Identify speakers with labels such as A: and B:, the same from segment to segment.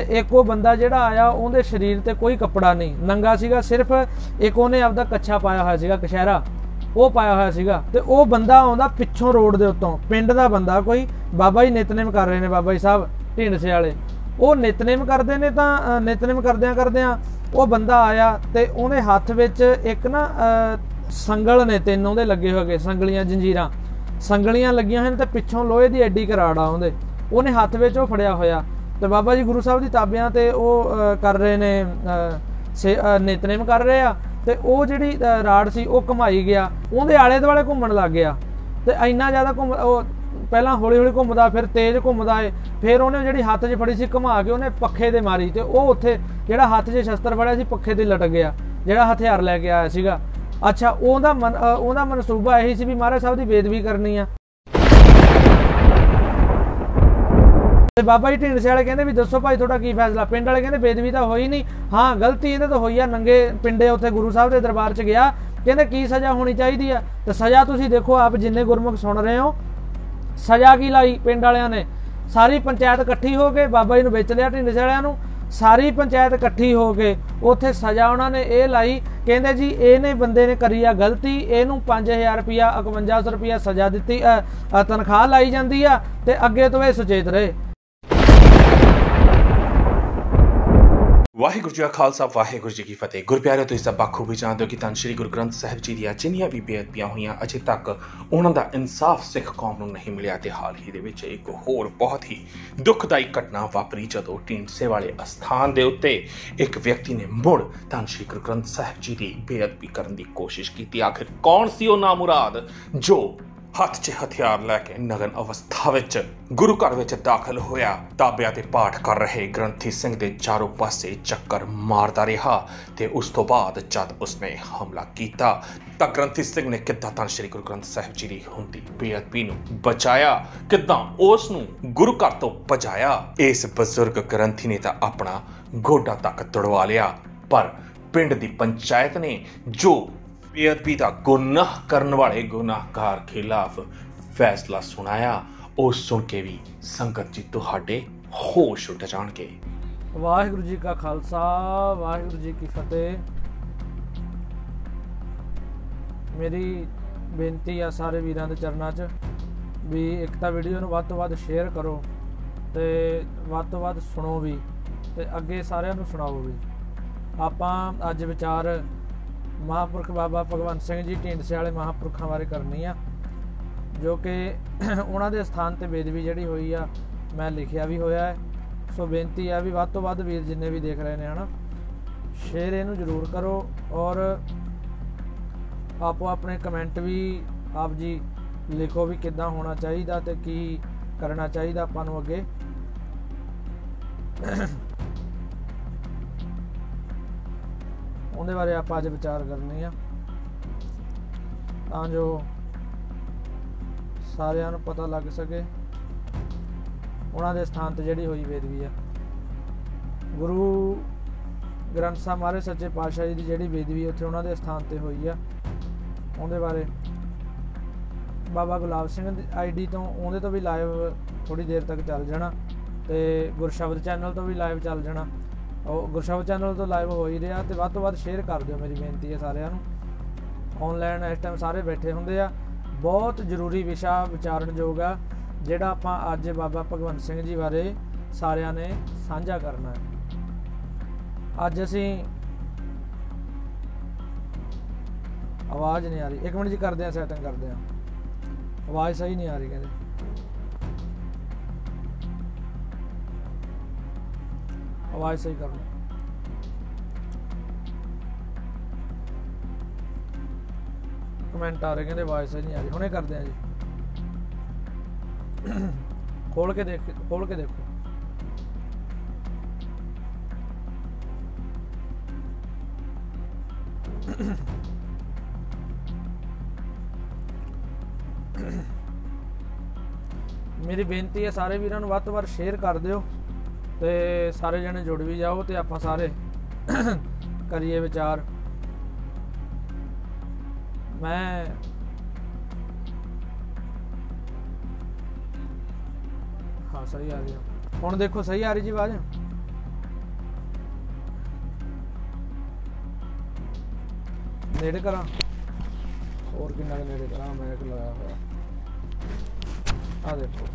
A: ਇੱਕ ਉਹ ਬੰਦਾ ਜਿਹੜਾ ਆਇਆ ਉਹਦੇ ਸਰੀਰ ਤੇ ਕੋਈ ਕੱਪੜਾ ਨਹੀਂ। ਨੰਗਾ ਸੀਗਾ ਸਿਰਫ ਇੱਕ ਉਹਨੇ ਆਪਦਾ ਕੱਛਾ ਪਾਇਆ ਹੋਇਆ ਸੀਗਾ ਕਸ਼ਹਿਰਾ ਉਹ ਪਾਇਆ ਹੋਇਆ ਸੀਗਾ ਤੇ ਉਹ ਬੰਦਾ ਆਉਂਦਾ ਪਿੱਛੋਂ ਰੋਡ ਦੇ ਉੱਤੋਂ। ਪਿੰਡ ਦਾ ਬੰਦਾ ਕੋਈ ਬਾਬਾ ਜੀ ਨਿਤਨੇਮ ਕਰ ਰਹੇ ਨੇ ਬਾਬਾ ਜੀ ਸਾਹਿਬ ਢਿੰਡਸੇ ਵਾਲੇ। ਉਹ ਨਿਤਨੇਮ ਕਰਦੇ ਨੇ ਤਾਂ ਅ, ਨਿਤਨੇਮ ਕਰਦਿਆਂ ਕਰਦਿਆਂ ਉਹ ਬੰਦਾ ਆਇਆ ਤੇ ਉਹਨੇ ਹੱਥ ਵਿੱਚ ਇੱਕ ਨਾ ਅ, ਸੰਗਲ ਨੇ ਤਿੰਨ ਉਹਦੇ ਲੱਗੇ ਹੋਏ ਸੰਗਲੀਆਂ ਜੰਜੀਰਾਂ। ਸੰਗਲੀਆਂ ਲੱਗੀਆਂ ਹੋਈਆਂ ਤੇ ਪਿੱਛੋਂ ਲੋਹੇ ਦੀ ਐਡੀ ਕਰਾੜਾ ਉਹਦੇ। ਉਹਨੇ ਹੱਥ ਵਿੱਚ ਉਹ ਫੜਿਆ ਹੋਇਆ। ਤੇ ਬਾਬਾ ਜੀ ਗੁਰੂ ਸਾਹਿਬ ਦੀ ਤਾਬਿਆਂ ਤੇ ਉਹ ਕਰ ਰਹੇ ਨੇ ਸੇ- ਅ, ਨਿਤਨੇਮ ਕਰ ਰਹੇ ਆ ਤੇ ਉਹ ਜਿਹੜੀ ਰਾੜ ਸੀ ਉਹ ਘੁਮਾਈ ਗਿਆ। ਉਹਦੇ ਆਲੇ ਦੁਆਲੇ ਘੁੰਮਣ ਲੱਗ ਗਿਆ। ਤੇ ਇੰਨਾ ਜ਼ਿਆਦਾ ਘੁੰਮ ਉਹ ਪਹਿਲਾਂ ਹੌਲੀ ਹੌਲੀ ਘੁੰਮਦਾ ਫਿਰ ਤੇਜ਼ ਘੁੰਮਦਾ ਏ। ਫਿਰ ਉਹਨੇ ਜਿਹੜੀ ਹੱਥ 'ਚ ਫੜੀ ਸੀ ਘੁਮਾ ਕੇ ਉਹਨੇ ਪੱਖੇ ਦੇ ਮਾਰੀ ਤੇ ਉਹ ਉੱਥੇ ਜਿਹੜਾ ਹੱਥ 'ਚ ਸ਼ਸਤਰ ਫੜਿਆ ਸੀ ਪੱਖੇ ਤੇ ਲਟਕ ਗਿਆ ਜਿਹੜਾ ਹਥਿਆਰ ਲੈ ਕੇ ਆਇਆ ਸੀਗਾ। ਅੱਛਾ ਉਹਦਾ ਮਨ- ਉਹਦਾ ਮਨਸੂਬਾ ਇਹੀ ਸੀ ਵੀ ਮਹਾਰਾਜ ਸਾਹਿਬ ਦੀ ਬੇਦਬੀ ਕਰਨੀ ਆ। ਤੇ ਬਾਬਾ ਜੀ ਢਿੰਡਸੇ ਵਾਲੇ ਕਹਿੰਦੇ ਵੀ ਦੱਸੋ ਭਾਈ ਤੁਹਾਡਾ ਕੀ ਫੈਸਲਾ? ਪਿੰਡ ਵਾਲੇ ਕਹਿੰਦੇ ਬੇਦਵੀ ਤਾਂ ਹੋਈ ਨਹੀਂ। ਹਾਂ, ਗਲਤੀ ਇਹਦੇ ਤੋਂ ਹੋਈ ਆ, ਨੰਗੇ ਪਿੰਡੇ ਉੱਥੇ ਗੁਰੂ ਸਾਹਿਬ ਦੇ ਦਰਬਾਰ 'ਚ ਗਿਆ। ਕਹਿੰਦੇ ਕੀ ਸਜ਼ਾ ਹੋਣੀ ਚਾਹੀਦੀ ਆ? ਤੇ ਸਜ਼ਾ ਤੁਸੀਂ ਦੇਖੋ ਆਪ ਜਿੰਨੇ ਗੁਰਮੁਖ ਸੁਣ ਰਹੇ ਹੋ। ਸਜ਼ਾ ਕੀ ਲਾਈ ਪਿੰਡ ਵਾਲਿਆਂ ਨੇ? ਸਾਰੀ ਪੰਚਾਇਤ ਇਕੱਠੀ ਹੋ ਕੇ ਬਾਬਾ ਜੀ ਨੂੰ ਵੇਚ ਲਿਆ ਢਿੰਡਸੇ ਵਾਲਿਆਂ ਨੂੰ। ਸਾਰੀ ਪੰਚਾਇਤ ਇਕੱਠੀ ਹੋ ਕੇ ਉੱਥੇ ਸਜ਼ਾ ਉਹਨਾਂ ਨੇ ਇਹ ਲਾਈ। ਕਹਿੰਦੇ ਜੀ, ਇਹਨੇ ਬੰਦੇ ਨੇ ਕਰੀ ਆ ਗਲਤੀ। ਇਹਨੂੰ 5000 ਰੁਪਿਆ 5100 ਰੁਪਿਆ ਸਜ਼ਾ ਦਿੱਤੀ ਤਨਖਾਹ ਲਾਈ ਜਾਂਦੀ ਆ ਤੇ ਅੱਗੇ ਤੋਂ ਇਹ ਸੁਚੇਤ ਰਹੇ।
B: ਵਾਹਿਗੁਰੂ ਜੀ ਕਾ ਖਾਲਸਾ, ਵਾਹਿਗੁਰੂ ਜੀ ਕੀ ਫਤਿਹ। ਗੁਰਪਿਆਰਿਓ, ਤੁਸੀਂ ਸਭ ਬਖੂਬੀ ਜਾਣਦੇ ਹੋ ਕਿ ਤਾਂ ਸ੍ਰੀ ਗੁਰੂ ਗ੍ਰੰਥ ਸਾਹਿਬ ਜੀ ਦੀਆਂ ਜਿੰਨੀਆਂ ਵੀ ਬੇਅਦਬੀਆਂ ਹੋਈਆਂ, ਅਜੇ ਤੱਕ ਉਹਨਾਂ ਦਾ ਇਨਸਾਫ ਸਿੱਖ ਕੌਮ ਨੂੰ ਨਹੀਂ ਮਿਲਿਆ ਤੇ ਹਾਲ ਹੀ ਦੇ ਵਿੱਚ ਇੱਕ ਹੋਰ ਬਹੁਤ ਹੀ ਦੁਖਦਾਈ ਘਟਨਾ ਵਾਪਰੀ ਜਦੋਂ ਢੀਂਡਸੇ ਵਾਲੇ ਅਸਥਾਨ ਦੇ ਉੱਤੇ ਇੱਕ ਵਿਅਕਤੀ ਨੇ ਮੁੜ ਤਾਂ ਸ੍ਰੀ ਗੁਰੂ ਗ੍ਰੰਥ ਸਾਹਿਬ ਜੀ ਦੀ ਬੇਅਦਬੀ ਕਰਨ ਦੀ ਕੋਸ਼ਿਸ਼ ਕੀਤੀ। ਆਖਿਰ ਕੌਣ ਸੀ ਉਹ ਨਾਮੁਰਾਦ ਜੋ ਹੱਥ 'ਚ ਹਥਿਆਰ ਲੈ ਕੇ ਨਗਨ ਅਵਸਥਾ ਵਿੱਚ ਗੁਰੂ ਘਰ ਵਿੱਚ ਦਾਖਲ ਹੋਇਆ। ਤਾਬਿਆਂ ਤੇ ਪਾਠ ਕਰ ਰਹੇ ਗ੍ਰੰਥੀ ਸਿੰਘ ਦੇ ਚਾਰੋਂ ਪਾਸੇ ਚੱਕਰ ਮਾਰਦਾ ਰਿਹਾ ਤੇ ਉਸ ਤੋਂ ਬਾਅਦ ਜਦ ਉਸਨੇ ਹਮਲਾ ਕੀਤਾ ਤਾਂ ਗ੍ਰੰਥੀ ਸਿੰਘ ਨੇ ਕਿੱਦਾਂ ਤਾਂ ਸ੍ਰੀ ਗੁਰੂ ਗ੍ਰੰਥ ਸਾਹਿਬ ਜੀ ਦੀ ਹੁੰਦੀ ਬੇਅਦਬੀ ਨੂੰ ਬਚਾਇਆ, ਕਿੱਦਾਂ ਉਸ ਨੂੰ ਗੁਰੂ ਘਰ ਤੋਂ ਭਜਾਇਆ, ਇਸ ਬਜ਼ੁਰਗ ਗ੍ਰੰਥੀ ਨੇ ਤਾਂ ਆਪਣਾ ਗੋਡਾ ਤੱਕ ਤੁੜਵਾ ਲਿਆ। ਪਰ ਪਿੰਡ ਦੀ ਪੰਚਾਇਤ ਨੇ ਜੋ ਬੇਅਦਬੀ ਦਾ ਗੁਨਾਹ ਕਰਨ ਵਾਲੇ ਗੁਨਾਹਗਾਰ ਖਿਲਾਫ ਫੈਸਲਾ ਸੁਣਾਇਆ। ਉਹ ਸੁਣ ਕੇ ਵੀ ਸੰਗਤ ਜੀ ਤੁਹਾਡੇ ਹੋਸ਼ ਉੱਡ ਜਾਣਗੇ।
A: ਵਾਹਿਗੁਰੂ ਜੀ ਕਾ ਖਾਲਸਾ, ਵਾਹਿਗੁਰੂ ਜੀ ਕੀ ਫਤਿਹ। ਮੇਰੀ ਬੇਨਤੀ ਆ ਸਾਰੇ ਵੀਰਾਂ ਦੇ ਚਰਨਾਂ 'ਚ ਵੀ ਇੱਕ ਤਾਂ ਵੀਡੀਓ ਨੂੰ ਵੱਧ ਤੋਂ ਵੱਧ ਸ਼ੇਅਰ ਕਰੋ ਤੇ ਵੱਧ ਤੋਂ ਵੱਧ ਸੁਣੋ ਵੀ ਤੇ ਅੱਗੇ ਸਾਰਿਆਂ ਨੂੰ ਸੁਣਾਓ ਵੀ। ਆਪਾਂ ਅੱਜ ਵਿਚਾਰ ਮਹਾਂਪੁਰਖ ਬਾਬਾ ਭਗਵੰਤ ਸਿੰਘ ਜੀ ਢੀਂਡਸੇ ਵਾਲੇ ਮਹਾਂਪੁਰਖਾਂ ਬਾਰੇ ਕਰਨੀ ਆ, ਜੋ ਕਿ ਉਹਨਾਂ ਦੇ ਸਥਾਨ ਤੇ ਬੇਦਬੀ ਜਿਹੜੀ ਹੋਈ ਆ, ਮੈਂ ਲਿਖਿਆ ਵੀ ਹੋਇਆ ਹੈ। ਸੋ ਬੇਨਤੀ ਆ ਵੀ ਵੱਧ ਤੋਂ ਵੱਧ ਵੀਰ ਜਿੰਨੇ ਵੀ ਦੇਖ ਰਹੇ ਨੇ ਹਨਾ, ਸ਼ੇਅਰ ਇਹਨੂੰ ਜ਼ਰੂਰ ਕਰੋ ਔਰ ਆਪੋ ਆਪਣੇ ਕਮੈਂਟ ਵੀ ਆਪ ਜੀ ਲਿਖੋ ਵੀ ਕਿੱਦਾਂ ਹੋਣਾ ਚਾਹੀਦਾ ਤੇ ਕੀ ਕਰਨਾ ਚਾਹੀਦਾ ਆਪਾਂ ਨੂੰ ਅੱਗੇ। ਉਹਦੇ ਬਾਰੇ ਆਪਾਂ ਅੱਜ ਵਿਚਾਰ ਕਰਨੀ ਆ। ਤਾਂ ਜੋ ਸਾਰਿਆਂ ਨੂੰ ਪਤਾ ਲੱਗ ਸਕੇ, ਉਹਨਾਂ ਦੇ ਸਥਾਨ ਤੇ ਜਿਹੜੀ ਹੋਈ ਬੇਦਬੀ ਆ। ਗੁਰੂ ਗ੍ਰੰਥ ਸਾਹਿਬ ਮਹਾਰਾਜ ਸੱਚੇ ਪਾਤਸ਼ਾਹ ਜੀ ਦੀ ਜਿਹੜੀ ਬੇਦਬੀ ਉੱਥੇ ਉਹਨਾਂ ਦੇ ਸਥਾਨ ਤੇ ਹੋਈ ਆ, ਉਹਦੇ ਬਾਰੇ ਬਾਬਾ ਗੁਲਾਬ ਸਿੰਘ ਦੀ ਆਈਡੀ ਤੋਂ ਉਹਦੇ ਤੋਂ ਵੀ ਲਾਈਵ ਥੋੜੀ ਦੇਰ ਤੱਕ ਚੱਲ ਜਾਣਾ ਤੇ ਗੁਰਸ਼ਬਦ ਚੈਨਲ ਤੋਂ ਵੀ ਲਾਈਵ ਚੱਲ ਜਾਣਾ। ਉਹ ਗੁਰਸ਼ਬਦ ਚੈਨਲ ਤੋਂ ਲਾਈਵ ਹੋ ਹੀ ਰਿਹਾ ਤੇ ਵੱਧ ਤੋਂ ਵੱਧ ਸ਼ੇਅਰ ਕਰ ਦਿਓ ਮੇਰੀ ਬੇਨਤੀ ਹੈ ਸਾਰਿਆਂ ਨੂੰ। ਆਨਲਾਈਨ ਇਸ ਟਾਈਮ ਸਾਰੇ ਬੈਠੇ ਹੁੰਦੇ ਆ। ਬਹੁਤ ਜ਼ਰੂਰੀ ਵਿਸ਼ਾ ਵਿਚਾਰਨਯੋਗ ਆ, ਜਿਹੜਾ ਆਪਾਂ ਅੱਜ ਬਾਬਾ ਭਗਵੰਤ ਸਿੰਘ ਜੀ ਬਾਰੇ ਸਾਰਿਆਂ ਨੇ ਸਾਂਝਾ ਕਰਨਾ ਹੈ। ਅੱਜ ਅਸੀਂ ਆਵਾਜ਼ ਨਹੀਂ ਆ ਰਹੀ। ਇੱਕ ਮਿੰਟ ਜੀ ਕਰਦੇ ਆ ਸੈਟਿੰਗ ਕਰਦੇ ਆ ਆਵਾਜ਼ ਸਹੀ ਨਹੀਂ ਆ ਰਹੀ ਕਹਿੰਦੇ। ਆਵਾਜ਼ ਸਹੀ ਕਰ ਲਓ। ਕਮੈਂਟ ਆ ਰਹੇ, ਕਹਿੰਦੇ ਆਵਾਜ਼ ਸਹੀ ਨਹੀਂ ਆ ਰਹੀ। ਹੁਣੇ ਕਰਦੇ ਆ ਜੀ। ਖੋਲ ਕੇ ਦੇਖ, ਖੋਲ ਕੇ ਦੇਖੋ। ਮੇਰੀ ਬੇਨਤੀ ਹੈ ਸਾਰੇ ਵੀਰਾਂ ਨੂੰ ਵੱਧ ਤੋਂ ਵੱਧ ਸ਼ੇਅਰ ਕਰ ਦਿਓ। ਤੇ ਸਾਰੇ ਜਣੇ ਜੁੜ ਵੀ ਜਾਓ ਤੇ ਆਪਾਂ ਸਾਰੇ ਕਰੀਏ ਵਿਚਾਰ। ਮੈਂ ਹਾਂ, ਸਹੀ ਆ ਰਹੀ ਹੁਣ ਦੇਖੋ, ਸਹੀ ਆ ਰਹੀ ਜੀ ਆਵਾਜ਼? ਨੇੜੇ ਕਰਾਂ? ਹੋਰ ਕਿੰਨਾ ਨੇੜੇ ਕਰਾਂ? ਮੈਂ ਇੱਕ ਲਾਇਆ ਹੋਇਆ। ਆ ਦੇਖੋ।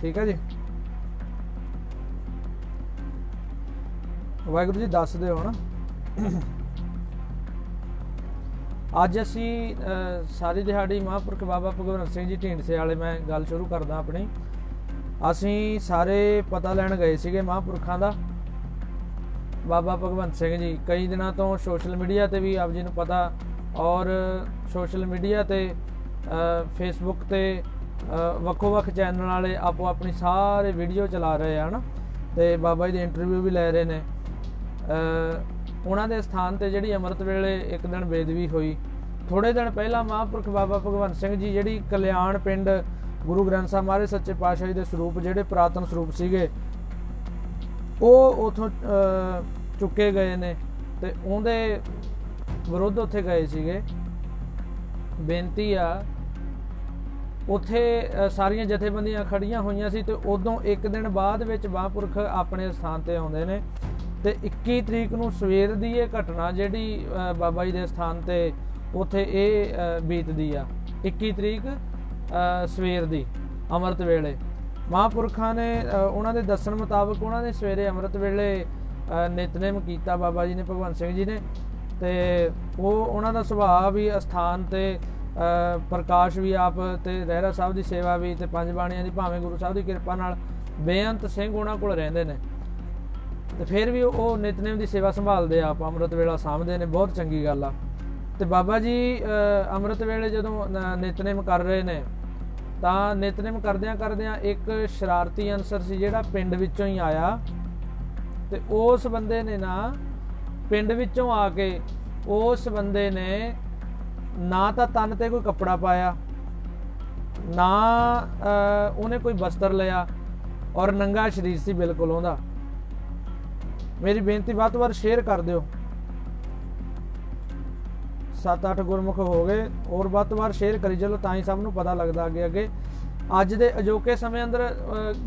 A: ਠੀਕ ਹੈ ਜੀ। ਵਾਹਿਗੁਰੂ ਜੀ ਦੱਸ ਦਿਓ ਹਨਾ। ਅੱਜ ਅਸੀਂ ਸਾਰੀ ਦਿਹਾੜੀ ਮਹਾਂਪੁਰਖ ਬਾਬਾ ਭਗਵੰਤ ਸਿੰਘ ਜੀ ਢੀਂਡਸੇ ਵਾਲੇ, ਮੈਂ ਗੱਲ ਸ਼ੁਰੂ ਕਰਦਾ ਆਪਣੀ। ਅਸੀਂ ਸਾਰੇ ਪਤਾ ਲੈਣ ਗਏ ਸੀਗੇ ਮਹਾਂਪੁਰਖਾਂ ਦਾ। ਬਾਬਾ ਭਗਵੰਤ ਸਿੰਘ ਜੀ, ਕਈ ਦਿਨਾਂ ਤੋਂ ਸੋਸ਼ਲ ਮੀਡੀਆ ਤੇ ਵੀ ਆਪ ਜੀ ਨੂੰ ਪਤਾ ਔਰ ਸੋਸ਼ਲ ਮੀਡੀਆ ਤੇ ਫੇਸਬੁੱਕ ਤੇ ਵੱਖੋ-ਵੱਖ ਚੈਨਲ ਵਾਲੇ ਆਪੋ ਆਪਣੀ ਸਾਰੇ ਵੀਡੀਓ ਚਲਾ ਰਹੇ ਆ ਹਨਾ ਤੇ ਬਾਬਾ ਜੀ ਦੇ ਇੰਟਰਵਿਊ ਵੀ ਲੈ ਰਹੇ ਨੇ। ਉਹਨਾਂ ਦੇ ਸਥਾਨ ਤੇ ਜਿਹੜੀ ਅੰਮ੍ਰਿਤ ਵੇਲੇ ਇੱਕ ਦਿਨ ਬੇਦਵੀ ਹੋਈ। ਥੋੜੇ ਦਿਨ ਪਹਿਲਾਂ ਮਹਾਂਪੁਰਖ ਬਾਬਾ ਭਗਵੰਤ ਸਿੰਘ ਜੀ ਜਿਹੜੀ ਕਲਿਆਣ ਪਿੰਡ ਗੁਰੂ ਗ੍ਰੰਥ ਸਾਹਿਬ ਮਹਾਰਾਜ ਸੱਚੇ ਪਾਤਸ਼ਾਹ ਜੀ ਦੇ ਸਰੂਪ ਜਿਹੜੇ ਪ੍ਰਾਤਨ ਸਰੂਪ ਸੀਗੇ, ਉਹ ਉਥੋਂ ਚੁੱਕੇ ਗਏ ਨੇ ਤੇ ਉਹਦੇ ਵਿਰੁੱਧ ਉੱਥੇ ਗਏ ਸੀਗੇ। ਬੇਨਤੀ ਆ ਉੱਥੇ ਸਾਰੀਆਂ ਜਥੇਬੰਦੀਆਂ ਖੜੀਆਂ ਹੋਈਆਂ ਸੀ ਤੇ ਉਦੋਂ ਇੱਕ ਦਿਨ ਬਾਅਦ ਵਿੱਚ ਮਹਾਂਪੁਰਖ ਆਪਣੇ ਸਥਾਨ ਤੇ ਆਉਂਦੇ ਨੇ ਤੇ 21 ਤਰੀਕ ਨੂੰ ਸਵੇਰ ਦੀ ਇਹ ਘਟਨਾ ਜਿਹੜੀ ਬਾਬਾ ਜੀ ਦੇ ਸਥਾਨ ਤੇ ਉੱਥੇ ਇਹ ਬੀਤਦੀ ਆ। 21 ਤਰੀਕ ਸਵੇਰ ਦੀ ਅੰਮ੍ਰਿਤ ਵੇਲੇ। ਮਹਾਂਪੁਰਖਾਂ ਨੇ ਉਹਨਾਂ ਦੇ ਦੱਸਣ ਮੁਤਾਬਕ ਉਹਨਾਂ ਨੇ ਸਵੇਰੇ ਅੰਮ੍ਰਿਤ ਵੇਲੇ ਅ, ਨਿਤਨੇਮ ਕੀਤਾ ਬਾਬਾ ਜੀ ਨੇ ਭਗਵੰਤ ਸਿੰਘ ਜੀ ਨੇ ਤੇ ਉਹ ਉਹਨਾਂ ਦਾ ਸੁਭਾਅ ਵੀ ਅਸਥਾਨ ਤੇ ਪ੍ਰਕਾਸ਼ ਵੀ ਆਪ ਤੇ ਰਹਿਰਾ ਸਾਹਿਬ ਦੀ ਸੇਵਾ ਵੀ ਤੇ ਪੰਜ ਬਾਣੀਆਂ ਦੀ ਭਾਵੇਂ ਗੁਰੂ ਸਾਹਿਬ ਦੀ ਕਿਰਪਾ ਨਾਲ ਬੇਅੰਤ ਸਿੰਘ ਉਹਨਾਂ ਕੋਲ ਰਹਿੰਦੇ ਨੇ। ਤੇ ਫਿਰ ਵੀ ਉਹ ਨਿਤਨੇਮ ਦੀ ਸੇਵਾ ਸੰਭਾਲਦੇ ਆਪ, ਅੰਮ੍ਰਿਤ ਵੇਲਾ ਸਾਂਭਦੇ ਨੇ, ਬਹੁਤ ਚੰਗੀ ਗੱਲ ਆ। ਤੇ ਬਾਬਾ ਜੀ ਅੰਮ੍ਰਿਤ ਵੇਲੇ ਜਦੋਂ ਨ- ਨਿਤਨੇਮ ਕਰ ਰਹੇ ਨੇ, ਤਾਂ ਨਿਤਨੇਮ ਕਰਦਿਆਂ ਕਰਦਿਆਂ ਇੱਕ ਸ਼ਰਾਰਤੀ ਅਨਸਰ ਸੀ ਜਿਹੜਾ ਪਿੰਡ ਵਿੱਚੋਂ ਹੀ ਆਇਆ। ਤੇ ਉਸ ਬੰਦੇ ਨੇ ਨਾ ਪਿੰਡ ਵਿੱਚੋਂ ਆ ਕੇ ਉਸ ਬੰਦੇ ਨੇ ਨਾ ਤਾਂ ਤਨ ਤੇ ਕੋਈ ਕੱਪੜਾ ਪਾਇਆ, ਨਾ ਉਹਨੇ ਕੋਈ ਬਸਤਰ ਲਿਆ ਔਰ ਨੰਗਾ ਸਰੀਰ ਸੀ ਬਿਲਕੁਲ ਉਹਦਾ। ਮੇਰੀ ਬੇਨਤੀ ਵੱਧ ਤੋਂ ਵੱਧ ਸ਼ੇਅਰ ਕਰ ਦਿਓ। 7-8 ਗੁਰਮੁਖ ਹੋ ਗਏ ਔਰ ਵੱਧ ਤੋਂ ਵੱਧ ਸ਼ੇਅਰ ਕਰੀ ਚਲੋ, ਤਾਂ ਹੀ ਸਭ ਨੂੰ ਪਤਾ ਲੱਗਦਾ ਅੱਗੇ ਅੱਗੇ ਅੱਜ ਦੇ ਅਜੋਕੇ ਸਮੇਂ ਅੰਦਰ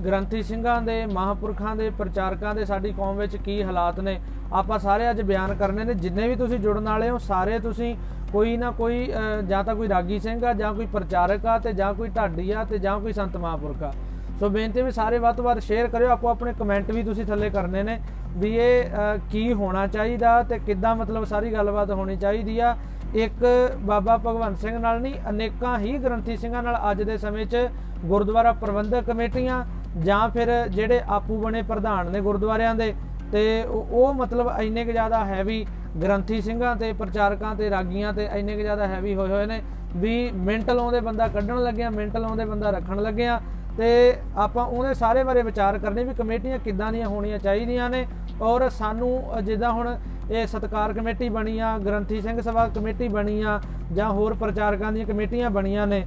A: ਗ੍ਰੰਥੀ ਸਿੰਘਾਂ ਦੇ, ਮਹਾਪੁਰਖਾਂ ਦੇ, ਪ੍ਰਚਾਰਕਾਂ ਦੇ ਸਾਡੀ ਕੌਮ ਵਿੱਚ ਕੀ ਹਾਲਾਤ ਨੇ, ਆਪਾਂ ਸਾਰੇ ਅੱਜ ਬਿਆਨ ਕਰਨੇ ਨੇ। ਜਿੰਨੇ ਵੀ ਤੁਸੀਂ ਜੁੜਨ ਵਾਲੇ ਹੋ, ਸਾਰੇ ਤੁਸੀਂ ਕੋਈ ਨਾ ਕੋਈ ਜਾਂ ਤਾਂ ਕੋਈ ਰਾਗੀ ਸਿੰਘ ਆ, ਜਾਂ ਕੋਈ ਪ੍ਰਚਾਰਕ ਆ, ਤੇ ਜਾਂ ਕੋਈ ਢਾਡੀ ਆ, ਤੇ ਜਾਂ ਕੋਈ ਸੰਤ ਮਹਾਪੁਰਖ ਆ। ਸੋ ਬੇਨਤੀ ਵੀ ਸਾਰੇ ਵੱਧ ਤੋਂ ਵੱਧ ਸ਼ੇਅਰ ਕਰਿਓ, ਆਪੋ ਆਪਣੇ ਕਮੈਂਟ ਵੀ ਤੁਸੀਂ ਥੱਲੇ ਕਰਨੇ ਨੇ, ਵੀ ਇਹ ਕੀ ਹੋਣਾ ਚਾਹੀਦਾ ਤੇ ਕਿੱਦਾਂ ਮਤਲਬ ਸਾਰੀ ਗੱਲਬਾਤ ਹੋਣੀ ਚਾਹੀਦੀ ਆ। ਇੱਕ ਬਾਬਾ ਭਗਵੰਤ ਸਿੰਘ ਨਾਲ ਨਹੀਂ, ਅਨੇਕਾਂ ਹੀ ਗ੍ਰੰਥੀ ਸਿੰਘਾਂ ਨਾਲ ਅੱਜ ਦੇ ਸਮੇਂ 'ਚ ਗੁਰਦੁਆਰਾ ਪ੍ਰਬੰਧਕ ਕਮੇਟੀਆਂ ਜਾਂ ਫਿਰ ਜਿਹੜੇ ਆਪੂ ਬਣੇ ਪ੍ਰਧਾਨ ਨੇ ਗੁਰਦੁਆਰਿਆਂ ਦੇ, ਤੇ ਉਹ ਮਤਲਬ ਇੰਨੇ ਕੁ ਜ਼ਿਆਦਾ ਹੈਵੀ ਗ੍ਰੰਥੀ ਸਿੰਘਾਂ ਤੇ, ਪ੍ਰਚਾਰਕਾਂ ਤੇ, ਰਾਗੀਆਂ ਤੇ ਇੰਨੇ ਕੁ ਜ਼ਿਆਦਾ ਹੈਵੀ ਹੋਏ ਹੋਏ ਨੇ ਵੀ ਮਿੰਟ ਲਾਉਂਦੇ ਬੰਦਾ ਕੱਢਣ ਲੱਗਿਆ, ਮਿੰਟ ਲਾਉਂਦੇ ਬੰਦਾ ਰੱਖਣ ਲੱਗਿਆ। ਤੇ ਆਪਾਂ ਉਹਦੇ ਸਾਰੇ ਬਾਰੇ ਵਿਚਾਰ ਕਰਨੇ ਵੀ ਕਮੇਟੀਆਂ ਕਿੱਦਾਂ ਦੀਆਂ ਹੋਣੀਆਂ ਚਾਹੀਦੀਆਂ ਨੇ ਔਰ ਸਾਨੂੰ ਜਿੱਦਾਂ ਹੁਣ ਇਹ ਸਤਕਾਰ ਕਮੇਟੀ ਬਣੀ ਆ, ਗ੍ਰੰਥੀ ਸਿੰਘ ਸਭਾ ਕਮੇਟੀ ਬਣੀ ਆ, ਜਾਂ ਹੋਰ ਪ੍ਰਚਾਰਕਾਂ ਦੀਆਂ ਕਮੇਟੀਆਂ ਬਣੀਆਂ ਨੇ।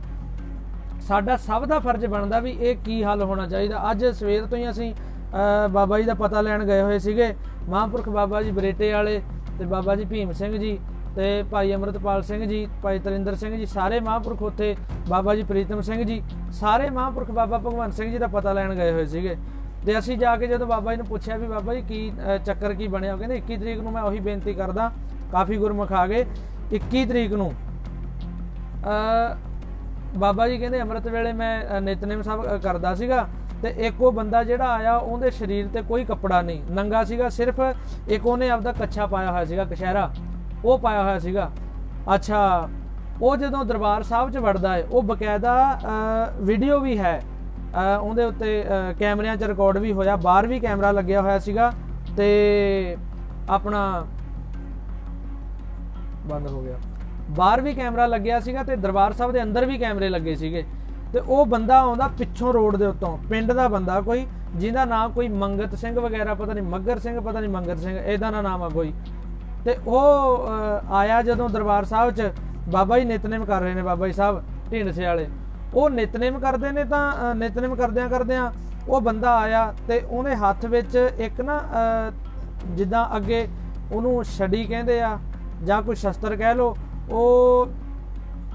A: ਸਾਡਾ ਸਭ ਦਾ ਫਰਜ਼ ਬਣਦਾ ਵੀ ਇਹ ਕੀ ਹੱਲ ਹੋਣਾ ਚਾਹੀਦਾ। ਅੱਜ ਸਵੇਰ ਤੋਂ ਹੀ ਅਸੀਂ ਬਾਬਾ ਜੀ ਦਾ ਪਤਾ ਲੈਣ ਗਏ ਹੋਏ ਸੀਗੇ। ਮਹਾਂਪੁਰਖ ਬਾਬਾ ਜੀ ਬਰੇਟੇ ਵਾਲੇ ਤੇ ਬਾਬਾ ਜੀ ਭੀਮ ਸਿੰਘ ਜੀ ਤੇ ਭਾਈ ਅਮਰਤਪਾਲ ਸਿੰਘ ਜੀ, ਭਾਈ ਤਰਿੰਦਰ ਸਿੰਘ ਜੀ, ਸਾਰੇ ਮਹਾਂਪੁਰਖ ਉੱਥੇ ਬਾਬਾ ਜੀ ਪ੍ਰੀਤਮ ਸਿੰਘ ਜੀ, ਸਾਰੇ ਮਹਾਂਪੁਰਖ ਬਾਬਾ ਭਗਵੰਤ ਸਿੰਘ ਜੀ ਦਾ ਪਤਾ ਲੈਣ ਗਏ ਹੋਏ ਸੀਗੇ। ਤੇ ਅਸੀਂ ਜਾ ਕੇ ਜਦੋਂ ਬਾਬਾ ਜੀ ਨੂੰ ਪੁੱਛਿਆ ਵੀ ਬਾਬਾ ਜੀ ਕੀ ਚੱਕਰ ਕੀ ਬਣਿਆ, ਉਹ ਕਹਿੰਦੇ 21 ਤਰੀਕ ਨੂੰ ਮੈਂ ਉਹੀ ਬੇਨਤੀ ਕਰਦਾ, ਕਾਫੀ ਗੁਰਮੁਖ ਆ ਗਏ। 21 ਤਰੀਕ ਨੂੰ, ਅ, ਬਾਬਾ ਜੀ ਕਹਿੰਦੇ ਅੰਮ੍ਰਿਤ ਵੇਲੇ ਮੈਂ ਨਿਤਨੇਮ ਸਾਹਿਬ ਕਰਦਾ ਸੀਗਾ ਤੇ ਇੱਕ ਉਹ ਬੰਦਾ ਜਿਹੜਾ ਆਇਆ, ਉਹਦੇ ਸਰੀਰ ਤੇ ਕੋਈ ਕੱਪੜਾ ਨਹੀਂ, ਨੰਗਾ ਸੀਗਾ, ਸਿਰਫ ਇੱਕ ਉਹਨੇ ਆਪਦਾ ਕੱਛਾ ਪਾਇਆ ਹੋਇਆ ਸੀਗਾ ਕਸ਼ਹਿਰਾ ਉਹ ਪਾਇਆ ਹੋਇਆ ਸੀਗਾ। ਅੱਛਾ, ਉਹ ਜਦੋਂ ਦਰਬਾਰ ਸਾਹਿਬ 'ਚ ਵੜਦਾ ਹੈ, ਉਹ ਬਕਾਇਦਾ ਵੀਡੀਓ ਵੀ ਹੈ। ਉਹਦੇ ਉੱਤੇ ਕੈਮਰਿਆਂ 'ਚ ਰਿਕਾਰਡ ਵੀ ਹੋਇਆ, ਬਾਹਰ ਵੀ ਕੈਮਰਾ ਲੱਗਿਆ ਹੋਇਆ ਸੀਗਾ ਤੇ ਆਪਣਾ ਬੰਦ ਹੋ ਗਿਆ। ਬਾਹਰ ਵੀ ਕੈਮਰਾ ਲੱਗਿਆ ਸੀਗਾ ਤੇ ਦਰਬਾਰ ਸਾਹਿਬ ਦੇ ਅੰਦਰ ਵੀ ਕੈਮਰੇ ਲੱਗੇ ਸੀਗੇ। ਤੇ ਉਹ ਬੰਦਾ ਆਉਂਦਾ ਪਿੱਛੋਂ ਰੋਡ ਦੇ ਉੱਤੋਂ, ਪਿੰਡ ਦਾ ਬੰਦਾ ਕੋਈ, ਜਿਹਦਾ ਨਾਮ ਕੋਈ ਮੰਗਤ ਸਿੰਘ ਵਗੈਰਾ, ਪਤਾ ਨਹੀਂ ਮੱਗਰ ਸਿੰਘ, ਪਤਾ ਨਹੀਂ ਮੰਗਤ ਸਿੰਘ, ਇਹਦਾ ਨਾ ਨਾਮ ਆ ਕੋਈ। ਤੇ ਉਹ ਆਇਆ ਜਦੋਂ ਦਰਬਾਰ ਸਾਹਿਬ 'ਚ, ਬਾਬਾ ਜੀ ਨਿਤਨੇਮ ਕਰ ਰਹੇ ਨੇ ਬਾਬਾ ਜੀ ਸਾਹਿਬ, ਢੀਂਡਸੇ ਵਾਲੇ। ਉਹ ਨਿਤਨੇਮ ਕਰਦੇ ਨੇ ਤਾਂ ਅ, ਨਿਤਨੇਮ ਕਰਦਿਆਂ ਕਰਦਿਆਂ ਉਹ ਬੰਦਾ ਆਇਆ ਤੇ ਉਹਨੇ ਹੱਥ ਵਿੱਚ ਇੱਕ ਨਾ ਜਿੱਦਾਂ ਅੱਗੇ ਉਹਨੂੰ ਛੜੀ ਕਹਿੰਦੇ ਆ ਜਾਂ ਕੋਈ ਸ਼ਸਤਰ ਕਹਿ ਲੋ ਉਹ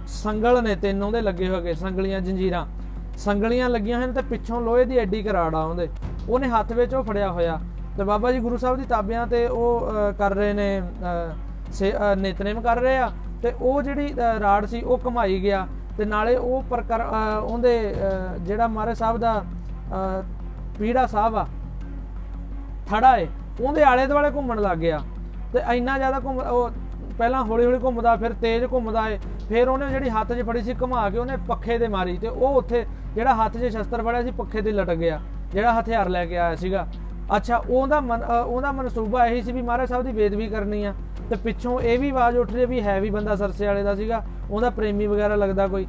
A: ਸੰਗਲ ਨੇ ਤਿੰਨ ਉਹਦੇ ਲੱਗੇ ਹੋਏ ਸੰਗਲੀਆਂ ਜੰਜੀਰਾਂ। ਸੰਗਲੀਆਂ ਲੱਗੀਆਂ ਹੋਈਆਂ ਨੇ ਤੇ ਪਿੱਛੋਂ ਲੋਹੇ ਦੀ ਐਡੀ ਕਰਾੜ ਆ ਉਹਦੇ। ਉਹਨੇ ਹੱਥ ਵਿੱਚ ਉਹ ਫੜਿਆ ਹੋਇਆ ਤੇ ਬਾਬਾ ਜੀ ਗੁਰੂ ਸਾਹਿਬ ਦੀ ਤਾਬਿਆਂ ਤੇ ਉਹ ਕਰ ਰਹੇ ਨੇ ਸੇ- ਅ, ਨਿਤਨੇਮ ਕਰ ਰਹੇ ਆ ਤੇ ਉਹ ਜਿਹੜੀ ਰਾੜ ਸੀ ਉਹ ਘਮਾਈ ਗਿਆ। ਤੇ ਨਾਲੇ ਉਹ ਪ੍ਰਕਾਰ ਉਹਦੇ ਜਿਹੜਾ ਮਹਾਰਾਜ ਸਾਹਿਬ ਦਾ ਪੀੜਾ ਸਾਹਿਬ ਆ, ਥੜਾ ਏ, ਉਹਦੇ ਆਲੇ ਦੁਆਲੇ ਘੁੰਮਣ ਲੱਗ ਗਿਆ। ਤੇ ਇੰਨਾ ਜ਼ਿਆਦਾ ਘੁੰਮ ਉਹ ਪਹਿਲਾਂ ਹੌਲੀ ਹੌਲੀ ਘੁੰਮਦਾ, ਫਿਰ ਤੇਜ਼ ਘੁੰਮਦਾ ਏ, ਫਿਰ ਉਹਨੇ ਜਿਹੜੀ ਹੱਥ 'ਚ ਫੜੀ ਸੀ ਘੁਮਾ ਕੇ ਉਹਨੇ ਪੱਖੇ ਤੇ ਮਾਰੀ ਤੇ ਉਹ ਉੱਥੇ ਜਿਹੜਾ ਹੱਥ 'ਚ ਸ਼ਸਤਰ ਫੜਿਆ ਸੀ ਪੱਖੇ ਤੇ ਲਟਕ ਗਿਆ, ਜਿਹੜਾ ਹਥਿਆਰ ਲੈ ਕੇ ਆਇਆ ਸੀਗਾ। ਅੱਛਾ, ਉਹਦਾ ਮਨ- ਉਹਦਾ ਮਨਸੂਬਾ ਇਹੀ ਸੀ ਵੀ ਮਹਾਰਾਜ ਸਾਹਿਬ ਦੀ ਬੇਦਬੀ ਕਰਨੀ ਆ। ਤੇ ਪਿੱਛੋਂ ਇਹ ਵੀ ਆਵਾਜ਼ ਉੱਠ ਰਹੀ ਵੀ ਹੈ ਵੀ ਬੰਦਾ ਸਰਸੇ ਵਾਲੇ ਦਾ ਸੀਗਾ, ਉਹਦਾ ਪ੍ਰੇਮੀ ਵਗੈਰਾ ਲੱਗਦਾ ਕੋਈ।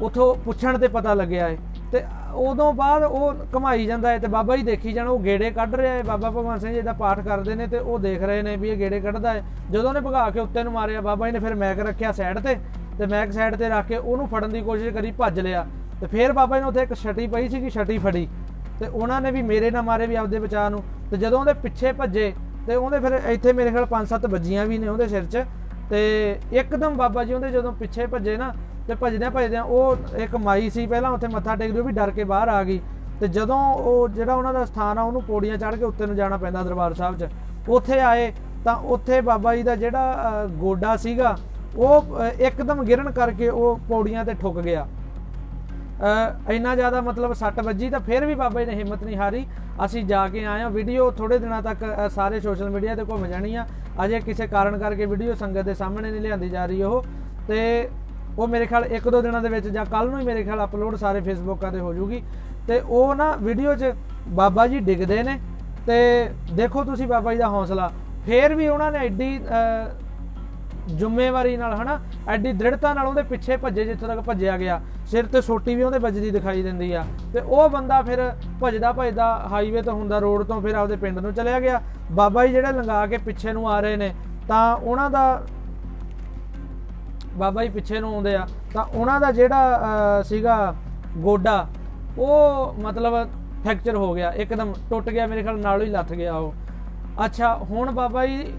A: ਉਥੋਂ ਪੁੱਛਣ ਤੇ ਪਤਾ ਲੱਗਿਆ ਏ ਤੇ ਉਦੋਂ ਬਾਅਦ ਉਹ ਕਮਾਈ ਜਾਂਦਾ ਹੈ ਤੇ ਬਾਬਾ ਜੀ ਦੇਖੀ ਜਾਣ, ਉਹ ਗੇੜੇ ਕੱਢ ਰਿਹਾ ਹੈ। ਬਾਬਾ ਭਗਵਾਨ ਸਿੰਘ ਜੀ ਦਾ ਪਾਠ ਕਰਦੇ ਨੇ ਤੇ ਉਹ ਦੇਖ ਰਹੇ ਨੇ ਵੀ ਇਹ ਗੇੜੇ ਕੱਢਦਾ ਹੈ। ਜਦੋਂ ਉਹਨੇ ਭਗਾ ਕੇ ਉੱਤੇ ਨੂੰ ਮਾਰਿਆ, ਬਾਬਾ ਜੀ ਨੇ ਫਿਰ ਮੈਕ ਰੱਖਿਆ ਸਾਈਡ ਤੇ ਤੇ ਮੈਕ ਸਾਈਡ ਤੇ ਰੱਖ ਕੇ ਉਹਨੂੰ ਫੜਨ ਦੀ ਕੋਸ਼ਿਸ਼ ਕਰੀ, ਭੱਜ ਲਿਆ। ਤੇ ਫਿਰ ਬਾਬਾ ਜੀ ਨੇ ਉੱਥੇ ਇੱਕ ਛਟੀ ਪਈ ਸੀਗੀ, ਛਟੀ ਫੜੀ। ਤੇ ਉਹਨਾਂ ਨੇ ਵੀ ਮੇਰੇ ਨਾਲ ਮਾਰੇ ਵੀ ਆਪਦੇ ਬਚਾਅ ਨੂੰ। ਤੇ ਜਦੋਂ ਉਹਦੇ ਪਿੱਛੇ ਭੱਜੇ ਤੇ ਉਹਦੇ ਫਿਰ ਇੱਥੇ ਮੇਰੇ ਖਿਆਲ 5-7 ਵੱਜੀਆਂ ਵੀ ਨੇ ਉਹਦੇ ਸਿਰ 'ਚ। ਤੇ ਇੱਕਦਮ ਬਾਬਾ ਜੀ ਉਹਦੇ ਜਦੋਂ ਪਿੱਛੇ ਭੱਜੇ ਨਾ, ਤੇ ਭੱਜਦਿਆਂ ਭੱਜਦਿਆਂ ਉਹ ਇੱਕ ਮਾਈ ਸੀ, ਪਹਿਲਾਂ ਉੱਥੇ ਮੱਥਾ ਟੇਕਦੀ ਉਹ ਵੀ ਡਰ ਕੇ ਬਾਹਰ ਆ ਗਈ। ਤੇ ਜਦੋਂ ਉਹ ਜਿਹੜਾ ਉਹਨਾਂ ਦਾ ਸਥਾਨ ਆ, ਉਹਨੂੰ ਪੌੜੀਆਂ ਚੜ੍ਹ ਕੇ ਉੱਤੇ ਨੂੰ ਜਾਣਾ ਪੈਂਦਾ ਦਰਬਾਰ ਸਾਹਿਬ 'ਚ। ਉੱਥੇ ਆਏ ਤਾਂ ਉੱਥੇ ਬਾਬਾ ਜੀ ਦਾ ਜਿਹੜਾ ਗੋਡਾ ਸੀਗਾ, ਉਹ ਇੱਕਦਮ ਗਿਰਨ ਕਰਕੇ ਉਹ ਪੌੜੀਆਂ ਤੇ ਠੁੱਕ ਗਿਆ। ਇੰਨਾ ਜ਼ਿਆਦਾ ਮਤਲਬ ਸੱਟ ਵੱਜੀ ਤਾਂ ਫਿਰ ਵੀ ਬਾਬਾ ਜੀ ਨੇ ਹਿੰਮਤ ਨਹੀਂ ਹਾਰੀ। ਅਸੀਂ ਜਾ ਕੇ ਆਏ ਆ ਵੀਡੀਓ ਥੋੜੇ ਦਿਨਾਂ ਤੱਕ ਸਾਰੇ ਸੋਸ਼ਲ ਮੀਡੀਆ ਤੇ ਘੁੰਮ ਜਾਣੀ ਆ। ਅਜੇ ਕਿਸੇ ਕਾਰਨ ਕਰਕੇ ਵੀਡੀਓ ਸੰਗਤ ਦੇ ਸਾਹਮਣੇ ਨਹੀਂ ਲਿਆਂਦੀ ਜਾ ਰਹੀ ਉਹ। ਤੇ ਉਹ ਮੇਰੇ ਖਿਆਲ ਇੱਕ ਦੋ ਦਿਨਾਂ ਦੇ ਵਿੱਚ ਜਾਂ ਕੱਲ ਨੂੰ ਹੀ ਮੇਰੇ ਖਿਆਲ ਅਪਲੋਡ ਸਾਰੇ ਫੇਸਬੁੱਕਾਂ ਤੇ ਹੋ ਜੂਗੀ ਤੇ ਉਹ ਨਾ ਵੀਡੀਓ 'ਚ ਬਾਬਾ ਜੀ ਡਿੱਗਦੇ ਨੇ। ਤੇ ਦੇਖੋ ਤੁਸੀਂ ਬਾਬਾ ਜੀ ਦਾ ਹੌਸਲਾ। ਫੇਰ ਵੀ ਉਹਨਾਂ ਨੇ ਐਡੀ ਜ਼ਿੰਮੇਵਾਰੀ ਨਾਲ, ਹਨਾ? ਐਡੀ ਦ੍ਰਿੜਤਾ ਨਾਲ ਉਹਦੇ ਪਿੱਛੇ ਭੱਜੇ ਜਿੱਥੇ ਤੱਕ ਭੱਜਿਆ ਗਿਆ। ਸਿਰ ਤੇ ਸੋਟੀ ਵੀ ਉਹਦੇ ਵੱਜਦੀ ਦਿਖਾਈ ਦਿੰਦੀ ਆ। ਤੇ ਉਹ ਬੰਦਾ ਫਿਰ ਭੱਜਦਾ ਭੱਜਦਾ ਹਾਈਵੇ ਤੋਂ ਹੁੰਦਾ ਰੋਡ ਤੋਂ ਫਿਰ ਆਪਦੇ ਪਿੰਡ ਨੂੰ ਚਲਿਆ ਗਿਆ। ਬਾਬਾ ਜੀ ਜਿਹੜੇ ਲੰਗਾ ਕੇ ਪਿੱਛੇ ਨੂੰ ਆ ਰਹੇ ਨੇ, ਤਾਂ ਉਹਨਾਂ ਦਾ ਬਾਬਾ ਜੀ ਪਿੱਛੇ ਨੂੰ ਆਉਂਦੇ ਆ। ਤਾਂ ਉਹਨਾਂ ਦਾ ਜਿਹੜਾ ਸੀਗਾ ਗੋਡਾ, ਉਹ ਮਤਲਬ ਫ੍ਰੈਕਚਰ ਹੋ ਗਿਆ। ਇੱਕਦਮ ਟੁੱਟ ਗਿਆ, ਮੇਰੇ ਖਿਆਲ ਨਾਲੋਂ ਹੀ ਲੱਥ ਗਿਆ ਉਹ। ਅੱਛਾ, ਹੁਣ ਬਾਬਾ ਜੀ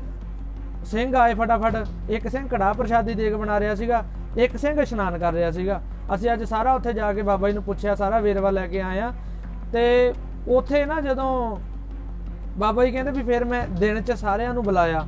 A: ਸਿੰਘ ਆਏ ਫਟਾਫਟ, ਇੱਕ ਸਿੰਘ ਕੜਾ ਪ੍ਰਸ਼ਾਦੀ ਦੇਗ ਬਣਾ ਰਿਹਾ ਸੀਗਾ, ਇੱਕ ਸਿੰਘ ਇਸ਼ਨਾਨ ਕਰ ਰਿਹਾ ਸੀਗਾ। ਅਸੀਂ ਅੱਜ ਸਾਰਾ ਉੱਥੇ ਜਾ ਕੇ ਬਾਬਾ ਜੀ ਨੂੰ ਪੁੱਛਿਆ, ਸਾਰਾ ਵੇਰਵਾ ਲੈ ਕੇ ਆਏ ਆ ਤੇ ਉੱਥੇ ਨਾ ਜਦੋਂ ਬਾਬਾ ਜੀ ਕਹਿੰਦੇ ਵੀ ਫਿਰ ਮੈਂ ਦਿਨ 'ਚ ਸਾਰਿਆਂ ਨੂੰ ਬੁਲਾਇਆ।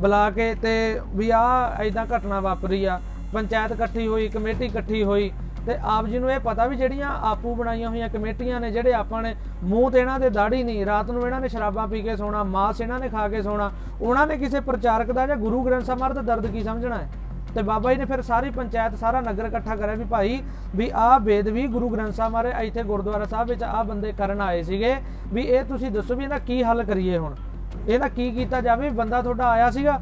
A: ਬੁਲਾ ਕੇ ਤੇ ਵੀ ਆ ਐਦਾਂ ਘਟਨਾ ਵਾਪਰੀ ਆ। ਪੰਚਾਇਤ ਇਕੱਠੀ ਹੋਈ, ਕਮੇਟੀ ਇਕੱਠੀ ਹੋਈ। ਤੇ ਆਪ ਜੀ ਨੂੰ ਇਹ ਪਤਾ ਵੀ ਜਿਹੜੀਆਂ ਆਪੂ ਬਣਾਈਆਂ ਹੋਈਆਂ ਕਮੇਟੀਆਂ ਨੇ ਜਿਹੜੇ ਆਪਾਂ ਨੇ ਮੂੰਹ ਤੇ ਇਹਨਾਂ ਦੇ ਦਾੜੀ ਨਹੀਂ, ਰਾਤ ਨੂੰ ਇਹਨਾਂ ਨੇ ਸ਼ਰਾਬਾਂ ਪੀ ਕੇ ਸੋਣਾ, ਮਾਸ ਇਹਨਾਂ ਨੇ ਖਾ ਕੇ ਸੋਣਾ, ਉਹਨਾਂ ਨੇ ਕਿਸੇ ਪ੍ਰਚਾਰਕ ਦਾ ਜਾਂ ਗੁਰੂ ਗ੍ਰੰਥ ਸਾਹਿਬ ਮਹਾਰਾਜ ਦਾ ਦਰਦ ਕੀ ਸਮਝਣਾ ਹੈ? ਤੇ ਬਾਬਾ ਜੀ ਨੇ ਫਿਰ ਸਾਰੀ ਪੰਚਾਇਤ, ਸਾਰਾ ਨਗਰ ਇਕੱਠਾ ਕਰਿਆ ਵੀ ਭਾਈ ਵੀ ਆਹ ਬੇਦਵੀ ਗੁਰੂ ਗ੍ਰੰਥ ਸਾਹਿਬ ਮਾਰੇ, ਇੱਥੇ ਗੁਰਦੁਆਰਾ ਸਾਹਿਬ ਵਿੱਚ ਆਹ ਬੰਦੇ ਕਰਨ ਆਏ ਸੀਗੇ ਵੀ ਇਹ ਤੁਸੀਂ ਦੱਸੋ ਵੀ ਇਹਦਾ ਕੀ ਹੱਲ ਕਰੀਏ ਹੁਣ? ਇਹਦਾ ਕੀ ਕੀਤਾ ਜਾਵੇ? ਬੰਦਾ ਤੁਹਾਡਾ ਆਇਆ ਸੀਗਾ,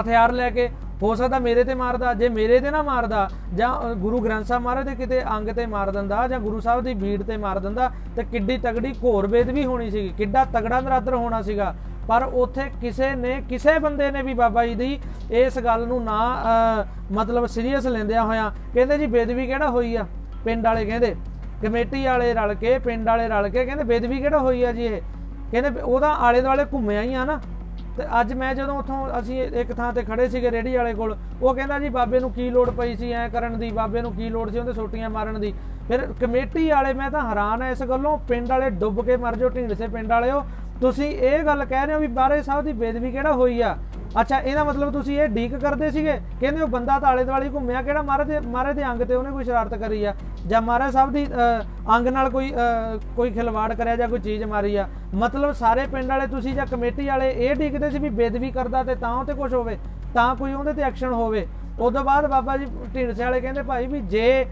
A: ਹਥਿਆਰ ਲੈ ਕੇ ਹੋ ਸਕਦਾ ਮੇਰੇ ਤੇ ਮਾਰਦਾ, ਜੇ ਮੇਰੇ ਤੇ ਨਾ ਮਾਰਦਾ, ਜਾਂ ਗੁਰੂ ਗ੍ਰੰਥ ਸਾਹਿਬ ਮਹਾਰਾਜ ਦੇ ਕਿਤੇ ਅੰਗ ਤੇ ਮਾਰ ਦਿੰਦਾ, ਜਾਂ ਗੁਰੂ ਸਾਹਿਬ ਦੀ ਬੀੜ ਤੇ ਮਾਰ ਦਿੰਦਾ, ਤੇ ਕਿੱਡੀ ਤਗੜੀ ਘੋਰ ਵੇਦ ਵੀ ਹੋਣੀ ਸੀਗੀ, ਕਿੱਡਾ ਤਗੜਾ ਨਰਾਦਰ ਹੋਣਾ ਸੀਗਾ। ਪਰ ਉੱਥੇ ਕਿਸੇ ਨੇ, ਕਿਸੇ ਬੰਦੇ ਨੇ ਵੀ ਬਾਬਾ ਜੀ ਦੀ ਇਸ ਗੱਲ ਨੂੰ ਨਾ ਮਤਲਬ ਸੀਰੀਅਸ ਲੈਂਦਿਆਂ ਹੋਇਆ, ਕਹਿੰਦੇ ਜੀ ਬੇਦਵੀ ਕਿਹੜਾ ਹੋਈ ਆ? ਪਿੰਡ ਵਾਲੇ ਕਹਿੰਦੇ, ਕਮੇਟੀ ਵਾਲੇ ਰਲ ਕੇ, ਪਿੰਡ ਵਾਲੇ ਰਲ ਕੇ ਕਹਿੰਦੇ ਬੇਦਵੀ ਕਿਹੜਾ ਹੋਈ ਆ ਜੀ ਇਹ? ਕਹਿੰਦੇ ਵੀ ਉਹਦਾ ਆਲੇ ਦੁਆਲੇ ਘੁੰਮਿਆ ਹੀ ਆ ਨਾ। ਤੇ ਅੱਜ ਮੈਂ ਜਦੋਂ ਉੱਥੋਂ ਅਸੀਂ ਇੱਕ ਥਾਂ ਤੇ ਖੜੇ ਸੀਗੇ ਰੇੜੀ ਵਾਲੇ ਕੋਲ, ਉਹ ਕਹਿੰਦਾ ਜੀ ਬਾਬੇ ਨੂੰ ਕੀ ਲੋੜ ਪਈ ਸੀ, ਐ ਕਰਨ ਦੀ, ਬਾਬੇ ਨੂੰ ਕੀ ਲੋੜ ਸੀ ਉਹਦੇ ਸੋਟੀਆਂ ਮਾਰਨ ਦੀ। ਫਿਰ ਕਮੇਟੀ ਵਾਲੇ ਮੈਂ ਤਾਂ ਹੈਰਾਨ ਐ ਇਸ ਗੱਲੋਂ, ਪਿੰਡ ਵਾਲੇ ਡੁੱਬ ਕੇ ਮਰ ਜਾਓ, ਢੀਂਡਸੇ ਪਿੰਡ ਵਾਲਿਓ। ਤੁਸੀਂ ਇਹ ਗੱਲ ਕਹਿ ਰਹੇ ਹੋ ਵੀ ਬਾਰੇ ਸਾਹਿਬ ਦੀ ਬੇਦਬੀ ਕਿਹੜਾ ਹੋਈ ਆ? ਅੱਛਾ, ਇਹਦਾ ਮਤਲਬ ਤੁਸੀਂ ਇਹ ਡੀਕ ਕਰਦੇ ਸੀਗੇ? ਕਹਿੰਦੇ ਉਹ ਬੰਦਾ ਤਾਂ ਆਲੇ ਦੁਆਲੇ ਘੁੰਮਿਆ, ਕਿਹੜਾ ਮਹਾਰਾਜ ਦੇ ਮਹਾਰਾਜ ਦੇ ਅੰਗ ਤੇ ਉਹਨੇ ਕੋਈ ਸ਼ਰਾਰਤ ਕਰੀ ਆ? ਜਾਂ ਮਹਾਰਾਜ ਸਾਹਿਬ ਦੀ ਅੰਗ ਨਾਲ ਕੋਈ ਕੋਈ ਖਿਲਵਾੜ ਕਰਿਆ ਜਾਂ ਕੋਈ ਚੀਜ਼ ਮਾਰੀ ਆ? ਮਤਲਬ ਸਾਰੇ ਪਿੰਡ ਵਾਲੇ ਤੁਸੀਂ ਜਾਂ ਕਮੇਟੀ ਵਾਲੇ ਇਹ ਡੀਕਦੇ ਸੀ ਵੀ ਬੇਦਵੀ ਕਰਦਾ ਤੇ ਤਾਂ ਉਹ ਤੇ ਕੁਝ ਹੋਵੇ, ਤਾਂ ਕੋਈ ਉਹਦੇ ਤੇ ਐਕਸ਼ਨ ਹੋਵੇ? ਉਦੋਂ ਬਾਅਦ ਬਾਬਾ ਜੀ ਢੀਂਡਸੇ ਵਾਲੇ ਕਹਿੰਦੇ, ਭਾਈ ਵੀ ਜੇ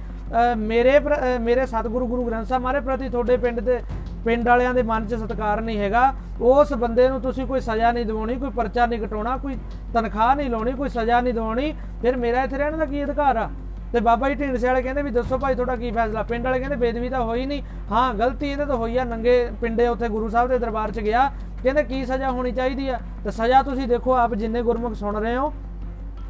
A: ਮੇਰੇ ਪ੍ਰ- ਮੇਰੇ ਸਤਿਗੁਰੂ ਗੁਰੂ ਗ੍ਰੰਥ ਸਾਹਿਬ ਮਾਰੇ ਪ੍ਰਤੀ ਤੁਹਾਡੇ ਪਿੰਡ ਦੇ ਪਿੰਡ ਵਾਲਿਆਂ ਦੇ ਮਨ 'ਚ ਸਤਿਕਾਰ ਨਹੀਂ ਹੈਗਾ। ਉਸ ਬੰਦੇ ਨੂੰ ਤੁਸੀਂ ਕੋਈ ਸਜ਼ਾ ਨਹੀਂ ਦਿਵਾਉਣੀ, ਕੋਈ ਪਰਚਾ ਨਹੀਂ ਕਟਾਉਣਾ, ਕੋਈ ਤਨਖਾਹ ਨਹੀਂ ਲਾਉਣੀ, ਕੋਈ ਸਜ਼ਾ ਨਹੀਂ ਦਿਵਾਉਣੀ। ਫਿਰ ਮੇਰਾ ਇੱਥੇ ਰਹਿਣ ਦਾ ਕੀ ਅਧਿਕਾਰ ਆ? ਤੇ ਬਾਬਾ ਜੀ ਢੀਂਡਸੇ ਵਾਲੇ ਕਹਿੰਦੇ ਵੀ ਦੱਸੋ ਭਾਈ ਤੁਹਾਡਾ ਕੀ ਫੈਸਲਾ? ਪਿੰਡ ਵਾਲੇ ਕਹਿੰਦੇ ਬੇਦਵੀ ਤਾਂ ਹੋਈ ਨਹੀਂ। ਹਾਂ, ਗਲਤੀ ਇਹਦੇ ਤੋਂ ਹੋਈ ਆ। ਨੰਗੇ ਪਿੰਡੇ ਉੱਥੇ ਗੁਰੂ ਸਾਹਿਬ ਦੇ ਦਰਬਾਰ 'ਚ ਗਿਆ। ਕਹਿੰਦੇ ਕੀ ਸਜ਼ਾ ਹੋਣੀ ਚਾਹੀਦੀ ਆ? ਤੇ ਸਜ਼ਾ ਤੁਸੀਂ ਦੇਖੋ, ਆਪ ਜਿੰਨੇ ਗੁਰਮੁਖ ਸੁਣ ਰਹੇ ਹੋ।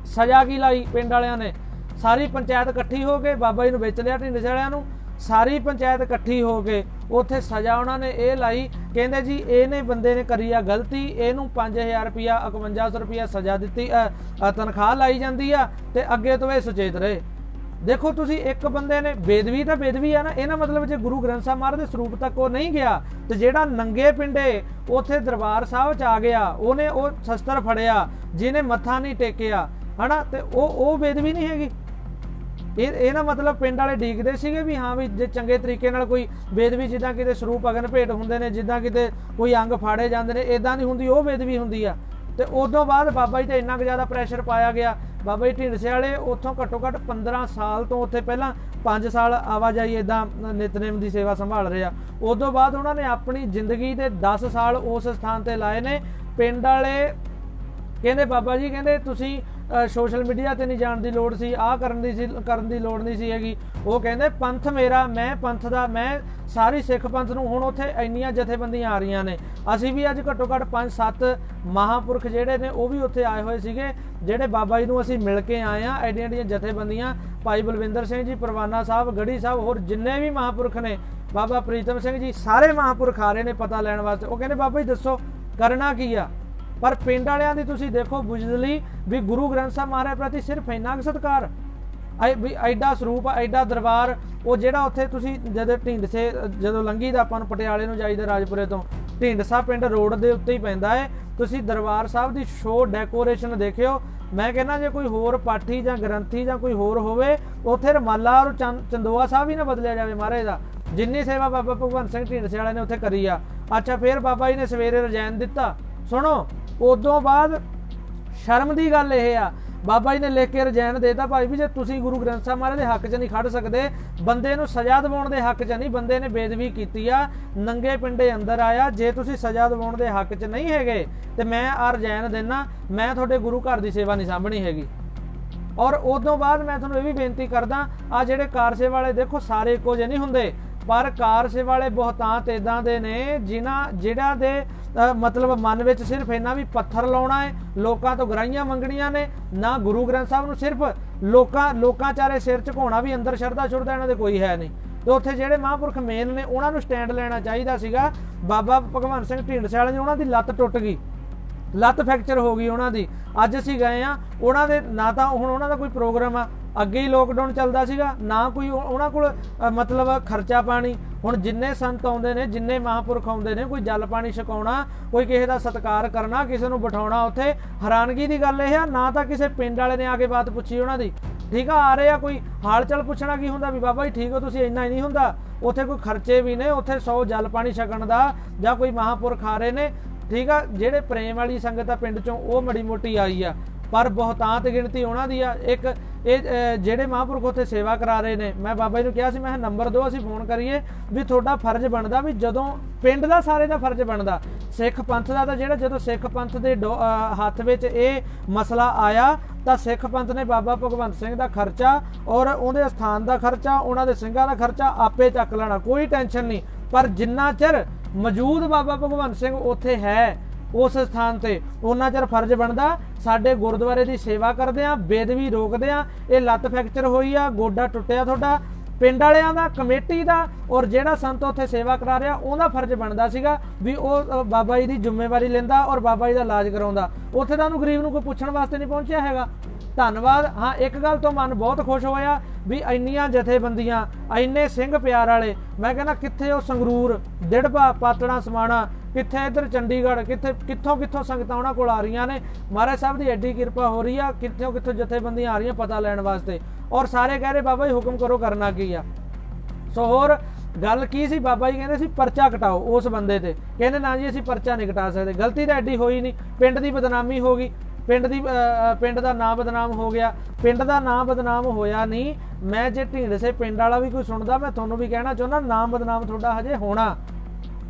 A: ਸਜ਼ਾ ਕੀ ਲਾਈ ਪਿੰਡ ਵਾਲਿਆਂ ਨੇ? ਸਾਰੀ ਪੰਚਾਇਤ ਇਕੱਠੀ ਹੋ ਕੇ ਬਾਬਾ ਜੀ ਨੂੰ ਵੇਚ ਲਿਆ ਢਿੰਡਸੇ ਵਾਲਿਆਂ ਨੂੰ। ਸਾਰੀ ਪੰਚਾਇਤ ਇਕੱਠੀ ਹੋ ਕੇ ਉੱਥੇ ਸਜ਼ਾ ਉਹਨਾਂ ਨੇ ਇਹ ਲਾਈ। ਕਹਿੰਦੇ ਜੀ, ਇਹਨੇ ਬੰਦੇ ਨੇ ਕਰੀ ਆ ਗਲਤੀ, ਇਹਨੂੰ 5000 ਰੁਪਿਆ 5100 ਰੁਪਿਆ ਸਜ਼ਾ ਦਿੱਤੀ ਤਨਖਾਹ ਲਾਈ ਜਾਂਦੀ ਆ ਤੇ ਅੱਗੇ ਤੋਂ ਇਹ ਸੁਚੇਤ ਰਹੇ। ਦੇਖੋ ਤੁਸੀਂ ਇੱਕ ਬੰਦੇ ਨੇ, ਬੇਦਵੀ ਤਾਂ ਬੇਦਵੀ ਆ ਨਾ ਇਹਨਾਂ ਮਤਲਬ ਜੇ ਗੁਰੂ ਗ੍ਰੰਥ ਸਾਹਿਬ ਮਹਾਰਾਜ ਦੇ ਸਰੂਪ ਤੱਕ ਉਹ ਨਹੀਂ ਗਿਆ, ਤੇ ਜਿਹੜਾ ਨੰਗੇ ਪਿੰਡੇ ਉੱਥੇ ਦਰਬਾਰ ਸਾਹਿਬ ਚ ਆ ਗਿਆ, ਉਹਨੇ ਉਹ ਸ਼ਸਤਰ ਫੜਿਆ, ਜਿਹਨੇ ਮੱਥਾ ਨਹੀਂ ਟੇਕਿਆ, ਹਨਾ? ਤੇ ਉਹ ਉਹ ਬੇਦਵੀ ਨਹੀਂ ਹੈਗੀ। ਇਹ ਇਹ ਨਾ ਮਤਲਬ ਪਿੰਡ ਵਾਲੇ ਡੀਕਦੇ ਸੀਗੇ ਵੀ ਹਾਂ ਵੀ ਜੇ ਚੰਗੇ ਤਰੀਕੇ ਨਾਲ ਕੋਈ ਬੇਦਵੀ ਜਿੱਦਾਂ ਕਿਤੇ ਸਰੂਪ ਅਗਨ ਭੇਟ ਹੁੰਦੇ ਨੇ, ਜਿੱਦਾਂ ਕਿਤੇ ਕੋਈ ਅੰਗ ਫਾੜੇ ਜਾਂਦੇ ਨੇ ਇਦਾਂ ਨਹੀਂ ਹੁੰਦੀ, ਉਹ ਬੇਦਵੀ ਹੁੰਦੀ ਆ। ਤੇ ਉਦੋਂ ਬਾਅਦ ਬਾਬਾ ਜੀ ਤੇ ਇੰਨਾ ਕੁ ਜ਼ਿਆਦਾ ਪ੍ਰੈਸ਼ਰ ਪਾਇਆ ਗਿਆ। ਬਾਬਾ ਜੀ ਢਿੰਡਸੇ ਵਾਲੇ ਉੱਥੋਂ ਘੱਟੋ ਘੱਟ 15 ਸਾਲ ਤੋਂ ਉੱਥੇ ਪਹਿਲਾਂ 5 ਸਾਲ ਆਵਾਜਾਈ ਇਦਾਂ ਨਿਤਨੇਮ ਦੀ ਸੇਵਾ ਸੰਭਾਲ ਰਹੇ ਆ। ਉਦੋਂ ਬਾਅਦ ਉਹਨਾਂ ਨੇ ਆਪਣੀ ਜ਼ਿੰਦਗੀ ਦੇ 10 ਸਾਲ ਉਸ ਸਥਾਨ ਤੇ ਲਾਏ ਨੇ। ਪਿੰਡ ਵਾਲੇ ਕਹਿੰਦੇ, ਬਾਬਾ ਜੀ ਕਹਿੰਦੇ, ਤੁਸੀਂ ਸੋਸ਼ਲ ਮੀਡੀਆ ਤੇ ਨਹੀਂ ਜਾਣ ਦੀ ਲੋੜ ਸੀ, ਆਹ ਕਰਨ ਦੀ ਸੀ, ਕਰਨ ਦੀ ਲੋੜ ਨਹੀਂ ਸੀ ਹੈਗੀ। ਉਹ ਕਹਿੰਦੇ, ਪੰਥ ਮੇਰਾ, ਮੈਂ ਪੰਥ ਦਾ, ਮੈਂ ਸਾਰੀ ਸਿੱਖ ਪੰਥ ਨੂੰ ਹੁਣ ਉੱਥੇ ਇੰਨੀਆਂ ਜਥੇਬੰਦੀਆਂ ਆ ਰਹੀਆਂ ਨੇ। ਅਸੀਂ ਵੀ ਅੱਜ ਘੱਟੋ ਘੱਟ 5-7 ਮਹਾਪੁਰਖ ਜਿਹੜੇ ਨੇ, ਉਹ ਵੀ ਉੱਥੇ ਆਏ ਹੋਏ ਸੀਗੇ, ਜਿਹੜੇ ਬਾਬਾ ਜੀ ਨੂੰ ਅਸੀਂ ਮਿਲ ਕੇ ਆਏ ਆ ਐਡੀਆਂ ਐਡੀਆਂ ਜਥੇਬੰਦੀਆਂ। ਭਾਈ ਬਲਵਿੰਦਰ ਸਿੰਘ ਜੀ, ਪਰਵਾਨਾ ਸਾਹਿਬ, ਗੜੀ ਸਾਹਿਬ, ਹੋਰ ਜਿੰਨੇ ਵੀ ਮਹਾਪੁਰਖ ਨੇ, ਬਾਬਾ ਪ੍ਰੀਤਮ ਸਿੰਘ ਜੀ, ਸਾਰੇ ਮਹਾਪੁਰਖ ਆ ਰਹੇ ਨੇ ਪਤਾ ਲੈਣ ਵਾਸਤੇ। ਉਹ ਕਹਿੰਦੇ, ਬਾਬਾ ਜੀ ਦੱਸੋ, ਕਰਨਾ ਕੀ ਆ? ਪਰ ਪਿੰਡ ਵਾਲਿਆਂ ਦੀ ਤੁਸੀਂ ਦੇਖੋ ਬੁਝਦਲੀ ਵੀ ਗੁਰੂ ਗ੍ਰੰਥ ਸਾਹਿਬ ਮਹਾਰਾਜ ਪ੍ਰਤੀ ਸਿਰਫ ਇੰਨਾ ਕੁ ਸਤਕਾਰ। ਐ ਵੀ ਐਡਾ ਸਰੂਪ, ਐਡਾ ਦਰਬਾਰ, ਉਹ ਜਿਹੜਾ ਉੱਥੇ ਤੁਸੀਂ ਜਦੋਂ ਢਿੰਡਸੇ ਜਦੋਂ ਲੰਗੀ ਦਾ ਆਪਾਂ ਨੂੰ ਪਟਿਆਲੇ ਨੂੰ ਜਾਈਦਾ ਰਾਜਪੁਰੇ ਤੋਂ ਢਿੰਡਸਾ ਪਿੰਡ ਰੋਡ ਦੇ ਉੱਤੇ ਹੀ ਪੈਂਦਾ ਹੈ। ਤੁਸੀਂ ਦਰਬਾਰ ਸਾਹਿਬ ਦੀ ਸ਼ੋ ਡੈਕੋਰੇਸ਼ਨ ਦੇਖਿਓ। ਮੈਂ ਕਹਿੰਦਾ ਜੇ ਕੋਈ ਹੋਰ ਪਾਠੀ ਜਾਂ ਗ੍ਰੰਥੀ ਜਾਂ ਕੋਈ ਹੋਰ ਹੋਵੇ, ਉੱਥੇ ਰਮਾਲਾ ਔਰ ਚੰਦੋਆ ਸਾਹਿਬ ਹੀ ਨਾ ਬਦਲਿਆ ਜਾਵੇ ਮਹਾਰਾਜ ਦਾ। ਜਿੰਨੀ ਸੇਵਾ ਬਾਬਾ ਭਗਵੰਤ ਸਿੰਘ ਢਿੰਡਸੇ ਵਾਲੇ ਨੇ ਉੱਥੇ ਕਰੀ ਆ। ਅੱਛਾ, ਫਿਰ ਬਾਬਾ ਜੀ ਨੇ ਸਵੇਰੇ ਰਜੈਨ ਦਿੱਤਾ। ਸੁਣੋ ਉਦੋਂ ਬਾਅਦ ਸ਼ਰਮ ਦੀ ਗੱਲ ਇਹ ਆ। ਬਾਬਾ ਜੀ ਨੇ ਲਿਖ ਕੇ ਰਜੈਨ ਦੇਤਾ, ਭਾਈ ਵੀ ਜੇ ਤੁਸੀਂ ਗੁਰੂ ਗ੍ਰੰਥ ਸਾਹਿਬ ਮਹਾਰਾਜ ਦੇ ਹੱਕ 'ਚ ਨਹੀਂ ਖੜ ਸਕਦੇ, ਬੰਦੇ ਨੂੰ ਸਜ਼ਾ ਦਿਵਾਉਣ ਦੇ ਹੱਕ 'ਚ ਨਹੀਂ, ਬੰਦੇ ਨੇ ਬੇਦਬੀ ਕੀਤੀ ਆ, ਨੰਗੇ ਪਿੰਡੇ ਅੰਦਰ ਆਇਆ, ਜੇ ਤੁਸੀਂ ਸਜ਼ਾ ਦਿਵਾਉਣ ਦੇ ਹੱਕ 'ਚ ਨਹੀਂ ਹੈਗੇ, ਤੇ ਮੈਂ ਆ ਰਜੈਨ ਦੇਣਾ ਮੈਂ ਤੁਹਾਡੇ ਗੁਰੂ ਘਰ ਦੀ ਸੇਵਾ ਨਹੀਂ ਸਾਂਭਣੀ ਹੈਗੀ। ਔਰ ਉਦੋਂ ਬਾਅਦ ਮੈਂ ਤੁਹਾਨੂੰ ਇਹ ਵੀ ਬੇਨਤੀ ਕਰਦਾ ਆ ਜਿਹੜੇ ਕਾਰ ਸੇਵਾ ਵਾਲੇ ਦੇਖੋ, ਸਾਰੇ ਇੱਕੋ ਜਿਹੇ ਨਹੀਂ ਹੁੰਦੇ। ਪਰ ਕਾਰਸੇ ਵਾਲੇ ਬਹੁਤਾਂਤ ਇਦਾਂ ਦੇ ਨੇ ਜਿਨ੍ਹਾਂ ਜਿਹੜਾ ਦੇ ਮਤਲਬ ਮਨ ਵਿੱਚ ਸਿਰਫ ਇਹਨਾਂ ਵੀ ਪੱਥਰ ਲਾਉਣਾ ਹੈ, ਲੋਕਾਂ ਤੋਂ ਗਰਾਈਆਂ ਮੰਗਣੀਆਂ ਨੇ, ਨਾ ਗੁਰੂ ਗ੍ਰੰਥ ਸਾਹਿਬ ਨੂੰ ਸਿਰਫ ਲੋਕਾਂ ਲੋਕਾਂ ਚਾਰੇ ਸਿਰ ਝੁਕਾਉਣਾ ਵੀ ਅੰਦਰ ਸ਼ਰਧਾ ਛੁਰਦਾ ਇਹਨਾਂ ਦੇ ਕੋਈ ਹੈ ਨਹੀਂ। ਤੇ ਉੱਥੇ ਜਿਹੜੇ ਮਹਾਂਪੁਰਖ ਮੇਨ ਨੇ, ਉਹਨਾਂ ਨੂੰ ਸਟੈਂਡ ਲੈਣਾ ਚਾਹੀਦਾ ਸੀਗਾ। ਬਾਬਾ ਭਗਵੰਤ ਸਿੰਘ ਢਿੰਡਸੇ ਵਾਲੇ ਦੀ, ਉਹਨਾਂ ਦੀ ਲੱਤ ਟੁੱਟ ਗਈ। ਲੱਤ ਫ੍ਰੈਕਚਰ ਹੋ ਗਈ ਉਹਨਾਂ ਦੀ। ਅੱਜ ਅਸੀਂ ਗਏ ਆ ਉਹਨਾਂ ਦੇ, ਨਾ ਤਾਂ ਹੁਣ ਉਹਨਾਂ ਦਾ ਕੋਈ ਪ੍ਰੋਗਰਾਮ ਆ ਅੱਗੇ ਹੀ ਲੋਕਡਾਊਨ ਚੱਲਦਾ ਸੀਗਾ, ਨਾ ਕੋਈ ਉਹਨਾਂ ਕੋਲ ਮਤਲਬ ਖਰਚਾ ਪਾਣੀ। ਹੁਣ ਜਿੰਨੇ ਸੰਤ ਆਉਂਦੇ ਨੇ, ਜਿੰਨੇ ਮਹਾਪੁਰਖ ਆਉਂਦੇ ਨੇ, ਕੋਈ ਜਲ ਪਾਣੀ ਛਕਾਉਣਾ, ਕੋਈ ਕਿਸੇ ਦਾ ਸਤਿਕਾਰ ਕਰਨਾ, ਕਿਸੇ ਨੂੰ ਬਿਠਾਉਣਾ ਉੱਥੇ, ਹੈਰਾਨਗੀ ਦੀ ਗੱਲ ਇਹ ਆ, ਨਾ ਤਾਂ ਕਿਸੇ ਪਿੰਡ ਵਾਲੇ ਨੇ ਆ ਕੇ ਬਾਤ ਪੁੱਛੀ ਉਹਨਾਂ ਦੀ। ਠੀਕ ਆ ਆ ਰਹੇ ਆ ਕੋਈ ਹਾਲ ਚਾਲ ਪੁੱਛਣਾ ਕੀ ਹੁੰਦਾ ਵੀ ਬਾਬਾ ਜੀ ਠੀਕ ਹੋ ਤੁਸੀਂ, ਇੰਨਾ ਹੀ ਨਹੀਂ ਹੁੰਦਾ। ਉੱਥੇ ਕੋਈ ਖਰਚੇ ਵੀ ਨੇ, ਉੱਥੇ 100 ਜਲ ਪਾਣੀ ਛਕਣ ਦਾ, ਜਾਂ ਕੋਈ ਮਹਾਪੁਰਖ ਆ ਰਹੇ ਨੇ। ਠੀਕ ਆ, ਜਿਹੜੇ ਪ੍ਰੇਮ ਵਾਲੀ ਸੰਗਤ ਆ ਪਿੰਡ ਚੋਂ, ਉਹ ਮੜੀ ਮੋਟੀ ਆਈ ਆ। ਪਰ ਬਹੁਤਾਂਤ ਗਿਣਤੀ ਉਹਨਾਂ ਦੀ ਆ। ਇੱਕ, ਇਹ ਜਿਹੜੇ ਮਹਾਂਪੁਰਖ ਉੱਥੇ ਸੇਵਾ ਕਰਾ ਰਹੇ ਨੇ, ਮੈਂ ਬਾਬਾ ਜੀ ਨੂੰ ਕਿਹਾ ਸੀ, ਮੈਂ ਨੰਬਰ ਦਿਓ, ਅਸੀਂ ਫੋਨ ਕਰੀਏ ਵੀ ਤੁਹਾਡਾ ਫਰਜ਼ ਬਣਦਾ ਵੀ ਜਦੋਂ ਪਿੰਡ ਦਾ ਸਾਰੇ ਦਾ ਫਰਜ਼ ਬਣਦਾ। ਸਿੱਖ ਪੰਥ ਦਾ ਤਾਂ ਜਿਹੜਾ ਜਦੋਂ ਸਿੱਖ ਪੰਥ ਦੇ ਹੱਥ ਵਿੱਚ ਇਹ ਮਸਲਾ ਆਇਆ, ਤਾਂ ਸਿੱਖ ਪੰਥ ਨੇ ਬਾਬਾ ਭਗਵੰਤ ਸਿੰਘ ਦਾ ਖਰਚਾ ਔਰ ਉਹਦੇ ਸਥਾਨ ਦਾ ਖਰਚਾ, ਉਹਨਾਂ ਦੇ ਸਿੰਘਾਂ ਦਾ ਖਰਚਾ ਆਪੇ ਚੱਕ ਲੈਣਾ, ਕੋਈ ਟੈਨਸ਼ਨ ਨਹੀਂ। ਪਰ ਜਿੰਨਾ ਚਿਰ ਮੌਜੂਦ ਬਾਬਾ ਭਗਵੰਤ ਸਿੰਘ ਉੱਥੇ ਹੈ ਉਸ ਸਥਾਨ ਤੇ। ਉਹਨਾਂ ਚਿਰ ਫਰਜ਼ ਬਣਦਾ, ਸਾਡੇ ਗੁਰਦੁਆਰੇ ਦੀ ਸੇਵਾ ਕਰਦੇ ਆ ਬੇਦਵੀ ਰੋਕਦੇ ਆ ਇਹ ਲੱਤ ਫ੍ਰੈਕਚਰ ਹੋਈ ਆ, ਗੋਡਾ ਟੁੱਟਿਆ ਤੁਹਾਡਾ, ਪਿੰਡ ਵਾਲਿਆਂ ਦਾ, ਕਮੇਟੀ ਦਾ, ਔਰ ਜਿਹੜਾ ਸੰਤ ਉੱਥੇ ਸੇਵਾ ਕਰਾ ਰਿਹਾ, ਉਹਦਾ ਫਰਜ਼ ਬਣਦਾ ਸੀਗਾ ਵੀ ਉਹ ਬਾਬਾ ਜੀ ਦੀ ਜ਼ਿੰਮੇਵਾਰੀ ਲੈਂਦਾ ਔਰ ਬਾਬਾ ਜੀ ਦਾ ਇਲਾਜ ਕਰਾਉਂਦਾ। ਉੱਥੇ ਤਾਂ ਉਹਨੂੰ ਗਰੀਬ ਨੂੰ ਕੋਈ ਪੁੱਛਣ ਵਾਸਤੇ ਨਹੀਂ ਪਹੁੰਚਿਆ ਹੈਗਾ। ਧੰਨਵਾਦ। ਹਾਂ, ਇੱਕ ਗੱਲ ਤੋਂ ਮਨ ਬਹੁਤ ਖੁਸ਼ ਹੋਇਆ ਵੀ ਇੰਨੀਆਂ ਜਥੇਬੰਦੀਆਂ, ਇੰਨੇ ਸਿੰਘ ਪਿਆਰ ਵਾਲੇ, ਮੈਂ ਕਹਿੰਦਾ ਕਿੱਥੇ ਉਹ ਸੰਗਰੂਰ ਡਿੜਪਾ ਪਾਤੜਾ, ਸਮਾਣਾ, ਕਿੱਥੇ ਇਧਰ ਚੰਡੀਗੜ੍ਹ, ਕਿੱਥੇ, ਕਿੱਥੋਂ ਕਿੱਥੋਂ ਸੰਗਤਾਂ ਉਹਨਾਂ ਕੋਲ ਆ ਰਹੀਆਂ ਨੇ? ਮਹਾਰਾਜ ਸਾਹਿਬ ਦੀ ਐਡੀ ਕਿਰਪਾ ਹੋ ਰਹੀ ਆ, ਕਿੱਥੋਂ ਕਿੱਥੋਂ ਜਥੇਬੰਦੀਆਂ ਆ ਰਹੀਆਂ ਪਤਾ ਲੈਣ ਵਾਸਤੇ। ਔਰ ਸਾਰੇ ਕਹਿ ਰਹੇ, ਬਾਬਾ ਜੀ, ਹੁਕਮ ਕਰੋ, ਕਰਨਾ ਕੀ ਆ? ਸੋ ਹੋਰ, ਗੱਲ ਕੀ ਸੀ? ਬਾਬਾ ਜੀ ਕਹਿੰਦੇ ਸੀ, ਪਰਚਾ ਕਟਾਓ ਉਸ ਬੰਦੇ ਤੇ। ਕਹਿੰਦੇ, ਨਾ ਜੀ, ਅਸੀਂ ਪਰਚਾ ਨਹੀਂ ਕਟਾ ਸਕਦੇ। ਗਲਤੀ ਤਾਂ ਐਡੀ ਹੋਈ ਨਹੀਂ। ਪਿੰਡ ਦੀ ਬਦਨਾਮੀ ਹੋ ਗਈ। ਪਿੰਡ ਦੀ ਪਿੰਡ ਦਾ ਨਾਮ ਬਦਨਾਮ ਹੋ ਗਿਆ। ਪਿੰਡ ਦਾ ਨਾਮ ਬਦਨਾਮ ਹੋਇਆ ਨਹੀਂ। ਮੈਂ ਜੇ ਢੀਂਡਸੇ ਪਿੰਡ ਵਾਲਾ ਵੀ ਕੋਈ ਸੁਣਦਾ, ਮੈਂ ਤੁਹਾਨੂੰ ਵੀ ਕਹਿਣਾ ਚਾਹੁੰਦਾ, ਨਾਮ ਬਦਨਾਮ ਤੁਹਾਡਾ ਹਜੇ ਹੋਣਾ।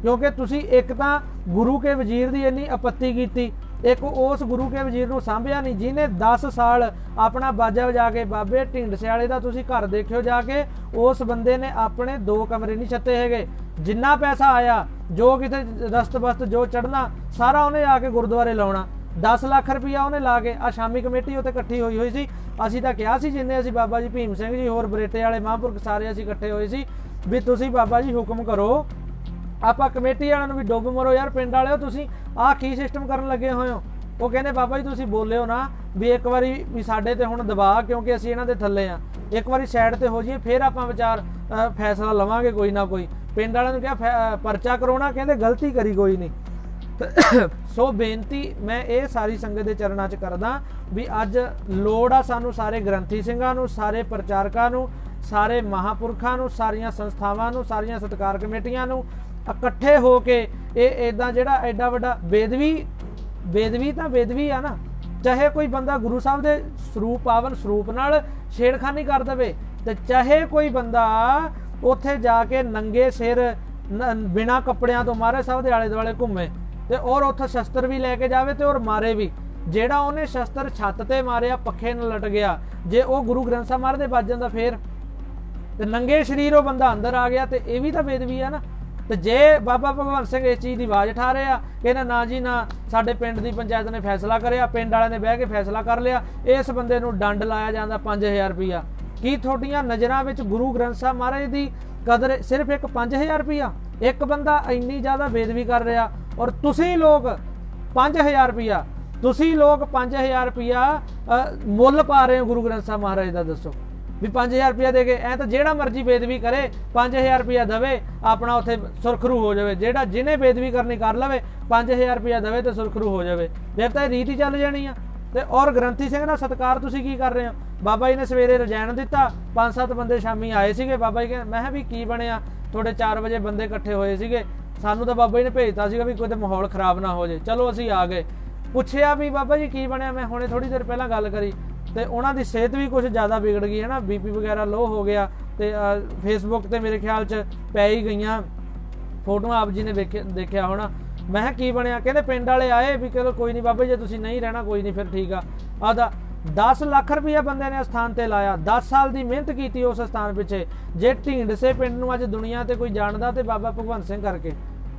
A: ਕਿਉਂਕਿ ਤੁਸੀਂ ਇੱਕ ਤਾਂ ਗੁਰੂ ਕੇ ਵਜ਼ੀਰ ਦੀ ਇੰਨੀ ਆਪੱਤੀ ਕੀਤੀ, ਇੱਕ ਉਸ ਗੁਰੂ ਕੇ ਵਜ਼ੀਰ ਨੂੰ ਸਾਂਭਿਆ ਨਹੀਂ, ਜਿਹਨੇ 10 ਸਾਲ ਆਪਣਾ ਬਾਜਾ ਵਜਾ ਕੇ ਬਾਬੇ ਢਿੰਡਸੇ ਵਾਲੇ ਦਾ ਤੁਸੀਂ ਘਰ ਦੇਖਿਓ ਜਾ ਕੇ, ਉਸ ਬੰਦੇ ਨੇ ਆਪਣੇ ਦੋ ਕਮਰੇ ਨਹੀਂ ਛੱਤੇ ਹੈਗੇ। ਜਿੰਨਾ ਪੈਸਾ ਆਇਆ, ਜੋ ਕਿਤੇ ਰਸਤ ਬਸਤ ਜੋ ਚੜਨਾ ਸਾਰਾ ਉਹਨੇ ਆ ਕੇ ਗੁਰਦੁਆਰੇ ਲਾਉਣਾ। 10 ਲੱਖ ਰੁਪਇਆ ਉਹਨੇ ਲਾ ਕੇ ਆ ਸ਼ਾਮੀ ਕਮੇਟੀ ਉੱਤੇ ਇਕੱਠੀ ਹੋਈ ਹੋਈ ਸੀ। ਅਸੀਂ ਤਾਂ ਕਿਹਾ ਸੀ ਜਿੰਨੇ ਅਸੀਂ ਬਾਬਾ ਜੀ ਭੀਮ ਸਿੰਘ ਜੀ ਹੋਰ ਬਰੇਟੇ ਵਾਲੇ ਮਹਾਂਪੁਰਖ ਸਾਰੇ ਅਸੀਂ ਇਕੱਠੇ ਹੋਏ ਸੀ ਵੀ ਤੁਸੀਂ ਬਾਬਾ ਜੀ ਹੁਕਮ ਕਰੋ। ਆਪਾਂ ਕਮੇਟੀ ਵਾਲਿਆਂ ਨੂੰ ਵੀ ਡੁੱਬ ਮਰੋ ਯਾਰ ਪਿੰਡ ਵਾਲਿਓ ਤੁਸੀਂ ਆਹ ਕੀ ਸਿਸਟਮ ਕਰਨ ਲੱਗੇ ਹੋਏ ਹੋ? ਉਹ ਕਹਿੰਦੇ ਬਾਬਾ ਜੀ ਤੁਸੀਂ ਬੋਲਿਓ ਨਾ ਵੀ ਇੱਕ ਵਾਰੀ ਵੀ ਸਾਡੇ ਤੇ ਹੁਣ ਦਬਾਅ ਕਿਉਂਕਿ ਅਸੀਂ ਇਹਨਾਂ ਦੇ ਥੱਲੇ ਆ। ਇੱਕ ਵਾਰੀ ਸਾਈਡ ਤੇ ਹੋ ਜਾਈਏ ਫਿਰ ਆਪਾਂ ਵਿਚਾਰ ਫੈਸਲਾ ਲਵਾਂਗੇ ਕੋਈ ਨਾ ਕੋਈ। ਪਿੰਡ ਵਾਲਿਆਂ ਨੂੰ ਕਿਹਾ ਫੈ- ਅ, ਪਰਚਾ ਕਰਾਉਣਾ ਕਹਿੰਦੇ ਗਲਤੀ ਕਰੀ ਕੋਈ ਨਹੀਂ। ਸੋ ਬੇਨਤੀ, ਮੈਂ ਇਹ ਸਾਰੀ ਸੰਗਤ ਦੇ ਚਰਨਾਂ 'ਚ ਕਰਦਾ ਵੀ ਅੱਜ ਲੋੜ ਆ ਸਾਨੂੰ ਸਾਰੇ ਗ੍ਰੰਥੀ ਸਿੰਘਾਂ ਨੂੰ, ਸਾਰੇ ਪ੍ਰਚਾਰਕਾਂ ਨੂੰ, ਸਾਰੇ ਮਹਾਪੁਰਖਾਂ ਨੂੰ, ਸਾਰੀਆਂ ਸੰਸਥਾਵਾਂ ਨੂੰ, ਸਾਰੀਆਂ ਸਤਕਾਰ ਕਮੇਟੀਆਂ ਨੂੰ ਇਕੱਠੇ ਹੋ ਕੇ ਇਹ ਇਦਾਂ ਜਿਹੜਾ ਐਡਾ ਵੱਡਾ ਬੇਦਵੀ ਬੇਦਵੀ ਤਾਂ ਬੇਦਵੀ ਆ ਨਾ, ਚਾਹੇ ਕੋਈ ਬੰਦਾ ਗੁਰੂ ਸਾਹਿਬ ਦੇ ਸਰੂਪ, ਪਾਵਨ ਸਰੂਪ ਨਾਲ ਛੇੜਖਾਨੀ ਕਰ ਦਵੇ, ਤੇ ਚਾਹੇ ਕੋਈ ਬੰਦਾ ਉੱਥੇ ਜਾ ਕੇ ਨੰਗੇ ਸਿਰ ਬਿਨਾ ਕੱਪੜਿਆਂ ਤੋਂ ਮਹਾਰਾਜ ਸਾਹਿਬ ਦੇ ਆਲੇ ਦੁਆਲੇ ਘੁੰਮੇ। ਤੇ ਔਰ ਉੱਥੇ ਸ਼ਸਤਰ ਵੀ ਲੈ ਕੇ ਜਾਵੇ ਤੇ ਔਰ ਮਾਰੇ ਵੀ। ਜਿਹੜਾ ਉਹਨੇ ਸ਼ਸਤਰ ਛੱਤ ਤੇ ਮਾਰਿਆ, ਪੱਖੇ ਨਾਲ ਲਟ ਗਿਆ। ਜੇ ਉਹ ਗੁਰੂ ਗ੍ਰੰਥ ਸਾਹਿਬ ਮਹਾਰਾਜ ਦੇ ਵੱਜ ਜਾਂਦਾ ਫੇਰ? ਤੇ ਨੰਗੇ ਸਰੀਰ ਉਹ ਬੰਦਾ ਅੰਦਰ ਆ ਗਿਆ ਤੇ ਇਹ ਵੀ ਤਾਂ ਬੇਦਵੀ ਆ ਨਾ। ਤੇ ਜੇ ਬਾਬਾ ਭਗਵੰਤ ਸਿੰਘ ਇਸ ਚੀਜ਼ ਦੀ ਆਵਾਜ਼ ਉਠਾ ਰਿਹਾ, ਕਹਿੰਦਾ ਨਾ ਨਾ ਜੀ, ਨਾ ਸਾਡੇ ਪਿੰਡ ਦੀ ਪੰਚਾਇਤ ਨੇ ਫੈਸਲਾ ਕਰਿਆ, ਪਿੰਡ ਵਾਲਿਆਂ ਨੇ ਬਹਿ ਕੇ ਫੈਸਲਾ ਕਰ ਲਿਆ, ਇਸ ਬੰਦੇ ਨੂੰ ਡੰਡ ਲਾਇਆ ਜਾਂਦਾ 5000 ਰੁਪਇਆ। ਕੀ ਤੁਹਾਡੀਆਂ ਨਜ਼ਰਾਂ ਵਿੱਚ ਗੁਰੂ ਗ੍ਰੰਥ ਸਾਹਿਬ ਮਹਾਰਾਜ ਦੀ ਕਦਰ ਸਿਰਫ ਇੱਕ 5000 ਰੁਪਿਆ ਇੱਕ ਬੰਦਾ ਇੰਨੀ ਜ਼ਿਆਦਾ ਬੇਦਵੀ ਕਰ ਰਿਹਾ ਔਰ ਤੁਸੀਂ ਲੋਕ 5000 ਰੁਪਇਆ ਤੁਸੀਂ ਲੋਕ 5000 ਰੁਪਇਆ ਅ, ਮੁੱਲ ਪਾ ਰਹੇ ਹੋ ਗੁਰੂ ਗ੍ਰੰਥ ਸਾਹਿਬ ਮਹਾਰਾਜ ਦਾ ਦੱਸੋ। ਵੀ 5000 ਰੁਪਇਆ ਦੇ ਕੇ ਐ ਤਾਂ ਜਿਹੜਾ ਮਰਜ਼ੀ ਬੇਦਵੀ ਕਰੇ 5000 ਰੁਪਇਆ ਦਵੇ ਆਪਣਾ ਉੱਥੇ ਸੁਰਖਰੂ ਹੋ ਜਾਵੇ। ਜਿਹੜਾ ਜਿਹਨੇ ਬੇਦਵੀ ਕਰਨੀ ਕਰ ਲਵੇ 5000 ਰੁਪਇਆ ਦਵੇ ਤੇ ਸੁਰਖਰੂ ਹੋ ਜਾਵੇ। ਫਿਰ ਤਾਂ ਇਹ ਰੀਤ ਹੀ ਚੱਲ ਜਾਣੀ ਆ। ਤੇ ਔਰ ਗ੍ਰੰਥੀ ਸਿੰਘ ਦਾ ਸਤਕਾਰ ਤੁਸੀਂ ਕੀ ਕਰ ਰਹੇ ਹੋ? ਬਾਬਾ ਜੀ ਨੇ ਸਵੇਰੇ ਰਜਾਇਣ ਦਿੱਤਾ, ਪੰਜ ਸੱਤ ਬੰਦੇ ਸ਼ਾਮੀ ਆਏ ਸੀਗੇ। ਬਾਬਾ ਜੀ ਕਹਿੰਦੇ, ਮੈਂ ਕਿਹਾ ਵੀ ਕੀ ਬਣਿਆ? ਤੁਹਾਡੇ 4 ਵਜੇ ਬੰਦੇ ਇਕੱਠੇ ਹੋਏ ਸੀਗੇ। ਸਾਨੂੰ ਤਾਂ ਬਾਬਾ ਜੀ ਨੇ ਭੇਜਤਾ ਸੀਗਾ ਵੀ ਕੋਈ ਤੇ ਮਾਹੌਲ ਖਰਾਬ ਨਾ ਹੋ ਜੇ। ਚਲੋ ਅਸੀਂ ਆ ਗਏ। ਪੁੱਛਿਆ ਵੀ ਬਾਬਾ ਜੀ ਕੀ ਬਣਿਆ? ਮੈਂ ਹੁਣੇ ਥੋੜੀ ਦੇਰ ਪਹਿਲਾਂ ਗੱਲ ਕਰੀ। ਤੇ ਉਹਨਾਂ ਦੀ ਸਿਹਤ ਵੀ ਕੁਝ ਜ਼ਿਆਦਾ ਵਿਗੜ ਗਈ ਹੈ ਨਾ ਬੀਪੀ ਵਗੈਰਾ ਲੋ ਹੋ ਗਿਆ। ਤੇ ਫੇਸਬੁੱਕ ਤੇ ਮੇਰੇ ਖਿਆਲ 'ਚ ਪੈ ਹੀ ਗਈਆਂ। ਫੋਟੋਆਂ ਆਪ ਜੀ ਨੇ ਵੇਖਿਆ ਦੇਖਿਆ ਹੋਣਾ। ਮੈਂ ਕਿਹਾ ਕੀ ਬਣਿਆ? ਕਹਿੰਦੇ ਪਿੰਡ ਵਾਲੇ ਆਏ ਵੀ ਚਲੋ ਕੋਈ ਨਹੀਂ ਬਾਬਾ, ਜੀ ਜੇ ਤੁਸੀਂ ਨਹੀਂ ਰਹਿਣਾ ਕੋਈ ਨਹੀਂ, ਫਿਰ ਠੀਕ ਆ। ਆਦਾ 10 ਲੱਖ ਰੁਪਇਆ ਬੰਦੇ ਨੇ ਸਥਾਨ ਤੇ ਲਾਇਆ। 10 ਸਾਲ ਦੀ ਮਿਹਨਤ ਕੀਤੀ ਉਸ ਸਥਾਨ ਪਿੱਛੇ। ਜੇ ਢੀਂਡਸੇ ਪਿੰਡ ਨੂੰ ਅੱਜ ਦੁਨੀਆ ਤੇ ਕੋਈ ਜਾਣਦਾ ਤੇ ਬਾਬਾ ਭਗਵੰਤ ਸਿੰਘ ਕਰਕੇ।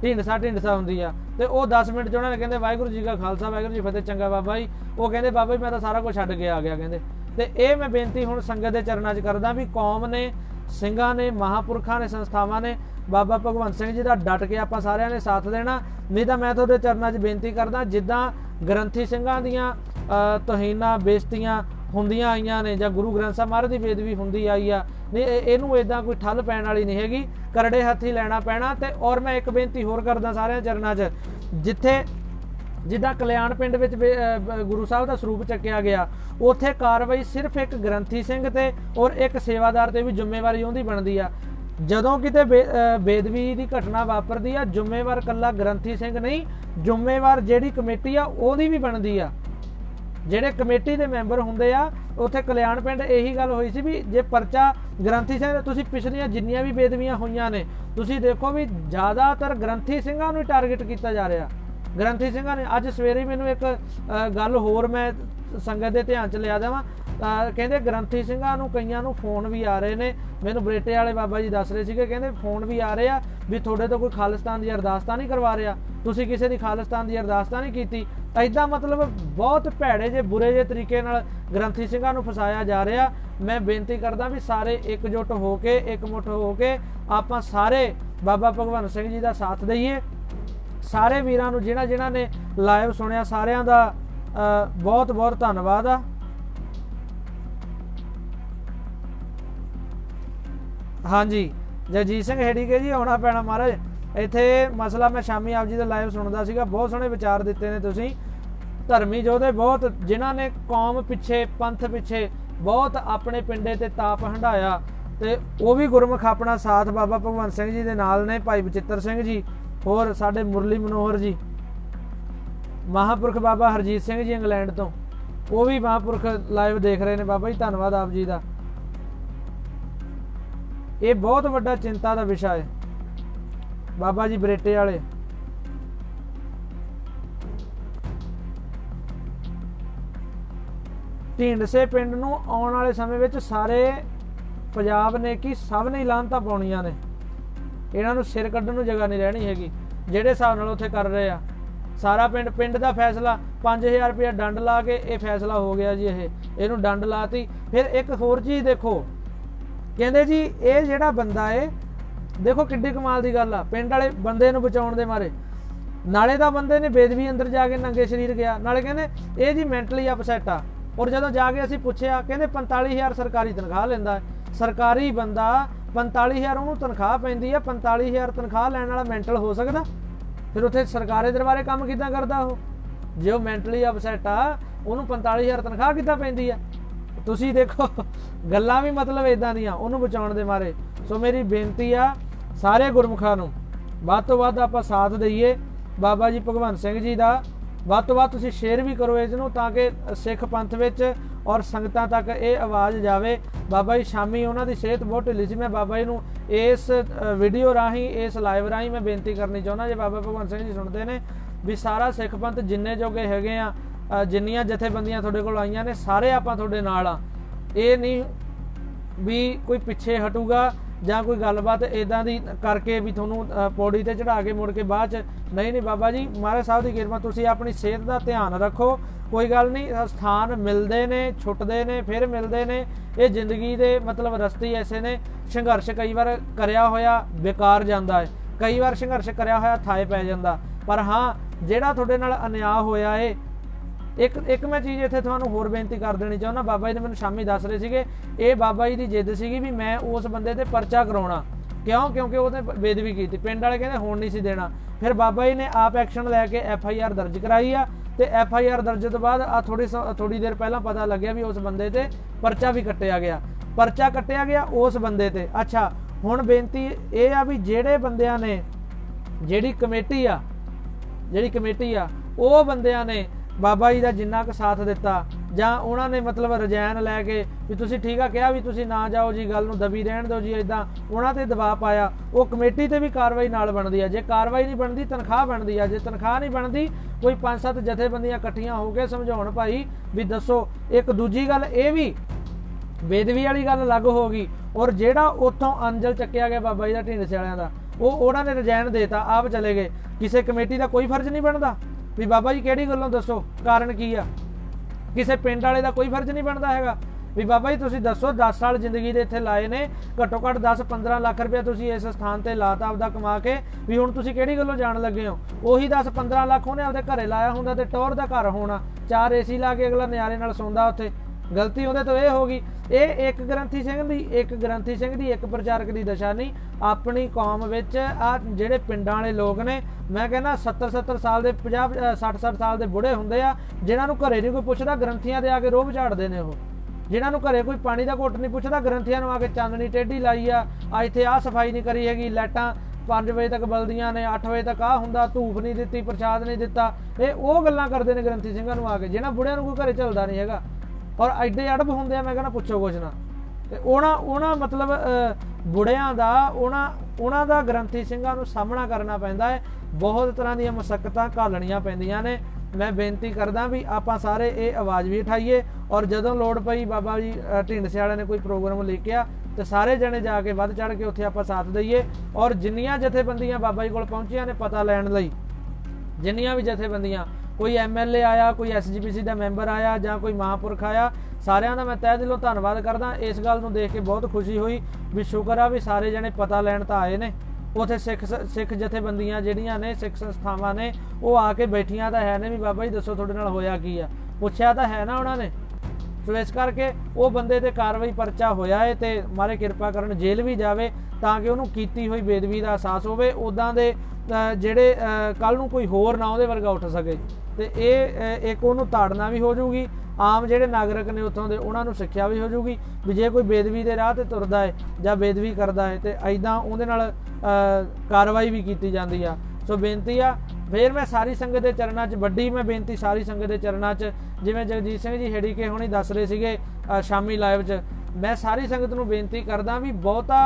A: ਢੀਂਡਸਾ ਢੀਂਡਸਾ ਹੁੰਦੀ ਆ। ਤੇ ਉਹ 10 ਮਿੰਟ ਚ ਉਹਨਾਂ ਨੇ ਕਹਿੰਦੇ, ਵਾਹਿਗੁਰੂ ਜੀ ਕਾ ਖਾਲਸਾ, ਵਾਹਿਗੁਰੂ ਜੀ ਫਤਿਹ, ਚੰਗਾ ਬਾਬਾ ਜੀ। ਉਹ ਕਹਿੰਦੇ, ਬਾਬਾ ਜੀ, ਮੈਂ ਤਾਂ ਸਾਰਾ ਕੁਝ ਛੱਡ ਕੇ ਆ ਗਿਆ, ਕਹਿੰਦੇ। ਤੇ ਇਹ ਮੈਂ ਬੇਨਤੀ ਹੁਣ ਸੰਗਤ ਦੇ ਚਰਨਾਂ 'ਚ ਕਰਦਾ ਵੀ ਕੌਮ ਨੇ, ਸਿੰਘਾਂ ਨੇ, ਮਹਾਪੁਰਖਾਂ ਨੇ, ਸੰਸਥਾਵਾਂ ਨੇ ਬਾਬਾ ਭਗਵੰਤ ਸਿੰਘ ਜੀ ਦਾ ਡਟ ਕੇ ਆਪਾਂ ਸਾਰਿਆਂ ਨੇ ਸਾਥ ਦੇਣਾ। ਨਹੀਂ ਤਾਂ ਮੈਂ ਤੁਹਾਡੇ ਚਰਨਾਂ 'ਚ ਬੇਨਤੀ ਕਰਦਾ ਜਿੱਦਾਂ ਗ੍ਰੰਥੀ ਸਿੰਘਾਂ ਦੀਆਂ ਅ, ਤੋਹੀਨਾਂ ਬੇਇੱਜ਼ਤੀਆਂ ਹੁੰਦੀਆਂ ਆਈਆਂ ਨੇ ਜਾਂ ਗੁਰੂ ਗ੍ਰੰਥ ਸਾਹਿਬ ਮਹਾਰਾਜ ਦੀ ਬੇਦਬੀ ਹੁੰਦੀ ਆਈ ਆ ਨਹੀਂ ਇਹ- ਇਹਨੂੰ ਇਦਾਂ ਕੋਈ ਠੱਲ ਪੈਣ ਵਾਲੀ ਨਹੀਂ ਹੈਗੀ। ਕਰੜੇ ਹੱਥੀ ਲੈਣਾ ਪੈਣਾ ਤੇ ਔਰ ਮੈਂ ਇੱਕ ਬੇਨਤੀ ਹੋਰ ਕਰਦਾ ਸਾਰਿਆਂ ਚਰਨਾਂ 'ਚ ਜਿੱਥੇ ਜਿੱਦਾਂ ਕਲਿਆਣ ਪਿੰਡ ਵਿੱਚ ਗੁਰੂ ਸਾਹਿਬ ਦਾ ਸਰੂਪ ਚੱਕਿਆ ਗਿਆ ਉੱਥੇ ਕਾਰਵਾਈ ਸਿਰਫ ਇੱਕ ਗ੍ਰੰਥੀ ਸਿੰਘ ਤੇ ਔਰ ਇੱਕ ਸੇਵਾਦਾਰ ਤੇ ਵੀ ਜ਼ਿੰਮੇਵਾਰੀ ਉਹਦੀ ਬਣਦੀ ਆ। ਜਦੋਂ ਕਿਤੇ ਬੇ- ਅਹ ਦੀ ਘਟਨਾ ਵਾਪਰਦੀ ਆ, ਜ਼ਿੰਮੇਵਾਰ ਕੱਲਾ ਗ੍ਰੰਥੀ ਸਿੰਘ ਨਹੀਂ, ਜ਼ਿੰਮੇਵਾਰ ਜਿਹੜੀ ਕਮੇਟੀ ਆ, ਉਹਦੀ ਵੀ ਬਣਦੀ ਆ। ਜਿਹੜੇ ਕਮੇਟੀ ਦੇ ਮੈਂਬਰ ਹੁੰਦੇ ਆ, ਉੱਥੇ ਕਲਿਆਣ ਪਿੰਡ ਇਹੀ ਗੱਲ ਹੋਈ ਸੀ ਵੀ ਜੇ ਪਰਚਾ ਗ੍ਰੰਥੀ ਸਿੰਘ ਤੁਸੀਂ ਪਿਛਲੀਆਂ ਜਿੰਨੀਆਂ ਵੀ ਬੇਦਵੀਆਂ ਹੋਈਆਂ ਨੇ, ਤੁਸੀਂ ਦੇਖੋ ਵੀ ਜ਼ਿਆਦਾਤਰ ਗ੍ਰੰਥੀ ਸਿੰਘਾਂ ਨੂੰ ਟਾਰਗੇਟ ਕੀਤਾ ਜਾ ਰਿਹਾ। ਗ੍ਰੰਥੀ ਸਿੰਘਾਂ ਨੇ ਅੱਜ ਸਵੇਰੇ ਮੈਨੂੰ ਇੱਕ ਗੱਲ ਹੋਰ ਮੈਂ ਸੰਗਤ ਦੇ ਧਿਆਨ ਚ ਲਿਆ ਦੇਵਾਂ। ਤਾਂ ਕਹਿੰਦੇ ਗ੍ਰੰਥੀ ਸਿੰਘਾਂ ਨੂੰ, ਕਈਆਂ ਨੂੰ ਫੋਨ ਵੀ ਆ ਰਹੇ ਨੇ। ਮੈਨੂੰ ਬਰੇਟੇ ਵਾਲੇ ਬਾਬਾ ਜੀ ਦੱਸ ਰਹੇ ਸੀਗੇ, ਕਹਿੰਦੇ ਫੋਨ ਵੀ ਆ ਰਹੇ ਆ ਵੀ ਤੁਹਾਡੇ ਤੋਂ ਕੋਈ ਖਾਲਿਸਤਾਨ ਦੀ ਅਰਦਾਸ ਤਾਂ ਨਹੀਂ ਕਰਵਾ ਰਿਹਾ। ਤੁਸੀਂ ਕਿਸੇ ਦੀ ਖਾਲਿਸਤਾਨ ਦੀ ਅਰਦਾਸ ਤਾਂ ਨਹੀਂ ਕੀਤੀ। ਐਦਾਂ ਮਤਲਬ ਬਹੁਤ ਭੈੜੇ ਜੇ, ਬੁਰੇ ਜੇ ਤਰੀਕੇ ਨਾਲ ਗ੍ਰੰਥੀ ਸਿੰਘਾਂ ਨੂੰ ਫਸਾਇਆ ਜਾ ਰਿਹਾ। ਮੈਂ ਬੇਨਤੀ ਕਰਦਾ ਵੀ ਸਾਰੇ ਇਕਜੁੱਟ ਹੋ ਕੇ, ਇਕਮੁੱਠ ਹੋ ਕੇ ਆਪਾਂ ਸਾਰੇ ਬਾਬਾ ਭਗਵੰਤ ਸਿੰਘ ਜੀ ਦਾ ਸਾਥ ਦਈਏ। ਸਾਰੇ ਵੀਰਾਂ ਨੂੰ ਜਿਨ੍ਹਾਂ ਜਿਨ੍ਹਾਂ ਨੇ ਲਾਈਵ ਸੁਣਿਆ, ਸਾਰਿਆਂ ਦਾ ਬਹੁਤ ਬਹੁਤ ਧੰਨਵਾਦ ਆ। ਹਾਂਜੀ, ਜਗਜੀਤ ਸਿੰਘ ਹੈਡੀਕੇ ਜੀ, ਆਉਣਾ ਪੈਣਾ ਮਹਾਰਾਜ। ਇੱਥੇ ਮਸਲਾ ਮੈਂ ਸ਼ਾਮੀ ਆਪ ਜੀ ਦਾ ਲਾਈਵ ਸੁਣਦਾ ਸੀਗਾ, ਬਹੁਤ ਸੋਹਣੇ ਵਿਚਾਰ ਦਿੱਤੇ ਨੇ ਤੁਸੀਂ। ਧਰਮੀ ਯੋਧੇ ਬਹੁਤ, ਜਿਨ੍ਹਾਂ ਨੇ ਕੌਮ ਪਿੱਛੇ, ਪੰਥ ਪਿੱਛੇ ਬਹੁਤ ਆਪਣੇ ਪਿੰਡੇ ਤੇ ਤਾਪ ਹੰਡਾਇਆ ਤੇ ਉਹ ਵੀ ਗੁਰਮੁਖ ਆਪਣਾ ਸਾਥ ਬਾਬਾ ਭਗਵੰਤ ਸਿੰਘ ਜੀ ਦੇ ਨਾਲ ਨੇ, ਭਾਈ ਬਚਿੱਤਰ ਸਿੰਘ ਜੀ, ਹੋਰ ਸਾਡੇ ਮੁਰਲੀ ਮਨੋਹਰ ਜੀ। ਮਹਾਪੁਰਖ ਬਾਬਾ ਹਰਜੀਤ ਸਿੰਘ ਜੀ ਇੰਗਲੈਂਡ ਤੋਂ। ਉਹ ਵੀ ਮਹਾਪੁਰਖ ਲਾਈਵ ਦੇਖ ਰਹੇ ਨੇ ਬਾਬਾ ਜੀ, ਧੰਨਵਾਦ ਆਪ ਜੀ ਦਾ। ਇਹ ਬਹੁਤ ਵੱਡਾ ਚਿੰਤਾ ਦਾ ਵਿਸ਼ਾ ਹੈ। ਬਾਬਾ ਜੀ ਬਰੇਟੇ ਵਾਲੇ। ਢੀਂਡਸੇ ਪਿੰਡ ਨੂੰ ਆਉਣ ਵਾਲੇ ਸਮੇਂ ਵਿੱਚ ਸਾਰੇ ਪੰਜਾਬ ਨੇ ਕੀ ਸਭ ਨੇ ਲਾਂਤਾ ਪਾਉਣੀਆਂ ਨੇ। ਇਹਨਾਂ ਨੂੰ ਸਿਰ ਕੱਢਣ ਨੂੰ ਜਗ੍ਹਾ ਨਹੀਂ ਰਹਿਣੀ ਹੈਗੀ। ਜਿਹੜੇ ਹਿਸਾਬ ਨਾਲ ਉੱਥੇ ਕਰ ਰਹੇ ਆ। ਸਾਰਾ ਪਿੰਡ ਪਿੰਡ ਦਾ ਫੈਸਲਾ। 5000 ਰੁਪਏ ਡੰਡ ਲਾ ਕੇ ਇਹ ਫੈਸਲਾ ਹੋ ਗਿਆ ਜੀ ਇਹ। ਇਹਨੂੰ ਡੰਡ ਲਾਤੀ। ਫਿਰ ਇੱਕ ਹੋਰ ਚੀਜ਼ ਦੇਖੋ। ਕਹਿੰਦੇ ਜੀ, ਇਹ ਜਿਹੜਾ ਬੰਦਾ ਏ, ਦੇਖੋ ਕਿੱਡੀ ਕਮਾਲ ਦੀ ਗੱਲ ਆ। ਪਿੰਡ ਵਾਲੇ ਬੰਦੇ ਨੂੰ ਬਚਾਉਣ ਦੇ ਮਾਰੇ। ਨਾਲੇ ਦਾ ਬੰਦੇ ਨੇ ਬੇਦਵੀ ਅੰਦਰ ਜਾ ਕੇ ਨੰਗੇ ਸਰੀਰ ਗਿਆ। ਨਾਲੇ ਕਹਿੰਦੇ, ਇਹ ਜੀ ਮੈਂਟਲੀ ਅਪਸੈਟ ਆ। ਔਰ ਜਦੋਂ ਜਾ ਕੇ ਅਸੀਂ ਪੁੱਛਿਆ, ਕਹਿੰਦੇ 45000 ਸਰਕਾਰੀ ਤਨਖਾਹ ਲੈਂਦਾ ਸਰਕਾਰੀ ਬੰਦਾ 45000 ਉਹਨੂੰ ਤਨਖਾਹ ਪੈਂਦੀ ਹੈ 45000 ਤਨਖਾਹ ਲੈਣ ਵਾਲਾ ਮੈਂਟਲ ਹੋ ਸਕਦਾ? ਫਿਰ ਉੱਥੇ ਸਰਕਾਰੀ ਦਰਬਾਰੇ ਕੰਮ ਕਿੱਦਾਂ ਕਰਦਾ ਉਹ? ਜੇ ਉਹ ਮੈਂਟਲੀ ਅਪਸੈਟ ਆ, ਉਹਨੂੰ 45000 ਤਨਖਾਹ ਕਿੱਦਾਂ ਪੈਂਦੀ ਆ? ਤੁਸੀਂ ਦੇਖੋ, ਗੱਲਾਂ ਵੀ ਮਤਲਬ ਇਦਾਂ ਦੀਆਂ, ਉਹਨੂੰ ਬਚਾਉਣ ਦੇ ਮਾਰੇ। ਸੋ ਮੇਰੀ ਬੇਨਤੀ ਆ ਸਾਰੇ ਗੁਰਮੁਖਾਂ ਨੂੰ, ਵੱਧ ਤੋਂ ਵੱਧ ਆਪਾਂ ਸਾਥ ਦਈਏ। ਬਾਬਾ ਜੀ ਭਗਵੰਤ ਸਿੰਘ ਜੀ ਦਾ, ਵੱਧ ਤੋਂ ਵੱਧ ਤੁਸੀਂ ਸ਼ੇਅਰ ਵੀ ਕਰੋ ਇਸ ਨੂੰ ਤਾਂ ਕਿ ਸਿੱਖ ਪੰਥ ਵਿੱਚ ਔਰ ਸੰਗਤਾਂ ਤੱਕ ਇਹ ਆਵਾਜ਼ ਜਾਵੇ। ਬਾਬਾ ਜੀ, ਸ਼ਾਮੀ ਉਹਨਾਂ ਦੀ ਸਿਹਤ ਬਹੁਤ ਢਿੱਲੀ ਸੀ, ਮੈਂ ਬਾਬਾ ਜੀ ਨੂੰ ਇਸ ਵੀਡੀਓ ਰਾਹੀਂ, ਇਸ ਲਾਈਵ ਰਾਹੀਂ ਮੈਂ ਬੇਨਤੀ ਕਰਨੀ ਚਾਹੁੰਦਾ, ਜੇ ਬਾਬਾ ਭਗਵੰਤ ਸਿੰਘ ਜੀ ਸੁਣਦੇ ਨੇ ਵੀ ਸਾਰਾ ਸਿੱਖ ਪੰਥ ਜਿੰਨੇ ਜੋਗੇ ਹੈਗੇ ਆ ਜਿੰਨੀਆਂ ਜਥੇਬੰਦੀਆਂ ਤੁਹਾਡੇ ਕੋਲ ਆਈਆਂ ਨੇ, ਸਾਰੇ ਆਪਾਂ ਤੁਹਾਡੇ ਨਾਲ ਆ। ਇਹ ਨਹੀਂ ਵੀ ਕੋਈ ਪਿੱਛੇ ਹਟੂਗਾ ਜਾਂ ਕੋਈ ਗੱਲਬਾਤ ਇਦਾਂ ਦੀ ਕਰਕੇ ਵੀ ਤੁਹਾਨੂੰ ਪੌੜੀ ਤੇ ਚੜਾ ਕੇ ਮੁੜ ਕੇ ਬਾਅਦ ਚ, ਨਹੀਂ ਨਹੀਂ ਬਾਬਾ ਜੀ, ਮਹਾਰਾਜ ਸਾਹਿਬ ਦੀ ਕਿਰਪਾ, ਤੁਸੀਂ ਆਪਣੀ ਸਿਹਤ ਦਾ ਧਿਆਨ ਰੱਖੋ। ਕੋਈ ਗੱਲ ਨਹੀਂ, ਸਥਾਨ ਮਿਲਦੇ ਨੇ, ਛੁੱਟਦੇ ਨੇ, ਫਿਰ ਮਿਲਦੇ ਨੇ। ਇਹ ਜ਼ਿੰਦਗੀ ਦੇ ਮਤਲਬ ਰਸਤੇ ਐਸੇ ਨੇ। ਸੰਘਰਸ਼ ਕਈ ਵਾਰ ਕਰਿਆ ਹੋਇਆ ਬੇਕਾਰ ਜਾਂਦਾ ਹੈ। ਕਈ ਵਾਰ ਸੰਘਰਸ਼ ਕਰਿਆ ਹੋਇਆ ਥਾਏ ਪੈ ਜਾਂਦਾ। ਪਰ ਹਾਂ, ਜਿਹੜਾ ਤੁਹਾਡੇ ਨਾਲ ਅਨਿਆਂ ਹੋਇਆ ਏ ਇੱਕ ਇੱਕ ਮੈਂ ਚੀਜ਼ ਇੱਥੇ ਤੁਹਾਨੂੰ ਹੋਰ ਬੇਨਤੀ ਕਰ ਦੇਣੀ ਚਾਹੁੰਦਾ, ਬਾਬਾ ਜੀ ਨੇ ਮੈਨੂੰ ਸ਼ਾਮੀ ਦੱਸ ਰਹੇ ਸੀਗੇ, ਇਹ ਬਾਬਾ ਜੀ ਦੀ ਜਿੱਦ ਸੀਗੀ ਵੀ ਮੈਂ ਉਸ ਬੰਦੇ ਤੇ ਪਰਚਾ ਕਰਾਉਣਾ। ਕਿਉਂ? ਕਿਉਂਕਿ ਉਹਨੇ ਬੇਦਬੀ ਕੀਤੀ। ਪਿੰਡ ਵਾਲੇ ਕਹਿੰਦੇ ਹੋਣ ਨਹੀਂ ਸੀ ਦੇਣਾ। ਫਿਰ ਬਾਬਾ ਜੀ ਨੇ ਆਪ ਐਕਸ਼ਨ ਲੈ ਕੇ ਐਫ ਆਈ ਆਰ ਦਰਜ ਕਰਾਈ ਆ ਤੇ ਐਫ ਆਈ ਆਰ ਦਰਜ ਤੋਂ ਬਾਅਦ ਆ ਥੋੜੀ ਥੋੜੀ ਦੇਰ ਪਹਿਲਾਂ ਪਤਾ ਲੱਗਿਆ ਵੀ ਉਸ ਬੰਦੇ ਤੇ ਪਰਚਾ ਵੀ ਕੱਟਿਆ ਗਿਆ। ਪਰਚਾ ਕੱਟਿਆ ਗਿਆ ਉਸ ਬੰਦੇ ਤੇ। ਅੱਛਾ, ਹੁਣ ਬੇਨਤੀ ਇਹ ਆ ਵੀ ਜਿਹੜੇ ਬੰਦਿਆਂ ਨੇ, ਜਿਹੜੀ ਕਮੇਟੀ ਆ, ਜਿਹੜੀ ਕਮੇਟੀ ਆ, ਉਹ ਬੰਦਿਆਂ ਨੇ ਬਾਬਾ ਜੀ ਦਾ ਜਿੰਨਾ ਕੁ ਸਾਥ ਦਿੱਤਾ, ਜਾਂ ਉਹਨਾਂ ਨੇ ਮਤਲਬ ਰਜਾਇਨ ਲੈ ਕੇ ਵੀ ਤੁਸੀਂ ਠੀਕ ਆ, ਕਿਹਾ ਵੀ ਤੁਸੀਂ ਨਾ ਜਾਓ ਜੀ, ਗੱਲ ਨੂੰ ਦਬੀ ਰਹਿਣ ਦਿਓ ਜੀ ਇਦਾਂ ਉਹਨਾਂ ਤੇ ਦਬਾਅ ਪਾਇਆ, ਉਹ ਕਮੇਟੀ ਤੇ ਵੀ ਕਾਰਵਾਈ ਨਾਲ ਬਣਦੀ ਆ। ਜੇ ਕਾਰਵਾਈ ਨਹੀਂ ਬਣਦੀ, ਤਨਖਾਹ ਬਣਦੀ ਆ। ਜੇ ਤਨਖਾਹ ਨਹੀਂ ਬਣਦੀ, ਕੋਈ ਪੰਜ ਸੱਤ ਜਥੇਬੰਦੀਆਂ ਇਕੱਠੀਆਂ ਹੋ ਕੇ ਸਮਝਾਉਣ ਭਾਈ ਵੀ ਦੱਸੋ, ਇੱਕ ਦੂਜੀ ਗੱਲ ਇਹ ਵੀ, ਬੇਦਵੀ ਵਾਲੀ ਗੱਲ ਅਲੱਗ ਹੋ ਗਈ, ਔਰ ਜਿਹੜਾ ਉੱਥੋਂ ਅੰਜਲ ਚੱਕਿਆ ਗਿਆ ਬਾਬਾ ਜੀ ਦਾ ਢਿੰਡ ਸਿਆਲਿਆਂ ਦਾ, ਉਹ ਉਹਨਾਂ ਨੇ ਰਜਾਇਨ ਦੇਤਾ, ਆਪ ਚਲੇ ਗਏ। ਕਿਸੇ ਕਮੇਟੀ ਦਾ ਕੋਈ ਫਰਜ਼ ਨਹੀਂ ਬਣਦਾ। ਵੀ ਬਾਬਾ ਜੀ ਕਿਹੜੀ ਗੱਲੋਂ ਦੱਸੋ? ਕਾਰਨ ਕੀ ਆ? ਕਿਸੇ ਪਿੰਡ ਵਾਲੇ ਦਾ ਕੋਈ ਫਰਜ਼ ਨਹੀਂ ਬਣਦਾ ਹੈਗਾ। ਵੀ ਬਾਬਾ ਜੀ, ਤੁਸੀਂ ਦੱਸੋ 10 ਸਾਲ ਜ਼ਿੰਦਗੀ ਦੇ ਇੱਥੇ ਲਾਏ ਨੇ, ਘੱਟੋ ਘੱਟ 10 15 ਲੱਖ ਰੁਪਏ ਤੁਸੀਂ ਇਸ ਸਥਾਨ ਤੇ ਲਾਤਾ ਆਪਦਾ ਕਮਾ ਕੇ, ਵੀ ਹੁਣ ਤੁਸੀਂ ਕਿਹੜੀ ਗੱਲੋਂ ਜਾਣ ਲੱਗੇ ਹੋ? ਉਹੀ 10 15 ਲੱਖ ਉਹਨੇ ਆਪਦੇ ਘਰੇ ਲਾਇਆ ਹੁੰਦਾ ਤੇ ਟੌਰ ਦਾ ਘਰ ਹੋਣਾ, ਚਾਰ ਏਸੀ ਲਾ ਕੇ ਅਗਲਾ ਨਿਆਰੇ ਨਾਲ ਸੌਂਦਾ ਉੱਥੇ। ਗਲਤੀ ਉਹਦੇ ਤੋਂ ਇਹ ਹੋ ਗਈ, ਇਹ ਇੱਕ ਗ੍ਰੰਥੀ ਸਿੰਘ ਦੀ, ਇੱਕ ਗ੍ਰੰਥੀ ਸਿੰਘ ਦੀ, ਇੱਕ ਪ੍ਰਚਾਰਕ ਦੀ ਦਸ਼ਾ ਨਹੀਂ, ਆਪਣੀ ਕੌਮ ਵਿੱਚ ਆ ਜਿਹੜੇ ਪਿੰਡਾਂ ਵਾਲੇ ਲੋਕ ਨੇ, ਮੈਂ ਕਹਿੰਦਾ 70 70 ਸਾਲ ਦੇ 50 60 60 ਸਾਲ ਦੇ ਬੁੜੇ ਹੁੰਦੇ ਆ, ਜਿਨ੍ਹਾਂ ਨੂੰ ਘਰੇ ਨਹੀਂ ਕੋਈ ਪੁੱਛਦਾ, ਗ੍ਰੰਥੀਆਂ ਦੇ ਆ ਕੇ ਰੋਹ ਝਾੜਦੇ ਨੇ ਉਹ। ਜਿਨ੍ਹਾਂ ਨੂੰ ਘਰੇ ਕੋਈ ਪਾਣੀ ਦਾ ਘੁੱਟ ਨਹੀਂ ਪੁੱਛਦਾ, ਗ੍ਰੰਥੀਆਂ ਨੂੰ ਆ ਕੇ ਚਾਂਦਨੀ ਟੇਢੀ ਲਾਈ ਆ ਆ ਇੱਥੇ ਆ ਸਫ਼ਾਈ ਨਹੀਂ ਕਰੀ ਹੈਗੀ, ਲਾਈਟਾਂ 5 ਵਜੇ ਤੱਕ ਬਲਦੀਆਂ ਨੇ 8 ਵਜੇ ਤੱਕ ਆ ਹੁੰਦਾ, ਧੂਫ ਨਹੀਂ ਦਿੱਤੀ, ਪ੍ਰਸ਼ਾਦ ਨਹੀਂ ਦਿੱਤਾ, ਇਹ ਉਹ ਗੱਲਾਂ ਕਰਦੇ ਨੇ ਗ੍ਰੰਥੀ ਸਿੰਘਾਂ ਨੂੰ ਆ ਕੇ, ਜਿਹਨਾਂ ਬੁੜਿਆਂ ਨੂੰ ਕੋਈ ਘਰੇ ਚੱਲਦਾ ਨਹੀਂ ਹੈਗਾ। ਔਰ ਐਡੇ ਅੜਬ ਹੁੰਦੇ ਆ, ਮੈਂ ਕਹਿੰਦਾ ਪੁੱਛੋ ਕੁਛ ਨਾ। ਤੇ ਉਹਨਾਂ ਉਹਨਾਂ ਮਤਲਬ ਬੁੜਿਆਂ ਦਾ, ਉਹਨਾਂ ਉਹਨਾਂ ਦਾ ਗ੍ਰੰਥੀ ਸਿੰਘਾਂ ਨੂੰ ਸਾਹਮਣਾ ਕਰਨਾ ਪੈਂਦਾ ਹੈ। ਬਹੁਤ ਤਰ੍ਹਾਂ ਦੀਆਂ ਮੁਸ਼ਕਲਾਂ ਘਾਲਣੀਆਂ ਪੈਂਦੀਆਂ ਨੇ। ਮੈਂ ਬੇਨਤੀ ਕਰਦਾ ਵੀ ਆਪਾਂ ਸਾਰੇ ਇਹ ਆਵਾਜ਼ ਵੀ ਉਠਾਈਏ। ਔਰ ਜਦੋਂ ਲੋੜ ਪਈ, ਬਾਬਾ ਜੀ ਢਿੰਡ ਵਾਲਿਆਂ ਨੇ ਕੋਈ ਪ੍ਰੋਗਰਾਮ ਲੈ ਕੇ ਆ ਤੇ ਸਾਰੇ ਜਣੇ ਜਾ ਕੇ ਵੱਧ ਚੜ ਕੇ ਉੱਥੇ ਆਪਾਂ ਸਾਥ ਦਈਏ। ਔਰ ਜਿੰਨੀਆਂ ਜਥੇਬੰਦੀਆਂ ਬਾਬਾ ਜੀ ਕੋਲ ਪਹੁੰਚੀਆਂ ਨੇ ਪਤਾ ਲੈਣ ਲਈ, ਜਿੰਨੀਆਂ ਵੀ ਜਥੇਬੰਦੀਆਂ ਕੋਈ ਐਮਐਲਏ ਆਇਆ, ਕੋਈ ਐਸਜੀਪੀਸੀ ਦਾ ਮੈਂਬਰ ਆਇਆ ਜਾਂ ਕੋਈ ਮਹਾਪੁਰਖ ਆਇਆ, ਸਾਰਿਆਂ ਦਾ ਮੈਂ ਤਹਿ ਦਿਲੋਂ ਧੰਨਵਾਦ ਕਰਦਾ। ਇਸ ਗੱਲ ਨੂੰ ਦੇਖ ਕੇ ਬਹੁਤ ਖੁਸ਼ੀ ਹੋਈ ਵੀ ਸ਼ੁਕਰ ਆ ਵੀ ਸਾਰੇ ਜਣੇ ਪਤਾ ਲੈਣ ਤਾਂ ਆਏ ਨੇ। ਉਥੇ ਸਿੱਖ ਸਿੱਖ ਜਥੇਬੰਦੀਆਂ ਜਿਹੜੀਆਂ ਨੇ, ਸਿੱਖ ਸੰਸਥਾਵਾਂ ਨੇ, ਉਹ ਆ ਕੇ ਬੈਠੀਆਂ ਤਾਂ ਹੈ ਨੇ ਵੀ ਬਾਬਾ ਜੀ ਦੱਸੋ ਤੁਹਾਡੇ ਨਾਲ ਹੋਇਆ ਕੀ ਆ। ਪੁੱਛਿਆ ਤਾਂ ਹੈ ਨਾ ਉਹਨਾਂ ਨੇ। ਸੋ ਇਸ ਕਰਕੇ ਉਹ ਬੰਦੇ ਤੇ ਕਾਰਵਾਈ ਪਰਚਾ ਹੋਇਆ ਹੈ ਤੇ ਮਾਰੇ ਕਿਰਪਾ ਕਰਨ ਜੇਲ੍ਹ ਵੀ ਜਾਵੇ ਤਾਂ ਕਿ ਉਹਨੂੰ ਕੀਤੀ ਹੋਈ ਬੇਦਬੀ ਦਾ ਅਹਿਸਾਸ ਹੋਵੇ। ਉਦਾਂ ਦੇ ਜਿਹੜੇ ਕੱਲ ਨੂੰ ਕੋਈ ਹੋਰ ਨਾ ਉਹਦੇ ਵਰਗਾ ਉੱਠ ਸਕੇ। ਤੇ ਇਹ ਇੱਕ ਉਹਨੂੰ ਤਾੜਨਾ ਵੀ ਹੋ ਜਾਊਗੀ। ਆਮ ਜਿਹੜੇ ਨਾਗਰਿਕ ਨੇ ਉੱਥੋਂ ਦੇ, ਉਹਨਾਂ ਨੂੰ ਸਿੱਖਿਆ ਵੀ ਹੋ ਜਾਊਗੀ ਵੀ ਜੇ ਕੋਈ ਬੇਦਵੀ ਦੇ ਰਾਹ ਤੇ ਤੁਰਦਾ ਹੈ ਜਾਂ ਬੇਦਵੀ ਕਰਦਾ ਹੈ ਤੇ ਐਦਾਂ ਉਹਦੇ ਨਾਲ ਕਾਰਵਾਈ ਵੀ ਕੀਤੀ ਜਾਂਦੀ ਆ। ਸੋ ਬੇਨਤੀ ਆ, ਫੇਰ ਮੈਂ ਸਾਰੀ ਸੰਗਤ ਦੇ ਚਰਨਾਂ 'ਚ ਵੱਡੀ ਮੈਂ ਬੇਨਤੀ ਸਾਰੀ ਸੰਗਤ ਦੇ ਚਰਨਾਂ 'ਚ, ਜਿਵੇਂ ਜਗਜੀਤ ਸਿੰਘ ਜੀ ਹੇੜੀ ਕੇ ਹੁਣੀ ਦੱਸ ਰਹੇ ਸੀਗੇ ਸ਼ਾਮੀ ਲਾਈਵ 'ਚ, ਮੈਂ ਸਾਰੀ ਸੰਗਤ ਨੂੰ ਬੇਨਤੀ ਕਰਦਾ ਵੀ ਬਹੁਤਾ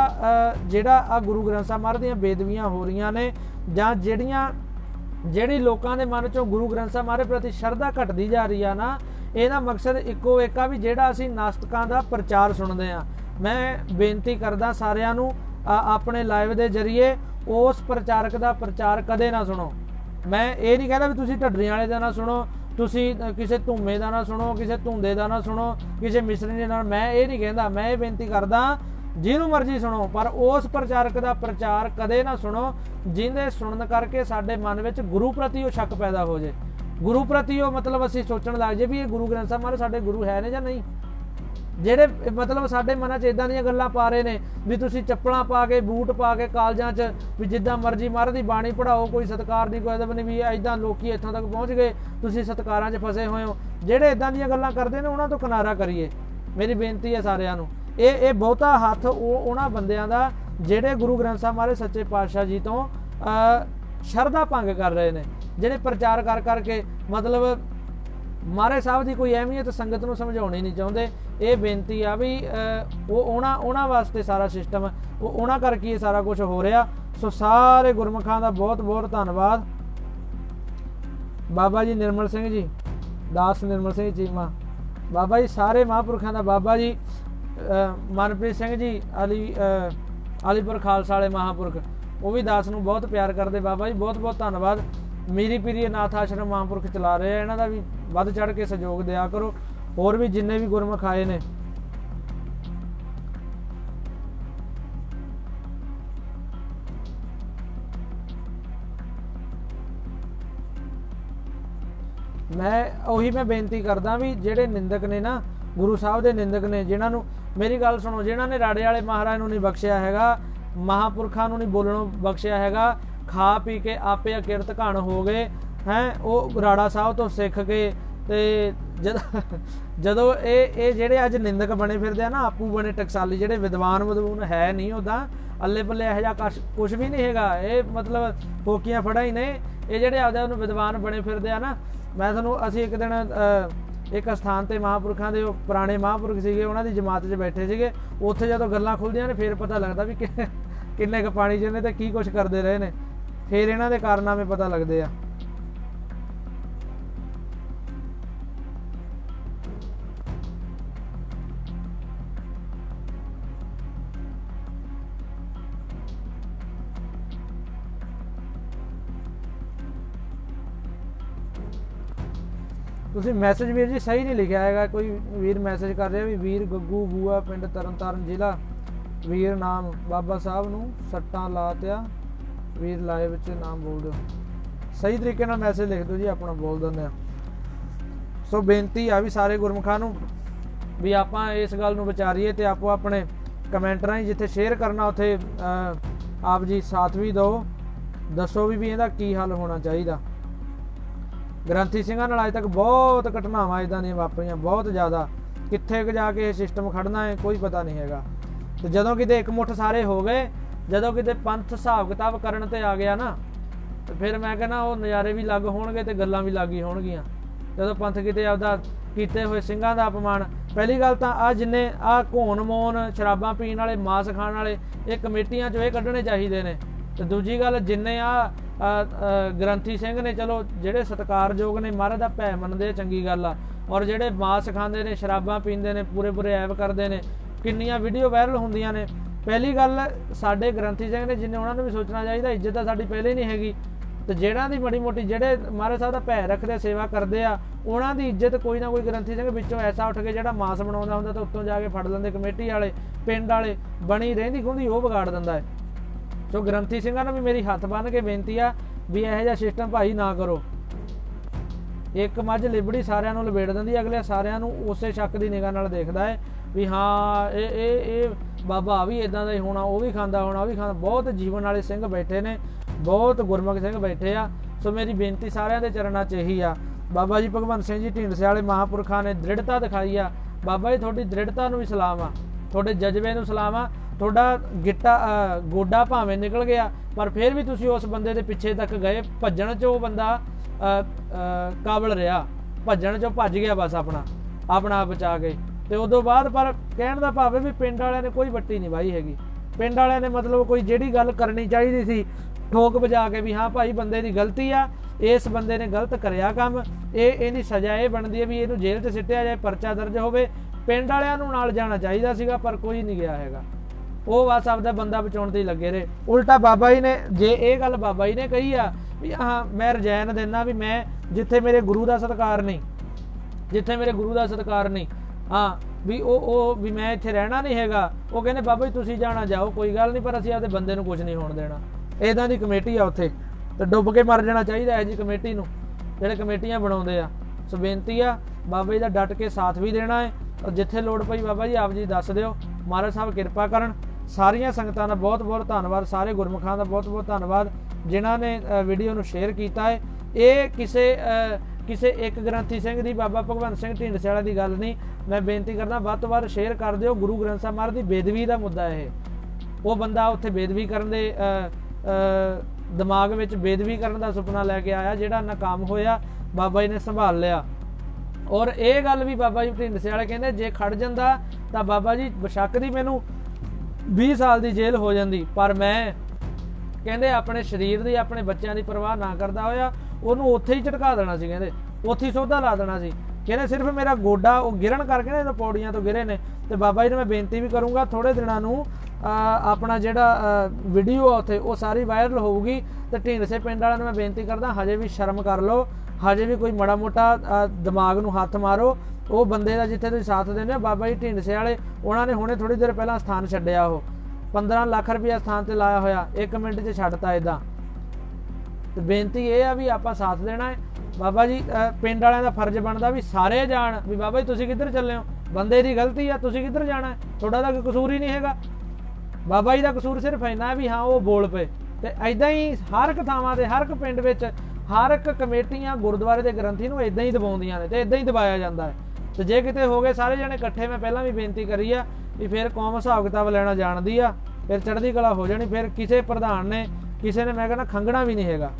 A: ਜਿਹੜਾ ਆ ਗੁਰੂ ਗ੍ਰੰਥ ਸਾਹਿਬ ਮਹਾਰਾਜ ਦੀਆਂ ਬੇਦਵੀਆਂ ਹੋ ਰਹੀਆਂ ਨੇ ਜਾਂ ਜਿਹੜੀਆਂ ਜਿਹੜੀ ਲੋਕਾਂ ਦੇ ਮਨ 'ਚੋਂ ਗੁਰੂ ਗ੍ਰੰਥ ਸਾਹਿਬ ਮਹਾਰਾਜ ਪ੍ਰਤੀ ਸ਼ਰਧਾ ਘਟਦੀ ਜਾ ਰਹੀ ਆ ਨਾ, ਇਹਦਾ ਮਕਸਦ ਇੱਕੋ ਇੱਕ ਵੀ ਜਿਹੜਾ ਅਸੀਂ ਨਾਸਤਕਾਂ ਦਾ ਪ੍ਰਚਾਰ ਸੁਣਦੇ ਆ। ਮੈਂ ਬੇਨਤੀ ਕਰਦਾ ਸਾਰਿਆਂ ਨੂੰ ਆਪਣੇ ਲਾਈਵ ਦੇ ਜ਼ਰੀਏ ਉਸ ਪ੍ਰਚਾਰਕ ਦਾ ਪ੍ਰਚਾਰ ਕਦੇ ਨਾ ਸੁਣੋ। ਮੈਂ ਇਹ ਨਹੀਂ ਕਹਿੰਦਾ ਵੀ ਤੁਸੀਂ ਢੱਡਰੀਆਂ ਵਾਲੇ ਦਾ ਨਾ ਸੁਣੋ, ਤੁਸੀਂ ਕਿਸੇ ਧੂਮੇ ਦਾ ਨਾ ਸੁਣੋ, ਕਿਸੇ ਧੁੰਦੇ ਦਾ ਨਾ ਸੁਣੋ, ਕਿਸੇ ਮਿਸਰੀ ਦੇ ਨਾਲ, ਮੈਂ ਇਹ ਨਹੀਂ ਕਹਿੰਦਾ। ਮੈਂ ਇਹ ਬੇਨਤੀ ਕਰਦਾ ਜਿਹਨੂੰ ਮਰਜ਼ੀ ਸੁਣੋ, ਪਰ ਉਸ ਪ੍ਰਚਾਰਕ ਦਾ ਪ੍ਰਚਾਰ ਕਦੇ ਨਾ ਸੁਣੋ, ਜਿਹਦੇ ਸੁਣਨ ਕਰਕੇ ਸਾਡੇ ਮਨ ਵਿੱਚ ਗੁਰੂ ਪ੍ਰਤੀ ਉਹ ਸ਼ੱਕ ਪੈਦਾ ਹੋ ਜੇ ਗੁਰੂ ਪ੍ਰਤੀ ਉਹ ਮਤਲਬ ਅਸੀਂ ਸੋਚਣ ਲੱਗ ਜੇ ਵੀ ਇਹ ਗੁਰੂ ਗ੍ਰੰਥ ਸਾਹਿਬ ਮਹਾਰਾਜ ਸਾਡੇ ਗੁਰੂ ਹੈ ਨੇ ਜਾਂ ਨਹੀਂ? ਜਿਹੜੇ ਮਤਲਬ ਸਾਡੇ ਮਨਾਂ 'ਚ ਇਦਾਂ ਦੀਆਂ ਗੱਲਾਂ ਪਾ ਰਹੇ ਨੇ ਵੀ ਤੁਸੀਂ ਚੱਪਲਾਂ ਪਾ ਕੇ, ਬੂਟ ਪਾ ਕੇ ਕਾਲਜਾਂ 'ਚ ਵੀ ਜਿੱਦਾਂ ਮਰਜ਼ੀ ਮਹਾਰਾਜ ਦੀ ਬਾਣੀ ਪੜਾਓ ਕੋਈ ਸਤਕਾਰ ਨਹੀਂ ਕੋਈ ਅਦਬ ਨਹੀਂ ਵੀ ਇਦਾਂ ਲੋਕੀ ਇੱਥੋਂ ਤੱਕ ਪਹੁੰਚ ਗਏ, ਤੁਸੀਂ ਸਤਕਾਰਾਂ 'ਚ ਫਸੇ ਹੋਏ ਹੋ। ਜਿਹੜੇ ਇਦਾਂ ਦੀਆਂ ਗੱਲਾਂ ਕਰਦੇ ਨੇ, ਉਹਨਾਂ ਤੋਂ ਕਿਨਾਰਾ ਕਰੀਏ। ਮੇਰੀ ਬੇਨਤੀ ਹੈ ਸਾਰਿਆਂ ਨੂੰ ਇਹ ਇਹ ਬਹੁਤਾ ਹੱਥ ਉਹ ਉਹਨਾਂ ਬੰਦਿਆਂ ਦਾ ਜਿਹੜੇ ਗੁਰੂ ਗ੍ਰੰਥ ਸਾਹਿਬ ਮਹਾਰਾਜ ਸੱਚੇ ਪਾਤਸ਼ਾਹ ਜੀ ਤੋਂ ਸ਼ਰਧਾ ਭੰਗ ਕਰ ਰਹੇ ਨੇ, ਜਿਹੜੇ ਪ੍ਰਚਾਰ ਕਰ ਕਰਕੇ ਮਤਲਬ ਮਹਾਰਾਜ ਸਾਹਿਬ ਦੀ ਕੋਈ ਅਹਿਮੀਅਤ ਸੰਗਤ ਨੂੰ ਸਮਝਾਉਣੀ ਨਹੀਂ ਚਾਹੁੰਦੇ, ਇਹ ਬੇਨਤੀ ਆ ਵੀ ਉਹ ਉਹਨਾਂ ਉਹਨਾਂ ਵਾਸਤੇ ਸਾਰਾ ਸਿਸਟਮ ਉਹ ਉਹਨਾਂ ਕਰਕੇ ਇਹ ਸਾਰਾ ਕੁਝ ਹੋ ਰਿਹਾ। ਸੋ ਸਾਰੇ ਗੁਰਮਖਾਂ ਦਾ ਬਹੁਤ ਬਹੁਤ ਧੰਨਵਾਦ। ਬਾਬਾ ਜੀ ਨਿਰਮਲ ਸਿੰਘ ਜੀ, ਦਾਸ ਨਿਰਮਲ ਸਿੰਘ ਚੀਮਾ ਬਾਬਾ ਜੀ ਸਾਰੇ ਮਹਾਂਪੁਰਖਾਂ ਦਾ ਬਾਬਾ ਜੀ ਮਨਪ੍ਰੀਤ ਸਿੰਘ ਜੀ, ਅਲੀ ਅਲੀਪੁਰ ਖਾਲਸਾ ਵਾਲੇ ਮਹਾਂਪੁਰਖ, ਉਹ ਵੀ ਦਾਸ ਨੂੰ ਬਹੁਤ ਪਿਆਰ ਕਰਦੇ ਬਾਬਾ ਜੀ, ਬਹੁਤ ਬਹੁਤ ਧੰਨਵਾਦ। ਮੇਰੀ ਪੀਰੀ ਅਨਾਥ ਆਸ਼ਰਮ ਮਹਾਂਪੁਰਖ ਚਲਾ ਰਹੇ ਆ, ਇਹਨਾਂ ਦਾ ਵੀ ਵੱਧ ਚੜ ਕੇ ਸਹਿਯੋਗ ਦਿਆ ਕਰੋ। ਹੋਰ ਵੀ ਜਿੰਨੇ ਵੀ ਗੁਰਮੁਖ ਆਏ ਨੇ। ਮੈਂ ਉਹੀ ਮੈਂ ਬੇਨਤੀ ਕਰਦਾ ਵੀ ਜਿਹੜੇ ਨਿੰਦਕ ਨੇ ਨਾ ਗੁਰੂ ਸਾਹਿਬ ਦੇ ਨਿੰਦਕ ਨੇ, ਜਿਨ੍ਹਾਂ ਨੂੰ, ਮੇਰੀ ਗੱਲ ਸੁਣੋ, ਜਿਨ੍ਹਾਂ ਨੇ ਰਾੜੇ ਵਾਲੇ ਮਹਾਰਾਜ ਨੂੰ ਨਹੀਂ ਬਖਸ਼ਿਆ ਹੈਗਾ, ਮਹਾਪੁਰਖਾਂ ਨੂੰ ਨਹੀਂ ਬੋਲਣੋਂ ਬਖਸ਼ਿਆ ਹੈਗਾ, ਖਾ ਪੀ ਕੇ ਆਪੇ ਅਕਿਰਤ ਘਣ ਹੋ ਗਏ, ਹੈ, ਉਹ ਰਾੜਾ ਸਾਹਿਬ ਤੋਂ ਸਿੱਖ ਕੇ ਤੇ ਜਦੋਂ ਇਹ ਇਹ ਜਿਹੜੇ ਅੱਜ ਨਿੰਦਕ ਬਣੇ ਫਿਰਦੇ ਆ ਨਾ, ਆਪੂ ਬਣੇ ਟਕਸਾਲੀ, ਜਿਹੜੇ ਵਿਦਵਾਨ ਵਿਦਵਾਨ ਹੈ ਨਹੀਂ ਉਹਦਾ ਅੱਲੇ ਪੱਲੇ ਇਹੋ ਜਿਹਾ ਕੁਝ ਵੀ ਨਹੀਂ ਹੈਗਾ, ਇਹ ਮਤਲਬ ਫੋਕੀਆਂ ਫੜਾ ਹੀ ਨੇ, ਇਹ ਜਿਹੜੇ ਆਪਦੇ ਉਹਨੂੰ ਵਿਦਵਾਨ ਬਣੇ ਫਿਰਦੇ ਆ ਨਾ, ਮੈਂ ਤੁਹਾਨੂੰ, ਅਸੀਂ ਇੱਕ ਦਿਨ ਇੱਕ ਸਥਾਨ ਤੇ ਮਹਾਪੁਰਖਾਂ ਦੇ ਉਹ ਪੁਰਾਣੇ ਮਹਾਪੁਰਖ ਸੀਗੇ, ਉਹਨਾਂ ਦੀ ਜਮਾਤ 'ਚ ਬੈਠੇ ਸੀਗੇ। ਉੱਥੇ ਜਦੋਂ ਗੱਲਾਂ ਖੁੱਲਦੀਆਂ ਨੇ, ਫਿਰ ਪਤਾ ਲੱਗਦਾ ਵੀ ਕਿੰਨੇ ਕ ਪਾਣੀ 'ਚ ਨੇ ਤੇ ਕੀ ਕੁਝ ਕਰਦੇ ਰਹੇ ਨੇ। ਫਿਰ ਇਹਨਾਂ ਦੇ ਕਾਰਨਾਮੇ ਪਤਾ ਲੱਗਦੇ ਆ। ਤੁਸੀਂ ਮੈਸੇਜ ਵੀਰ ਜੀ ਸਹੀ ਨਹੀਂ ਲਿਖਿਆ ਹੈਗਾ, ਕੋਈ ਵੀਰ ਮੈਸੇਜ ਕਰ ਰਿਹਾ ਵੀ ਵੀਰ ਗੱਗੂ, ਬੂਆ, ਪਿੰਡ ਤਰਨਤਾਰਨ ਜ਼ਿਲ੍ਹਾ, ਵੀਰ ਨਾਮ ਬਾਬਾ ਸਾਹਿਬ ਨੂੰ ਸੱਟਾਂ ਲਾਤਿਆ ਵੀਰ ਲਾਈਵ ਵਿੱਚ ਨਾਮ ਬੋਲ ਦਿਓ। ਸਹੀ ਤਰੀਕੇ ਨਾਲ ਮੈਸੇਜ ਲਿਖ ਦਿਓ ਜੀ, ਆਪਣਾ ਬੋਲ ਦਿੰਦੇ ਆ। ਸੋ ਬੇਨਤੀ ਆ ਵੀ ਸਾਰੇ ਗੁਰਮਖਾਂ ਨੂੰ ਵੀ ਆਪਾਂ ਇਸ ਗੱਲ ਨੂੰ ਵਿਚਾਰੀਏ ਤੇ ਆਪੋ ਆਪਣੇ ਕਮੈਂਟ ਰਾਹੀਂ ਜਿੱਥੇ ਸ਼ੇਅਰ ਕਰਨਾ, ਉੱਥੇ ਆਪ ਜੀ ਸਾਥ ਵੀ ਦਿਓ। ਦੱਸੋ ਵੀ ਵੀ ਇਹਦਾ ਕੀ ਹੱਲ ਹੋਣਾ ਚਾਹੀਦਾ। ਗ੍ਰੰਥੀ ਸਿੰਘਾਂ ਨਾਲ ਅਜੇ ਤੱਕ ਬਹੁਤ ਘਟਨਾਵਾਂ ਇਦਾਂ ਦੀਆਂ ਵਾਪਰੀਆਂ, ਬਹੁਤ ਜ਼ਿਆਦਾ। ਕਿੱਥੇ ਕਿ ਜਾ ਕੇ ਇਹ ਸਿਸਟਮ ਖੜਨਾ ਹੈ, ਕੋਈ ਪਤਾ ਨਹੀਂ ਹੈਗਾ। ਤੇ ਜਦੋਂ ਕਿਤੇ ਇੱਕ ਮੁੱਠ ਸਾਰੇ ਹੋ ਗਏ, ਜਦੋਂ ਕਿਤੇ ਪੰਥ ਹਿਸਾਬ ਕਿਤਾਬ ਕਰਨ ਤੇ ਆ ਗਿਆ ਨਾ, ਤੇ ਫਿਰ ਮੈਂ ਕਹਿੰਦਾ ਉਹ ਨਜ਼ਾਰੇ ਵੀ ਲੱਗ ਹੋਣਗੇ ਤੇ ਗੱਲਾਂ ਵੀ ਲੱਗੀ ਹੋਣਗੀਆਂ। ਜਦੋਂ ਪੰਥ ਕਿਤੇ ਆਪਦਾ ਕੀਤੇ ਹੋਏ ਸਿੰਘਾਂ ਦਾ ਅਪਮਾਨ, ਪਹਿਲੀ ਗੱਲ ਤਾਂ ਆ ਜਿੰਨੇ ਆ ਘੋਣ ਮੋਨ ਸ਼ਰਾਬਾਂ ਪੀਣ ਵਾਲੇ, ਮਾਸ ਖਾਣ ਵਾਲੇ, ਇਹ ਕਮੇਟੀਆਂ ਚੋਂ ਇਹ ਕੱਢਣੇ ਚਾਹੀਦੇ ਨੇ। ਤੇ ਦੂਜੀ ਗੱਲ, ਜਿੰਨੇ ਆ ਗ੍ਰੰਥੀ ਸਿੰਘ ਨੇ, ਚਲੋ, ਜਿਹੜੇ ਸਤਕਾਰਯੋਗ ਨੇ, ਮਹਾਰਾਜ ਦਾ ਭੈ ਮੰਨਦੇ ਆ, ਚੰਗੀ ਗੱਲ ਆ। ਔਰ ਜਿਹੜੇ ਮਾਸ ਖਾਂਦੇ ਨੇ, ਸ਼ਰਾਬਾਂ ਪੀਂਦੇ ਨੇ, ਪੂਰੇ ਪੂਰੇ ਐਬ ਕਰਦੇ ਨੇ, ਕਿੰਨੀਆਂ ਵੀਡੀਓ ਵਾਇਰਲ ਹੁੰਦੀਆਂ ਨੇ। ਪਹਿਲੀ ਗੱਲ, ਸਾਡੇ ਗ੍ਰੰਥੀ ਸਿੰਘ ਨੇ, ਜਿੰਨੇ ਉਹਨਾਂ ਨੂੰ ਵੀ ਸੋਚਣਾ ਚਾਹੀਦਾ, ਇੱਜ਼ਤ ਤਾਂ ਸਾਡੀ ਪਹਿਲੇ ਨਹੀਂ ਹੈਗੀ। ਤੇ ਜਿਹੜਾ ਦੀ ਮੜੀ ਮੋਟੀ, ਜਿਹੜੇ ਮਹਾਰਾਜ ਸਾਹਿਬ ਦਾ ਭੈ ਰੱਖਦੇ, ਸੇਵਾ ਕਰਦੇ ਆ, ਉਹਨਾਂ ਦੀ ਇੱਜ਼ਤ ਕੋਈ ਨਾ ਕੋਈ ਗ੍ਰੰਥੀ ਸਿੰਘ ਵਿੱਚੋਂ ਐਸਾ ਉੱਠ ਕੇ ਜਿਹੜਾ ਮਾਸ ਬਣਾਉਂਦਾ ਹੁੰਦਾ, ਤਾਂ ਉੱਤੋਂ ਜਾ ਕੇ ਫੜ ਲੈਂਦੇ ਕਮੇਟੀ ਵਾਲੇ, ਪਿੰਡ ਵਾਲੇ, ਬਣੀ ਰਹਿੰਦੀ ਖੁੰਦੀ, ਉਹ ਵਿਗਾੜ ਦਿੰਦਾ ਹੈ। ਸੋ ਗ੍ਰੰਥੀ ਸਿੰਘਾਂ ਨੂੰ ਵੀ ਮੇਰੀ ਹੱਥ ਬੰਨ ਕੇ ਬੇਨਤੀ ਆ ਵੀ ਇਹੋ ਜਿਹਾ ਸਿਸਟਮ ਭਾਈ ਨਾ ਕਰੋ। ਇੱਕ ਮੱਝ ਲਿਬੜੀ ਸਾਰਿਆਂ ਨੂੰ ਲਵੇੜ ਦਿੰਦੀ, ਅਗਲੇ ਸਾਰਿਆਂ ਨੂੰ ਉਸੇ ਸ਼ੱਕ ਦੀ ਨਿਗਾਹ ਨਾਲ ਦੇਖਦਾ ਹੈ ਵੀ ਹਾਂ, ਇਹ ਇਹ ਇਹ ਬਾਬਾ ਵੀ ਇਦਾਂ ਦਾ ਹੀ ਹੋਣਾ, ਉਹ ਵੀ ਖਾਂਦਾ ਹੋਣਾ, ਉਹ ਵੀ ਖਾਂਦਾ। ਬਹੁਤ ਜੀਵਨ ਵਾਲੇ ਸਿੰਘ ਬੈਠੇ ਨੇ, ਬਹੁਤ ਗੁਰਮੁਖ ਸਿੰਘ ਬੈਠੇ ਆ। ਸੋ ਮੇਰੀ ਬੇਨਤੀ ਸਾਰਿਆਂ ਦੇ ਚਰਨਾਂ 'ਚ ਇਹੀ ਆ। ਬਾਬਾ ਜੀ ਭਗਵੰਤ ਸਿੰਘ ਜੀ ਢੀਂਡਸੇ ਵਾਲੇ ਮਹਾਪੁਰਖਾਂ ਨੇ ਦ੍ਰਿੜਤਾ ਦਿਖਾਈ ਆ। ਬਾਬਾ ਜੀ, ਤੁਹਾਡੀ ਦ੍ਰਿੜਤਾ ਨੂੰ ਵੀ ਸਲਾਮ ਆ, ਤੁਹਾਡੇ ਜਜ਼ਬੇ ਨੂੰ ਸਲਾਮ ਆ। ਤੁਹਾਡਾ ਗਿੱਟਾ ਗੋਡਾ ਭਾਵੇਂ ਨਿਕਲ ਗਿਆ, ਪਰ ਫਿਰ ਵੀ ਤੁਸੀਂ ਉਸ ਬੰਦੇ ਦੇ ਪਿੱਛੇ ਤੱਕ ਗਏ, ਭੱਜਣ 'ਚ ਉਹ ਬੰਦਾ ਕਾਬਲ ਰਿਹਾ। ਭੱਜਣ 'ਚੋਂ ਭੱਜ ਗਿਆ ਬਸ ਆਪਣਾ ਆਪਣਾ ਬਚਾ ਕੇ। ਤੇ ਉਦੋਂ ਬਾਅਦ ਪਰ ਕਹਿਣ ਦਾ ਭਾਵੇਂ ਵੀ ਪਿੰਡ ਵਾਲਿਆਂ ਨੇ ਕੋਈ ਵੱਟੀ ਨਹੀਂ ਵਾਈ ਹੈਗੀ। ਪਿੰਡ ਵਾਲਿਆਂ ਨੇ ਮਤਲਬ ਕੋਈ ਜਿਹੜੀ ਗੱਲ ਕਰਨੀ ਚਾਹੀਦੀ ਸੀ, ਠੋਕ ਵਜਾ ਕੇ ਵੀ ਹਾਂ ਭਾਈ ਬੰਦੇ ਦੀ ਗਲਤੀ ਆ, ਇਸ ਬੰਦੇ ਨੇ ਗਲਤ ਕਰਿਆ ਕੰਮ। ਇਹ, ਇਹਦੀ ਸਜ਼ਾ ਇਹ ਬਣਦੀ ਹੈ ਵੀ ਇਹਨੂੰ ਜੇਲ੍ਹ 'ਚ ਸਿੱਟਿਆ ਜਾਏ, ਪਰਚਾ ਦਰਜ ਹੋਵੇ। ਪਿੰਡ ਵਾਲਿਆਂ ਨੂੰ ਨਾਲ ਜਾਣਾ ਚਾਹੀਦਾ ਸੀਗਾ, ਪਰ ਕੋਈ ਨਹੀਂ ਗਿਆ ਹੈਗਾ। ਉਹ ਬਸ ਆਪਦਾ ਬੰਦਾ ਬਚਾਉਣ ਤੇ ਲੱਗੇ ਰਹੇ। ਉਲਟਾ ਬਾਬਾ ਜੀ ਨੇ, ਜੇ ਇਹ ਗੱਲ ਬਾਬਾ ਜੀ ਨੇ ਕਹੀ ਆ, ਵੀ ਹਾਂ, ਮੈਂ ਰਜੈਨ ਦੇਣਾ ਵੀ ਮੈਂ ਜਿੱਥੇ ਮੇਰੇ ਗੁਰੂ ਦਾ ਸਤਕਾਰ ਨਹੀਂ, ਜਿੱਥੇ ਮੇਰੇ ਗੁਰੂ ਦਾ ਸਤਕਾਰ ਨਹੀਂ, ਹਾਂ, ਵੀ ਉਹ ਉਹ, ਵੀ ਮੈਂ ਇੱਥੇ ਰਹਿਣਾ ਨਹੀਂ ਹੈਗਾ। ਉਹ ਕਹਿੰਦੇ, ਬਾਬਾ ਜੀ, ਤੁਸੀਂ ਜਾਣਾ, ਜਾਓ, ਕੋਈ ਗੱਲ ਨਹੀਂ, ਪਰ ਅਸੀਂ ਆਪਦੇ ਬੰਦੇ ਨੂੰ ਕੁਝ ਨਹੀਂ ਹੋਣ ਦੇਣਾ। ਇਦਾਂ ਦੀ ਕਮੇਟੀ ਆ ਉੱਥੇ। ਤੇ ਡੁੱਬ ਕੇ ਮਰ ਜਾਣਾ ਚਾਹੀਦਾ ਹੈ ਜੀ ਕਮੇਟੀ ਨੂੰ, ਜਿਹੜੇ ਕਮੇਟੀਆਂ ਬਣਾਉਂਦੇ ਆ। ਸੋ ਬੇਨਤੀ ਆ, ਬਾਬਾ ਜੀ ਦਾ ਡਟ ਕੇ ਸਾਥ ਵੀ ਦੇਣਾ ਹੈ ਔਰ ਜਿੱਥੇ ਲੋੜ ਪਈ ਬਾਬਾ ਜੀ, ਆਪ ਜੀ ਦੱਸ ਦਿਓ। ਮਹਾਰਾਜ ਸਾਹਿਬ ਕਿਰਪਾ ਕਰਨ। ਸਾਰੀਆਂ ਸੰਗਤਾਂ ਦਾ ਬਹੁਤ ਬਹੁਤ ਧੰਨਵਾਦ, ਸਾਰੇ ਗੁਰਮੁਖਾਂ ਦਾ ਬਹੁਤ ਬਹੁਤ ਧੰਨਵਾਦ, ਜਿਨ੍ਹਾਂ ਨੇ ਵੀਡੀਓ ਨੂੰ ਸ਼ੇਅਰ ਕੀਤਾ ਹੈ। ਇਹ ਕਿਸੇ ਕਿਸੇ ਇੱਕ ਗ੍ਰੰਥੀ ਸਿੰਘ ਦੀ, ਬਾਬਾ ਭਗਵੰਤ ਸਿੰਘ ਢੀਂਡਸੇ ਦੀ ਗੱਲ ਨਹੀਂ। ਮੈਂ ਬੇਨਤੀ ਕਰਦਾ, ਵੱਧ ਤੋਂ ਵੱਧ ਸ਼ੇਅਰ ਕਰ ਦਿਓ। ਗੁਰੂ ਗ੍ਰੰਥ ਸਾਹਿਬ ਮਹਾਰਾਜ ਦੀ ਬੇਦਵੀ ਦਾ ਮੁੱਦਾ ਇਹ। ਉਹ ਬੰਦਾ ਉੱਥੇ ਬੇਦਵੀ ਕਰਨ ਦੇ ਦਿਮਾਗ ਵਿੱਚ ਬੇਦਵੀ ਕਰਨ ਦਾ ਸੁਪਨਾ ਲੈ ਕੇ ਆਇਆ, ਜਿਹੜਾ ਨਾਕਾਮ ਹੋਇਆ, ਬਾਬਾ ਜੀ ਨੇ ਸੰਭਾਲ ਲਿਆ। ਔਰ ਇਹ ਗੱਲ ਵੀ ਬਾਬਾ ਜੀ ਢਿੰਡਸੇ ਵਾਲੇ ਕਹਿੰਦੇ, ਜੇ ਖੜ ਜਾਂਦਾ ਤਾਂ ਬਾਬਾ ਜੀ ਬਸ਼ੱਕ ਦੀ ਮੈਨੂੰ 20 ਸਾਲ ਦੀ ਜੇਲ੍ਹ ਹੋ ਜਾਂਦੀ, ਪਰ ਮੈਂ ਕਹਿੰਦੇ ਆਪਣੇ ਸਰੀਰ ਦੀ, ਆਪਣੇ ਬੱਚਿਆਂ ਦੀ ਪਰਵਾਹ ਨਾ ਕਰਦਾ ਹੋਇਆ, ਉਹਨੂੰ ਉੱਥੇ ਹੀ ਝਟਕਾ ਦੇਣਾ ਸੀ ਕਹਿੰਦੇ, ਉੱਥੇ ਹੀ ਸੋਧਾ ਲਾ ਦੇਣਾ ਸੀ। ਕਹਿੰਦੇ ਸਿਰਫ ਮੇਰਾ ਗੋਡਾ ਉਹ ਗਿਰਨ ਕਰਕੇ ਨਾ ਇਹਨਾਂ ਪੌੜੀਆਂ ਤੋਂ ਗਿਰੇ ਨੇ, ਤੇ ਬਾਬਾ ਜੀ ਨੂੰ ਮੈਂ ਬੇਨਤੀ ਵੀ ਕਰੂੰਗਾ ਥੋੜੇ ਦਿਨਾਂ ਨੂੰ ਆਪਣਾ ਜਿਹੜਾ ਵੀਡੀਓ ਆ ਉੱਥੇ, ਉਹ ਸਾਰੀ ਵਾਇਰਲ ਹੋਊਗੀ, ਤੇ ਢੀਂਡਸੇ ਪਿੰਡ ਵਾਲਿਆਂ ਨੂੰ ਮੈਂ ਬੇਨਤੀ ਕਰਦਾ, ਹਜੇ ਵੀ ਸ਼ਰਮ ਕਰ ਲਓ, ਹਜੇ ਵੀ ਕੋਈ ਮੜਾ ਮੋਟਾ ਦਿਮਾਗ ਨੂੰ ਹੱਥ ਮਾਰੋ ਉਹ ਬੰਦੇ ਦਾ ਜਿੱਥੇ ਤੁਸੀਂ ਸਾਥ ਦਿੰਦੇ ਹੋ, ਬਾਬਾ ਜੀ ਢੀਂਡਸੇ ਵਾਲੇ, ਉਹਨਾਂ ਨੇ ਹੁਣੇ ਥੋੜੀ ਦੇਰ ਪਹਿਲਾਂ ਸਥਾਨ ਛੱਡਿਆ ਉਹ। 15 ਲੱਖ ਰੁਪਇਆ ਸਥਾਨ ਤੇ ਲਾਇਆ ਹੋਇਆ 1 ਮਿੰਟ 'ਚ ਛੱਡਤਾ ਇਦਾਂ ਤੇ ਬੇਨਤੀ ਇਹ ਆ ਵੀ ਆਪਾਂ ਸਾਥ ਦੇਣਾ ਹੈ। ਬਾਬਾ ਜੀ ਪਿੰਡ ਵਾਲਿਆਂ ਦਾ ਫਰਜ਼ ਬਣਦਾ ਵੀ ਸਾਰੇ ਜਾਣ ਵੀ ਬਾਬਾ ਜੀ ਤੁਸੀਂ ਕਿੱਧਰ ਚੱਲੇ ਹੋ? ਬੰਦੇ ਦੀ ਗਲਤੀ ਆ, ਤੁਸੀਂ ਕਿੱਧਰ ਜਾਣਾ ਤੁਹਾਡਾ ਤਾਂ ਕੋਈ ਕਸੂਰ ਹੀ ਨਹੀਂ ਹੈਗਾ। ਬਾਬਾ ਜੀ ਦਾ ਕਸੂਰ ਸਿਰਫ ਇੰਨਾ ਵੀ ਹਾਂ, ਉਹ ਬੋਲ ਪਏ। ਤੇ ਐਦਾਂ ਹੀ ਹਰ ਇੱਕ ਥਾਵਾਂ ਤੇ, ਹਰ ਇੱਕ ਪਿੰਡ ਵਿੱਚ, ਹਰ ਇੱਕ ਕਮੇਟੀਆਂ ਗੁਰਦੁਆਰੇ ਦੇ ਗ੍ਰੰਥੀ ਨੂੰ ਐਦਾਂ ਹੀ ਦਬਾਉਂਦੀਆਂ ਨੇ ਤੇ ਐਦਾਂ ਹੀ ਦਬਾਇਆ ਜਾਂਦਾ ਹੈ। ਤੇ ਜੇ ਕਿਤੇ ਹੋ ਗਏ ਸਾਰੇ ਜਣੇ ਇਕੱਠੇ, ਮੈਂ ਪਹਿਲਾਂ ਵੀ ਬੇਨਤੀ ਕਰੀ ਆ ਵੀ ਫਿਰ ਕੌਮ ਹਿਸਾਬ ਕਿਤਾਬ ਲੈਣਾ ਜਾਣਦੀ ਆ, ਫਿਰ ਚੜ੍ਹਦੀ ਕਲਾ ਹੋ ਜਾਣੀ, ਫਿਰ ਕਿਸੇ ਪ੍ਰਧਾਨ ਨੇ, ਕਿਸੇ ਨੇ, ਮੈਂ ਕਹਿੰਦਾ ਖੰਗਣਾ ਵੀ ਨਹੀਂ ਹੈਗਾ।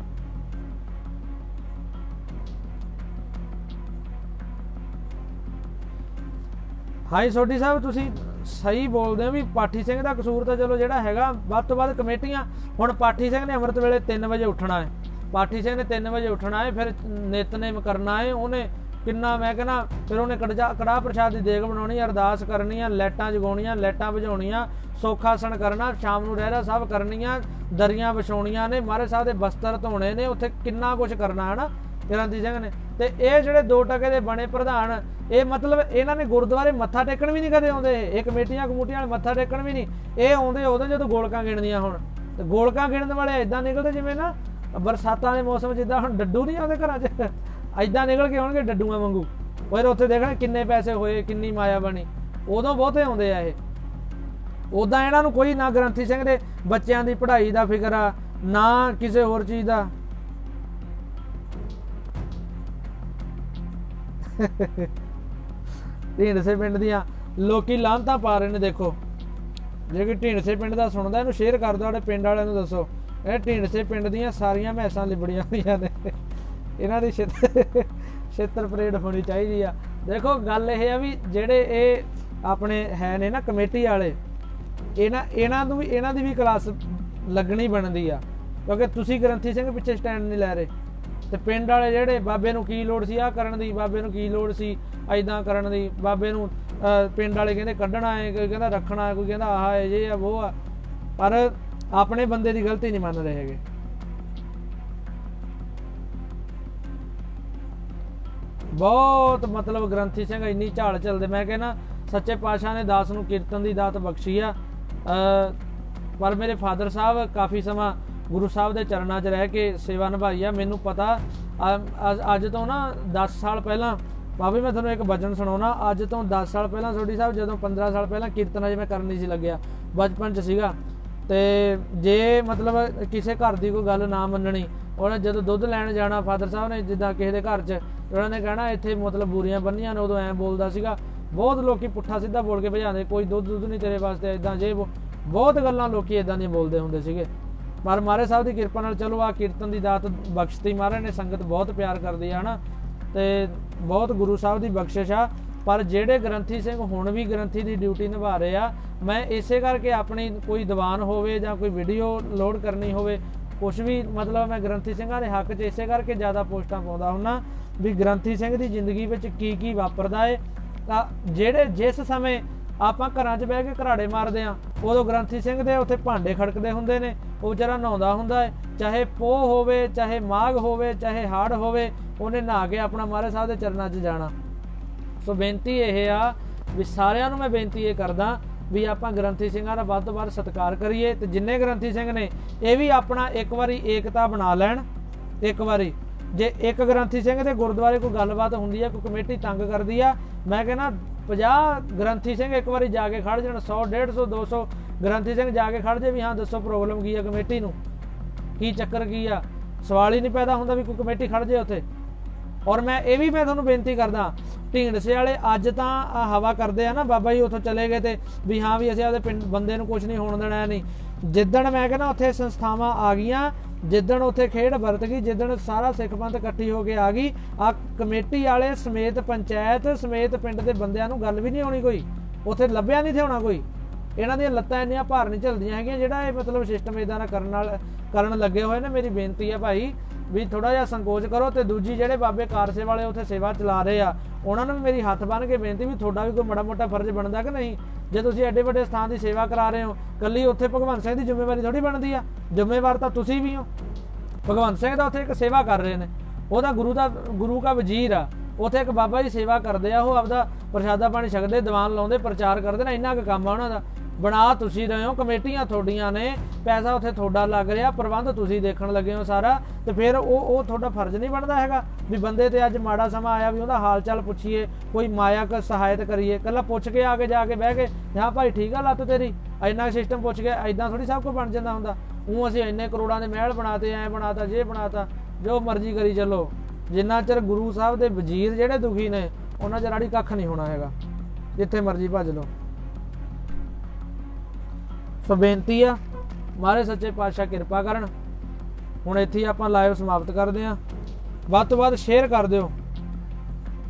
A: ਹਾਈ ਸੋਢੀ ਸਾਹਿਬ, ਤੁਸੀਂ ਸਹੀ ਬੋਲਦੇ ਹੋ ਵੀ ਪਾਠੀ ਸਿੰਘ ਦਾ ਕਸੂਰ ਤਾਂ ਚਲੋ ਜਿਹੜਾ ਹੈਗਾ, ਵੱਧ ਤੋਂ ਵੱਧ ਕਮੇਟੀਆਂ, ਹੁਣ ਪਾਠੀ ਸਿੰਘ ਨੇ ਅੰਮ੍ਰਿਤ ਵੇਲੇ 3 ਵਜੇ ਉੱਠਣਾ ਹੈ। ਪਾਠੀ ਸਿੰਘ ਨੇ 3 ਵਜੇ ਉੱਠਣਾ ਹੈ, ਫਿਰ ਨਿਤਨੇਮ ਕਰਨਾ ਹੈ, ਉਹਨੇ ਕਿੰਨਾ ਮੈਂ ਕਹਿੰਦਾ, ਫਿਰ ਉਹਨੇ ਕੜਜਾ, ਕੜਾਹ ਪ੍ਰਸ਼ਾਦ ਦੀ ਦੇਗ ਬਣਾਉਣੀ, ਅਰਦਾਸ ਕਰਨੀ ਆ ਜਗਾਉਣੀਆਂ, ਲਾਈਟਾਂ ਬੁਝਾਉਣੀਆਂ ਸੋਖਾਸਣ ਕਰਨਾ, ਸ਼ਾਮ ਨੂੰ ਰਹਿਰਾ ਸਾਹਿਬ ਕਰਨੀਆਂ, ਦਰੀਆਂ ਵਿਛਾਉਣੀਆਂ ਨੇ, ਮਹਾਰਾਜ ਸਾਹਿਬ ਦੇ ਬਸਤਰ ਧੋਣੇ ਨੇ, ਉੱਥੇ ਕਿੰਨਾ ਕੁਝ ਕਰਨਾ ਹੈ ਨਾ ਗ੍ਰੰਥੀ ਸਿੰਘ ਨੇ। ਤੇ ਇਹ ਜਿਹੜੇ ਦੋ ਟਕੇ ਦੇ ਬਣੇ ਪ੍ਰਧਾਨ, ਇਹ ਮਤਲਬ ਇਹਨਾਂ ਨੇ ਗੁਰਦੁਆਰੇ ਮੱਥਾ ਟੇਕਣ ਵੀ ਨਹੀਂ ਕਦੇ ਆਉਂਦੇ ਇਹ। ਕਮੇਟੀਆਂ ਕਮੂਟੀਆਂ ਵਾਲੇ ਮੱਥਾ ਟੇਕਣ ਵੀ ਨਹੀਂ ਇਹ ਆਉਂਦੇ ਉਦੋਂ ਜਦੋਂ ਗੋਲਕਾਂ ਗਿਣਦੀਆਂ ਹੁਣ। ਤੇ ਗੋਲਕਾਂ ਗਿਣਨ ਵਾਲੇ ਇਦਾਂ ਨਿਕਲਦੇ ਜਿਵੇਂ ਨਾ, ਬਰਸਾਤਾਂ ਦੇ ਮੌਸਮ ਜਿੱਦਾਂ ਹੁਣ ਡੱਡੂ ਨਹੀਂ ਆਉਂਦੇ ਘਰਾਂ 'ਚ। ਇਦਾਂ ਨਿਕਲ ਕੇ ਆਉਣਗੇ ਡੱਡੂਆਂ ਵਾਂਗੂ। ਫਿਰ ਉੱਥੇ ਦੇਖਣਾ ਕਿੰਨੇ ਪੈਸੇ ਹੋਏ, ਕਿੰਨੀ ਮਾਇਆ ਬਣੀ। ਉਦੋਂ ਬਹੁਤੇ ਆਉਂਦੇ ਆ ਇਹ। ਉਦਾਂ ਇਹਨਾਂ ਨੂੰ ਕੋਈ ਨਾ ਗ੍ਰੰਥੀ ਸਿੰਘ ਦੇ ਬੱਚਿਆਂ ਦੀ ਪੜ੍ਹਾਈ ਦਾ ਫਿਕਰ ਆ, ਨਾ ਕਿਸੇ ਹੋਰ ਚੀਜ਼ ਦਾ। ਢੀਂਡਸੇ ਪਿੰਡ ਦੀਆਂ ਲੋਕੀ ਲਾਂਤਾਂ ਪਾ ਰਹੇ ਨੇ, ਦੇਖੋ। ਜੇ ਕੋਈ ਢੀਂਡਸੇ ਪਿੰਡ ਦਾ ਸੁਣਦਾ, ਇਹਨੂੰ ਸ਼ੇਅਰ ਕਰ ਦਿਓ ਸਾਡੇ ਪਿੰਡ ਵਾਲਿਆਂ ਨੂੰ ਦੱਸੋ। ਇਹ ਢੀਂਡਸੇ ਪਿੰਡ ਦੀਆਂ ਸਾਰੀਆਂ ਮੈਸਾਂ ਲਿਬੜੀਆਂ ਹੋਈਆਂ ਨੇ। ਇਹਨਾਂ ਦੀ ਛੇਤਰ ਛਿੱਤਰ ਪਰੇਡ ਹੋਣੀ ਚਾਹੀਦੀ ਆ। ਦੇਖੋ, ਗੱਲ ਇਹ ਆ ਵੀ ਜਿਹੜੇ ਇਹ ਆਪਣੇ ਹੈ ਨੇ ਨਾ ਕਮੇਟੀ ਵਾਲੇ, ਇਹਨਾਂ ਇਹਨਾਂ ਨੂੰ ਵੀ ਇਹਨਾਂ ਦੀ ਵੀ ਕਲਾਸ ਲੱਗਣੀ ਬਣਦੀ ਆ। ਕਿਉਂਕਿ ਤੁਸੀਂ ਗ੍ਰੰਥੀ ਸਿੰਘ ਪਿੱਛੇ ਸਟੈਂਡ ਨਹੀਂ ਲੈ ਰਹੇ। ਤੇ ਪਿੰਡ ਵਾਲੇ ਜਿਹੜੇ ਬਾਬੇ ਨੂੰ ਕੀ ਲੋੜ ਸੀ ਆ ਕਰਨ ਦੀ, ਬਾਬੇ ਨੂੰ ਕੀ ਲੋੜ ਸੀ ਐਦਾਂ ਕਰਨ ਦੀ, ਬਾਬੇ ਨੂੰ ਪਿੰਡ ਵਾਲੇ ਕਹਿੰਦੇ ਕੱਢਣਾ ਹੈ, ਕੋਈ ਕਹਿੰਦਾ ਰੱਖਣਾ ਹੈ, ਕੋਈ ਕਹਿੰਦਾ ਆਹ ਹੈ ਜੇ ਆ ਉਹ ਆ ਪਰ ਆਪਣੇ ਬੰਦੇ ਦੀ ਗਲਤੀ ਨਹੀਂ ਮੰਨ ਰਹੇ ਹੈਗੇ। ਬਹੁਤ ਮਤਲਬ ਗ੍ਰੰਥੀ ਸਿੰਘ ਇੰਨੀ ਝਾਲ ਚੱਲਦੇ। ਮੈਂ ਕਹਿੰਦਾ, ਸੱਚੇ ਪਾਤਸ਼ਾਹ ਨੇ ਦਾਸ ਨੂੰ ਕੀਰਤਨ ਦੀ ਦਾਤ ਬਖਸ਼ੀ ਆ। ਪਰ ਮੇਰੇ ਫਾਦਰ ਸਾਹਿਬ ਕਾਫੀ ਸਮਾਂ ਗੁਰੂ ਸਾਹਿਬ ਦੇ ਚਰਨਾਂ 'ਚ ਰਹਿ ਕੇ ਸੇਵਾ ਨਿਭਾਈ ਆ। ਮੈਨੂੰ ਪਤਾ ਅੱਜ- ਤੋਂ ਨਾ 10 ਸਾਲ ਪਹਿਲਾਂ ਬਾਬੇ ਮੈਂ ਤੁਹਾਨੂੰ ਇੱਕ ਵਚਨ ਸੁਣਾਉਣਾ, ਅੱਜ ਤੋਂ 10 ਸਾਲ ਪਹਿਲਾਂ ਸੋਢੀ ਸਾਹਿਬ, ਜਦੋਂ 15 ਸਾਲ ਪਹਿਲਾਂ ਕੀਰਤਨ ਅਜੇ ਮੈਂ ਕਰਨ ਨਹੀਂ ਸੀ ਲੱਗਿਆ। ਬਚਪਨ 'ਚ ਸੀਗਾ। ਤੇ ਜੇ ਮਤਲਬ ਕਿਸੇ ਘਰ ਦੀ ਕੋਈ ਗੱਲ ਨਾ ਮੰਨਣੀ, ਉਹਨੇ ਜਦੋਂ ਦੁੱਧ ਲੈਣ ਜਾਣਾ ਫਾਦਰ ਸਾਹਿਬ ਨੇ, ਜਿੱਦਾਂ ਕਿਸੇ ਦੇ ਘਰ 'ਚ ਉਹਨਾਂ ਨੇ ਕਹਿਣਾ ਇੱਥੇ ਮਤਲਬ ਬੂਰੀਆਂ ਬੰਨੀਆਂ ਨੇ, ਉਦੋਂ ਐਂ ਬੋਲਦਾ ਸੀਗਾ। ਬਹੁਤ ਲੋਕੀ ਪੁੱਠਾ ਸਿੱਧਾ ਬੋਲ ਕੇ ਭਜਾਉਂਦੇ, ਕੋਈ ਦੁੱਧ ਦੁੱਧ ਨਹੀਂ ਤੇਰੇ ਵਾਸਤੇ ਇਦਾਂ ਜੇ ਵੋ। ਬਹੁਤ ਗੱਲਾਂ ਲੋਕੀ ਇਦਾਂ ਦੀਆਂ ਬੋਲਦੇ ਹੁੰਦੇ ਸੀਗੇ। ਪਰ ਮਹਾਰਾਜ ਸਾਹਿਬ ਦੀ ਕਿਰਪਾ ਨਾਲ ਚਲੋ ਆ ਕੀਰਤਨ ਦੀ ਦਾਤ ਬਖਸ਼ਤੀ, ਮਹਾਰਾਜ ਨੇ ਸੰਗਤ ਬਹੁਤ ਪਿਆਰ ਕਰਦੀ ਆ, ਹਨਾ? ਤੇ ਬਹੁਤ ਗੁਰੂ ਸਾਹਿਬ ਦੀ ਬਖਸ਼ਿਸ਼ ਆ। ਪਰ ਜਿਹੜੇ ਗ੍ਰੰਥੀ ਸਿੰਘ ਹੁਣ ਵੀ ਗ੍ਰੰਥੀ ਦੀ ਡਿਊਟੀ ਨਿਭਾ ਰਹੇ ਆ, ਮੈਂ ਇਸੇ ਕਰਕੇ ਆਪਣੀ ਕੋਈ ਦੀਵਾਨ ਹੋਵੇ ਜਾਂ ਕੋਈ ਵੀਡੀਓ ਲੋਡ ਕਰਨੀ ਹੋਵੇ ਕੁਝ ਵੀ ਮਤਲਬ ਮੈਂ ਗ੍ਰੰਥੀ ਸਿੰਘਾਂ ਦੇ ਹੱਕ 'ਚ ਇਸੇ ਕਰਕੇ ਜ਼ਿਆਦਾ ਪੋਸਟਾਂ ਪਾਉਂਦਾ ਹੁੰਨਾ ਵੀ ਗ੍ਰੰਥੀ ਸਿੰਘ ਦੀ ਜ਼ਿੰਦਗੀ ਵਿੱਚ ਕੀ ਕੀ ਵਾਪਰਦਾ ਏ। ਤਾਂ ਜਿਹੜੇ ਜਿਸ ਸਮੇਂ ਆਪਾਂ ਘਰਾਂ 'ਚ ਬਹਿ ਕੇ ਘਰਾੜੇ ਮਾਰਦੇ ਆ, ਉਦੋਂ ਗ੍ਰੰਥੀ ਸਿੰਘ ਦੇ ਉੱਥੇ ਭਾਂਡੇ ਖੜਕਦੇ ਹੁੰਦੇ ਨੇ, ਉਹ ਵਿਚਾਰਾ ਨਹਾਉਂਦਾ ਹੁੰਦਾ ਹੈ ਚਾਹੇ ਪੋਹ ਹੋਵੇ, ਚਾਹੇ ਮਾਘ ਹੋਵੇ, ਚਾਹੇ ਹਾੜ ਹੋਵੇ, ਉਹਨੇ ਨਹਾ ਕੇ ਆਪਣਾ ਮਹਾਰਾਜ ਸਾਹਿਬ ਦੇ ਚਰਨਾਂ 'ਚ ਜਾਣਾ। ਸੋ ਬੇਨਤੀ ਇਹ ਆ ਵੀ ਸਾਰਿਆਂ ਨੂੰ ਮੈਂ ਬੇਨਤੀ ਇਹ ਕਰਦਾ ਵੀ ਆਪਾਂ ਗ੍ਰੰਥੀ ਸਿੰਘਾਂ ਦਾ ਵੱਧ ਤੋਂ ਵੱਧ ਸਤਿਕਾਰ ਕਰੀਏ ਤੇ ਜਿੰਨੇ ਗ੍ਰੰਥੀ ਸਿੰਘ ਨੇ, ਇਹ ਵੀ ਆਪਣਾ ਇੱਕ ਵਾਰੀ ਏਕਤਾ ਬਣਾ ਲੈਣ। ਇੱਕ ਵਾਰੀ। ਜੇ ਇੱਕ ਗ੍ਰੰਥੀ ਸਿੰਘ ਦੇ ਗੁਰਦੁਆਰੇ ਕੋਈ ਗੱਲਬਾਤ ਹੁੰਦੀ ਹੈ ਕੋਈ ਕਮੇਟੀ ਤੰਗ ਕਰਦੀ ਆ, ਮੈਂ ਕਹਿੰਦਾ 50 ਗ੍ਰੰਥੀ ਸਿੰਘ ਇੱਕ ਵਾਰੀ ਜਾ ਕੇ ਖੜ ਜਾਣ 100 150 200 ਗ੍ਰੰਥੀ ਸਿੰਘ ਜਾ ਕੇ ਖੜ ਜੇ ਵੀ ਹਾਂ, ਦੱਸੋ ਪ੍ਰੋਬਲਮ ਕੀ ਆ ਕਮੇਟੀ ਨੂੰ? ਕੀ ਚੱਕਰ ਕੀ ਆ? ਸਵਾਲ ਹੀ ਨਹੀਂ ਪੈਦਾ ਹੁੰਦਾ ਵੀ ਕੋਈ ਕਮੇਟੀ ਖੜ ਜੇ ਉੱਥੇ। ਔਰ ਮੈਂ ਇਹ ਵੀ ਮੈਂ ਤੁਹਾਨੂੰ ਬੇਨਤੀ ਕਰਦਾ ਢਿੰਗੜਸੇ ਵਾਲੇ ਅੱਜ ਤਾਂ ਹਵਾ ਕਰਦੇ ਆ ਨਾ, ਬਾਬਾ ਜੀ ਉੱਥੋਂ ਚਲੇ ਗਏ ਤੇ ਵੀ ਹਾਂ ਵੀ ਅਸੀਂ ਆਪਦੇ ਪਿੰਡ, ਬੰਦੇ ਨੂੰ ਕੁਝ ਨਹੀਂ ਹੋਣ ਦੇਣਾ ਨਹੀਂ। ਜਿੱਦਣ ਮੈਂ ਕਹਿੰਦਾ ਉੱਥੇ ਸੰਸਥਾਵਾਂ ਆ ਗਈਆਂ, ਜਿੱਦਣ ਉੱਥੇ ਖੇਡ ਵਰਤ ਗਈ, ਜਿੱਦਣ ਸਾਰਾ ਸਿੱਖ ਪੰਥ ਇਕੱਠੀ ਹੋ ਕੇ ਆ ਗਈ, ਆ ਕਮੇਟੀ ਵਾਲੇ ਸਮੇਤ ਪੰਚਾਇਤ, ਸਮੇਤ ਪਿੰਡ ਦੇ ਬੰਦਿਆਂ ਨੂੰ ਗੱਲ ਵੀ ਨਹੀਂ ਆਉਣੀ ਕੋਈ। ਉੱਥੇ ਲੱਭਿਆ ਨਹੀਂ ਥਿਆਉਣਾ ਕੋਈ। ਇਹਨਾਂ ਦੀਆਂ ਲੱਤਾਂ ਇੰਨੀਆਂ ਭਾਰ ਨਹੀਂ ਝੱਲਦੀਆਂ ਹੈਗੀਆਂ, ਜਿਹੜਾ ਇਹ ਮਤਲਬ ਸਿਸਟਮ ਇਦਾਂ ਦਾ ਕਰਨ ਨਾਲ ਕਰਨ ਲੱਗੇ ਹੋਏ ਨੇ, ਮੇਰੀ ਬੇਨਤੀ ਹੈ ਭਾਈ ਵੀ ਥੋੜਾ ਜਿਹਾ ਸੰਕੋਚ ਕਰੋ ਤੇ ਦੂਜੀ ਜਿਹੜੇ ਬਾਬੇ ਕਾਰਸੇ ਵਾਲੇ ਉੱਥੇ ਸੇਵਾ ਚਲਾ ਰਹੇ ਆ, ਉਹਨਾਂ ਨੂੰ ਵੀ ਮੇਰੀ ਹੱਥ ਬੰਨ ਕੇ ਬੇਨਤੀ ਵੀ ਤੁਹਾਡਾ ਵੀ ਕੋਈ ਮੜਾ ਮੋਟਾ ਫਰਜ਼ ਬਣਦਾ ਕਿ ਨਹੀਂ? ਜੇ ਤੁਸੀਂ ਐਡੇ ਵੱਡੇ ਸਥਾਨ ਦੀ ਸੇਵਾ ਕਰਾ ਰਹੇ ਹੋ ਕੱਲੀ ਉੱਥੇ ਭਗਵੰਤ ਸਿੰਘ ਦੀ ਜ਼ਿੰਮੇਵਾਰੀ ਥੋੜੀ ਬਣਦੀ ਆ। ਜ਼ਿੰਮੇਵਾਰ ਤਾਂ ਤੁਸੀਂ ਵੀ ਹੋ। ਭਗਵੰਤ ਸਿੰਘ ਦਾ ਉੱਥੇ ਇੱਕ ਸੇਵਾ ਕਰ ਰਹੇ ਨੇ। ਉਹਦਾ ਗੁਰੂ ਦਾ ਗੁਰੂ ਦਾ ਵਜ਼ੀਰ ਆ। ਉੱਥੇ ਇੱਕ ਬਾਬਾ ਜੀ ਸੇਵਾ ਕਰਦੇ ਆ, ਉਹ ਆਪਦਾ ਪ੍ਰਸ਼ਾਦਾ ਪਾਣੀ ਛਕਦੇ, ਦੀਵਾਨ ਲਾਉਂਦੇ, ਪ੍ਰਚਾਰ ਕਰਦੇ ਨੇ, ਇੰਨਾ ਕੁ ਕੰਮ ਆ ਉਹਨਾਂ ਦਾ। ਬਣਾ ਤੁਸੀਂ ਰਹੇ ਹੋ, ਕਮੇਟੀਆਂ ਤੁਹਾਡੀਆਂ ਨੇ, ਪੈਸਾ ਉੱਥੇ ਤੁਹਾਡਾ ਲੱਗ ਰਿਹਾ, ਪ੍ਰਬੰਧ ਤੁਸੀਂ ਦੇਖਣ ਲੱਗੇ ਹੋ ਸਾਰਾ, ਤੇ ਫਿਰ ਉਹ ਉਹ ਤੁਹਾਡਾ ਫਰਜ਼ ਨਹੀਂ ਬਣਦਾ ਹੈਗਾ ਵੀ ਬੰਦੇ ਤੇ ਅੱਜ ਮਾੜਾ ਸਮਾਂ ਆਇਆ ਵੀ ਉਹਦਾ ਹਾਲ ਚਾਲ ਪੁੱਛੀਏ, ਕੋਈ ਮਾਇਕ ਸਹਾਇਤ ਕਰੀਏ ਕੱਲਾ ਪੁੱਛ ਕੇ ਆ ਕੇ ਜਾ ਕੇ ਬਹਿ ਕੇ, ਹਾਂ ਭਾਈ, ਠੀਕ ਆ ਲੱਤ ਤੇਰੀ? ਇੰਨਾ ਸਿਸਟਮ ਪੁੱਛ ਕੇ ਐਦਾਂ ਥੋੜੀ ਸਭ ਕੁਝ ਬਣ ਜਾਂਦਾ ਹੁੰਦਾ। ਉਹ ਅਸੀਂ ਇੰਨੇ ਕਰੋੜਾਂ ਦੇ ਮਹਿਲ ਬਣਾਤੇ, ਐ ਬਣਾਤਾ, ਜੇ ਬਣਾਤਾ, ਜੋ ਮਰਜ਼ੀ ਕਰੀ ਚੱਲੋ। ਜਿੰਨਾ ਚਿਰ ਗੁਰੂ ਸਾਹਿਬ ਦੇ ਵਜ਼ੀਰ ਜਿਹੜੇ ਦੁਖੀ ਨੇ, ਉਹਨਾਂ ਚਿਰ ਆੜੀ ਕੱਖ ਨਹੀਂ ਹੋਣਾ ਹੈਗਾ। ਜਿੱਥੇ ਮਰਜ਼ੀ ਭੱਜ ਲਓ। ਸੋ ਬੇਨਤੀ ਆ, ਮਾਰੇ ਸੱਚੇ ਪਾਤਸ਼ਾਹ ਕਿਰਪਾ ਕਰਨ। ਹੁਣ ਇੱਥੇ ਹੀ ਆਪਾਂ ਲਾਈਵ ਸਮਾਪਤ ਕਰਦੇ ਆ ਵੱਧ ਤੋਂ ਵੱਧ ਸ਼ੇਅਰ ਕਰ ਦਿਓ।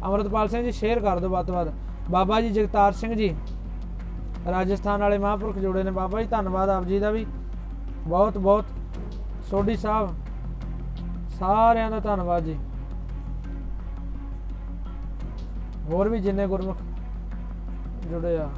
A: ਅਮਰਤਪਾਲ ਸਿੰਘ ਜੀ ਸ਼ੇਅਰ ਕਰ ਦਿਓ ਵੱਧ ਤੋਂ ਵੱਧ। ਬਾਬਾ ਜੀ ਜਗਤਾਰ ਸਿੰਘ ਜੀ, ਰਾਜਸਥਾਨ ਵਾਲੇ ਮਹਾਂਪੁਰਖ ਜੋੜੇ ਨੇ। ਬਾਬਾ ਜੀ, ਧੰਨਵਾਦ ਆਪ ਜੀ ਦਾ ਵੀ। ਬਹੁਤ ਬਹੁਤ ਸੋਢੀ ਸਾਹਿਬ, ਸਾਰਿਆਂ ਦਾ ਧੰਨਵਾਦ ਜੀ। ਹੋਰ ਵੀ ਜਿੰਨੇ ਗੁਰਮੁਖ ਜੁੜੇ ਆ।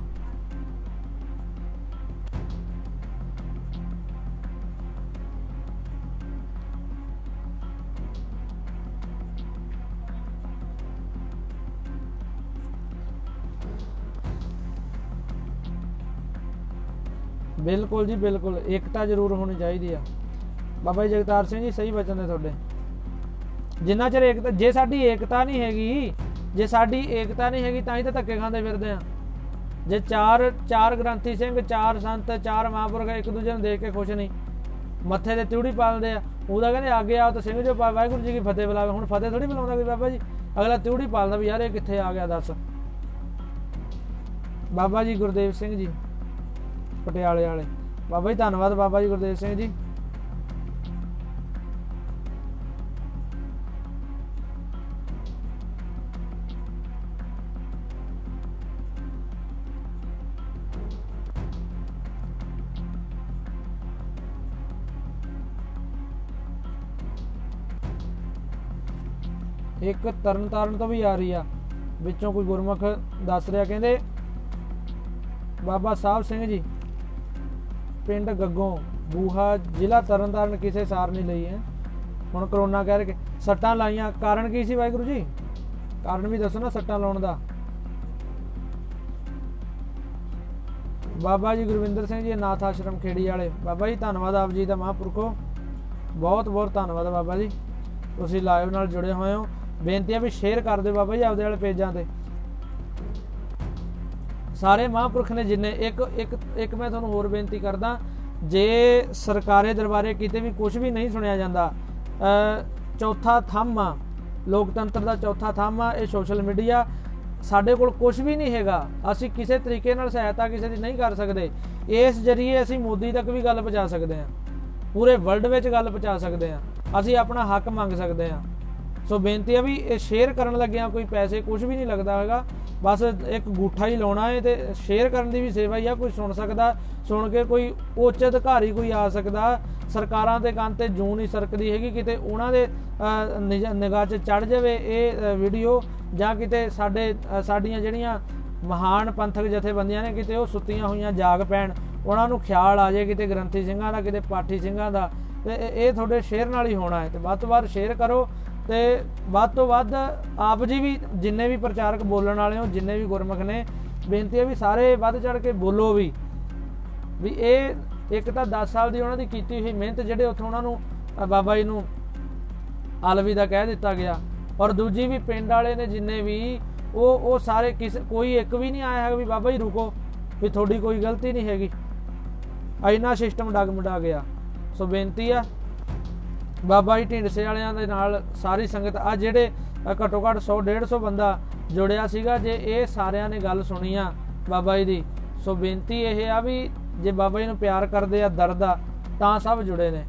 A: ਬਿਲਕੁਲ ਜੀ ਬਿਲਕੁਲ, ਏਕਤਾ ਜ਼ਰੂਰ ਹੋਣੀ ਚਾਹੀਦੀ ਆ। ਬਾਬਾ ਜੀ ਜਗਤਾਰ ਸਿੰਘ ਜੀ, ਸਹੀ ਬਚਨ ਨੇ ਤੁਹਾਡੇ। ਜਿੰਨਾ ਚਿਰ ਏਕਤਾ ਜੇ ਸਾਡੀ ਏਕਤਾ ਨਹੀਂ ਹੈਗੀ ਜੇ ਸਾਡੀ ਏਕਤਾ ਨਹੀਂ ਹੈਗੀ ਤਾਂ ਹੀ ਤਾਂ ਧੱਕੇ ਖਾਂਦੇ ਫਿਰਦੇ ਆ। ਜੇ ਚਾਰ ਚਾਰ ਗ੍ਰੰਥੀ ਸਿੰਘ, ਚਾਰ ਸੰਤ, ਚਾਰ ਮਹਾਂਪੁਰਖ ਇੱਕ ਦੂਜੇ ਨੂੰ ਦੇਖ ਕੇ ਖੁਸ਼ ਨਹੀਂ, ਮੱਥੇ ਤੇ ਤਿਉੜੀ ਪਾਲਦੇ ਆ, ਉਹਦਾ ਕਹਿੰਦੇ ਅੱਗੇ ਆਓ ਤਾਂ ਸਿੰਘ ਜੋ ਪਾ, ਵਾਹਿਗੁਰੂ ਜੀ ਕੀ ਫਤਿਹ ਬੁਲਾਵੇ। ਹੁਣ ਫਤਿਹ ਥੋੜੀ ਬੁਲਾਉਂਦਾ ਕੋਈ ਬਾਬਾ ਜੀ। ਅਗਲਾ ਤਿਉੜੀ ਪਾਲਦਾ ਵੀ ਯਾਰ ਇਹ ਕਿੱਥੇ ਆ ਗਿਆ, ਦੱਸ। ਬਾਬਾ ਜੀ ਗੁਰਦੇਵ ਸਿੰਘ ਜੀ, ਪਟਿਆਲੇ ਵਾਲੇ। ਬਾਬਾ ਜੀ, ਧੰਨਵਾਦ ਬਾਬਾ ਜੀ ਗੁਰਦੇਵ ਸਿੰਘ ਜੀ। ਇੱਕ ਤਰਨ ਤਾਰਨ ਤੋਂ ਵੀ ਆ ਰਹੀ ਆ। ਵਿੱਚੋਂ ਕੋਈ ਗੁਰਮੁਖ ਦੱਸ ਰਿਹਾ, ਕਹਿੰਦੇ, ਬਾਬਾ ਸਾਹਿਬ ਸਿੰਘ ਜੀ, ਪਿੰਡ ਗੱਗੋਂ, ਬੂਹਾ, ਜ਼ਿਲ੍ਹਾ ਤਰਨਤਾਰਨ ਕਿਸੇ ਸਾਰ ਨਹੀਂ ਲਈ ਹੈ। ਹੁਣ ਕਰੋਨਾ ਕਹਿ ਕੇ ਸੱਟਾਂ ਲਾਈਆਂ। ਕਾਰਨ ਕੀ ਸੀ ਵਾਹਿਗੁਰੂ ਜੀ? ਕਾਰਨ ਵੀ ਦੱਸੋ ਨਾ ਸੱਟਾਂ ਲਾਉਣ ਦਾ। ਬਾਬਾ ਜੀ ਗੁਰਵਿੰਦਰ ਸਿੰਘ ਜੀ ਨਾਥ ਆਸ਼ਰਮ ਖੇੜੀ ਵਾਲੇ। ਬਾਬਾ ਜੀ, ਧੰਨਵਾਦ ਆਪ ਜੀ ਦਾ ਮਹਾਂਪੁਰਖੋ। ਬਹੁਤ ਬਹੁਤ ਧੰਨਵਾਦ ਬਾਬਾ ਜੀ। ਤੁਸੀਂ ਲਾਈਵ ਨਾਲ ਜੁੜੇ ਹੋਏ ਹੋ। ਬੇਨਤੀ ਹੈ ਵੀ ਸ਼ੇਅਰ ਕਰ ਦਿਓ ਬਾਬਾ ਜੀ ਆਪਦੇ ਵਾਲੇ ਪੇਜਾਂ ਤੇ। ਸਾਰੇ ਮਹਾਂਪੁਰਖ ਨੇ ਜਿੰਨੇ, ਇੱਕ ਇੱਕ ਇੱਕ ਮੈਂ ਤੁਹਾਨੂੰ ਹੋਰ ਬੇਨਤੀ ਕਰਦਾ, ਜੇ ਸਰਕਾਰੇ ਦਰਬਾਰੇ ਕਿਤੇ ਵੀ ਕੁਝ ਵੀ ਨਹੀਂ ਸੁਣਿਆ ਜਾਂਦਾ ਚੌਥਾ ਥੰਮ ਆ, ਲੋਕਤੰਤਰ ਦਾ ਚੌਥਾ ਥੰਮ ਆ, ਇਹ ਸੋਸ਼ਲ ਮੀਡੀਆ, ਸਾਡੇ ਕੋਲ ਕੁਝ ਵੀ ਨਹੀਂ ਹੈਗਾ, ਅਸੀਂ ਕਿਸੇ ਤਰੀਕੇ ਨਾਲ ਸਹਾਇਤਾ ਕਿਸੇ ਦੀ ਨਹੀਂ ਕਰ ਸਕਦੇ, ਇਸ ਜਰੀਏ ਅਸੀਂ ਮੋਦੀ ਤੱਕ ਵੀ ਗੱਲ ਪਹੁੰਚਾ ਸਕਦੇ ਹਾਂ, ਪੂਰੇ ਵਰਲਡ ਵਿੱਚ ਗੱਲ ਪਹੁੰਚਾ ਸਕਦੇ ਹਾਂ, ਅਸੀਂ ਆਪਣਾ ਹੱਕ ਮੰਗ ਸਕਦੇ ਹਾਂ। ਸੋ ਬੇਨਤੀ ਹੈ ਵੀ ਇਹ ਸ਼ੇਅਰ ਕਰਨ ਲੱਗਿਆ ਕੋਈ ਪੈਸੇ ਕੁਝ ਵੀ ਨਹੀਂ ਲੱਗਦਾ ਹੈਗਾ। ਬਸ ਇੱਕ ਗੂਠਾ ਹੀ ਲਾਉਣਾ ਹੈ ਤੇ ਸ਼ੇਅਰ ਕਰਨ ਦੀ ਵੀ ਸੇਵਾ ਹੀ ਆ, ਕੋਈ ਸੁਣ ਸਕਦਾ, ਸੁਣ ਕੇ ਕੋਈ ਉੱਚ ਅਧਿਕਾਰੀ ਕੋਈ ਆ ਸਕਦਾ। ਸਰਕਾਰਾਂ ਦੇ ਕੰਨ ਤੇ ਜੂਨ ਹੀ ਸਰਕਦੀ ਹੈਗੀ, ਕਿਤੇ ਉਹਨਾਂ ਦੇ ਨਿਗਾਹ 'ਚ ਚੜ ਜਾਵੇ ਇਹ ਵੀਡੀਓ ਜਾਂ ਕਿਤੇ ਸਾਡੇ ਸਾਡੀਆਂ ਜਿਹੜੀਆਂ ਮਹਾਨ ਪੰਥਕ ਜਥੇਬੰਦੀਆਂ ਨੇ, ਕਿਤੇ ਉਹ ਸੁੱਤੀਆਂ ਹੋਈਆਂ ਜਾਗ ਪੈਣ, ਉਹਨਾਂ ਨੂੰ ਖਿਆਲ ਆ ਜਾਏ ਕਿਤੇ ਗ੍ਰੰਥੀ ਸਿੰਘਾਂ ਦਾ, ਕਿਤੇ ਪਾਠੀ ਸਿੰਘਾਂ ਦਾ। ਤੇ ਇਹ ਤੁਹਾਡੇ ਸ਼ੇਅਰ ਨਾਲ ਹੀ ਹੋਣਾ ਹੈ ਤੇ ਵੱਧ ਤੋਂ ਵੱਧ ਸ਼ੇਅਰ ਕਰੋ। ਤੇ ਵੱਧ ਤੋਂ ਵੱਧ ਆਪ ਜੀ ਵੀ ਜਿੰਨੇ ਵੀ ਪ੍ਰਚਾਰਕ ਬੋਲਣ ਵਾਲੇ ਹੋ, ਜਿੰਨੇ ਵੀ ਗੁਰਮੁਖ ਨੇ, ਬੇਨਤੀ ਹੈ ਵੀ ਸਾਰੇ ਵੱਧ ਚੜ ਕੇ ਬੋਲੋ ਵੀ। ਵੀ ਇਹ ਇੱਕ ਤਾਂ 10 ਸਾਲ ਦੀ ਉਹਨਾਂ ਦੀ ਕੀਤੀ ਹੋਈ ਮਿਹਨਤ ਜਿਹੜੇ ਉੱਥੋਂ ਉਹਨਾਂ ਨੂੰ ਬਾਬਾ ਜੀ ਨੂੰ ਅਲਵਿਦਾ ਕਹਿ ਦਿੱਤਾ ਗਿਆ। ਔਰ ਦੂਜੀ ਵੀ ਪਿੰਡ ਵਾਲੇ ਨੇ ਜਿੰਨੇ ਵੀ, ਉਹ ਉਹ ਸਾਰੇ ਕਿਸ, ਕੋਈ ਇੱਕ ਵੀ ਨਹੀਂ ਆਇਆ ਹੈਗਾ ਵੀ ਬਾਬਾ ਜੀ ਰੁਕੋ, ਵੀ ਤੁਹਾਡੀ ਕੋਈ ਗਲਤੀ ਨਹੀਂ ਹੈਗੀ। ਐਨਾ ਸਿਸਟਮ ਡਗਮਡਾ ਗਿਆ। ਸੋ ਬੇਨਤੀ ਆ ਬਾਬਾ ਜੀ ਢਿੰਡਸੇ ਵਾਲਿਆਂ ਦੇ ਨਾਲ ਸਾਰੀ ਸੰਗਤ ਆ ਜਿਹੜੇ ਘੱਟੋ ਘੱਟ 100 150 ਬੰਦਾ ਜੁੜਿਆ ਸੀਗਾ, ਜੇ ਇਹ ਸਾਰਿਆਂ ਨੇ ਗੱਲ ਸੁਣੀ ਆ ਬਾਬਾ ਜੀ ਦੀ, ਸੋ ਬੇਨਤੀ ਇਹ ਆ ਵੀ ਜੇ ਬਾਬਾ ਜੀ ਨੂੰ ਪਿਆਰ ਕਰਦੇ ਆ ਦਰਦ ਆ, ਤਾਂ ਸਭ ਜੁੜੇ ਨੇ।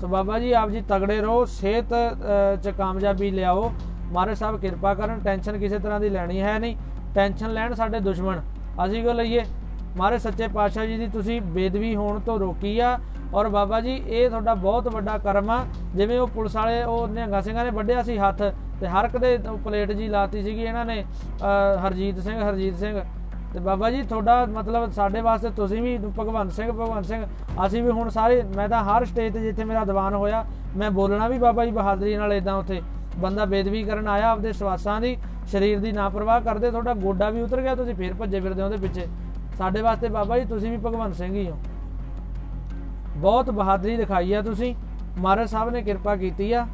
A: ਸੋ ਬਾਬਾ ਜੀ, ਆਪ ਜੀ ਤਗੜੇ ਰਹੋ, ਸਿਹਤ ਚ ਕਾਮਯਾਬੀ ਲਿਆਓ। ਮਹਾਰਾਜ ਸਾਹਿਬ, ਕਿਰਪਾ ਕਰਨ, ਟੈਨਸ਼ਨ ਕਿਸੇ ਤਰ੍ਹਾਂ ਦੀ ਲੈਣੀ ਹੈ ਨਹੀਂ। ਟੈਨਸ਼ਨ ਲੈਣ ਸਾਡੇ ਦੁਸ਼ਮਣ। ਅਸੀਂ ਕਿਉਂ ਲਈਏ? ਮਹਾਰਾਜ ਸੱਚੇ ਪਾਤਸ਼ਾਹ ਜੀ ਦੀ ਤੁਸੀਂ ਬੇਦਵੀ ਹੋਣ ਤੋਂ ਰੋਕੀ ਆ। ਔਰ ਬਾਬਾ ਜੀ, ਇਹ ਤੁਹਾਡਾ ਬਹੁਤ ਵੱਡਾ ਕਰਮ ਆ। ਜਿਵੇਂ ਉਹ ਪੁਲਿਸ ਵਾਲੇ, ਉਹ ਨਿਹੰਗਾ ਸਿੰਘਾਂ ਨੇ ਵੱਢਿਆ ਸੀ ਹੱਥ ਤੇ ਹਰ ਇੱਕ ਦੇ ਪਲੇਟ ਜੀ ਲਾਤੀ ਸੀਗੀ ਇਹਨਾਂ ਨੇ ਹਰਜੀਤ ਸਿੰਘ ਹਰਜੀਤ ਸਿੰਘ। ਤੇ ਬਾਬਾ ਜੀ, ਤੁਹਾਡਾ ਮਤਲਬ ਸਾਡੇ ਵਾਸਤੇ ਤੁਸੀਂ ਵੀ ਭਗਵੰਤ ਸਿੰਘ ਭਗਵੰਤ ਸਿੰਘ। ਅਸੀਂ ਵੀ ਹੁਣ ਸਾਰੇ, ਮੈਂ ਤਾਂ ਹਰ ਸਟੇਜ ਤੇ ਜਿੱਥੇ ਮੇਰਾ ਦੀਵਾਨ ਹੋਇਆ, ਮੈਂ ਬੋਲਣਾ ਵੀ ਬਾਬਾ ਜੀ ਬਹਾਦਰੀ ਨਾਲ ਇਦਾਂ ਉੱਥੇ। ਬੰਦਾ ਬੇਦਵੀ ਕਰਨ ਆਇਆ ਆਪਦੇ ਸਵਾਸਾਂ ਦੀ, ਸਰੀਰ ਦੀ ਨਾ ਪਰਵਾਹ ਕਰਦੇ, ਤੁਹਾਡਾ ਗੋਡਾ ਵੀ ਉਤਰ ਗਿਆ, ਤੁਸੀਂ ਫੇਰ ਭੱਜੇ ਫਿਰਦੇ ਹੋ ਉਹਦੇ ਪਿੱਛੇ। ਸਾਡੇ ਵਾਸਤੇ ਬਾਬਾ ਜੀ, ਤੁਸੀਂ ਵੀ ਭਗਵੰਤ ਸਿੰਘ ਹੀ ਹੋ। ਬਹੁਤ ਬਹਾਦਰੀ ਦਿਖਾਈ ਆ ਤੁਸੀਂ। ਮਹਾਰਾਜ ਸਾਹਿਬ ਨੇ ਕਿਰਪਾ ਕੀਤੀ ਆ।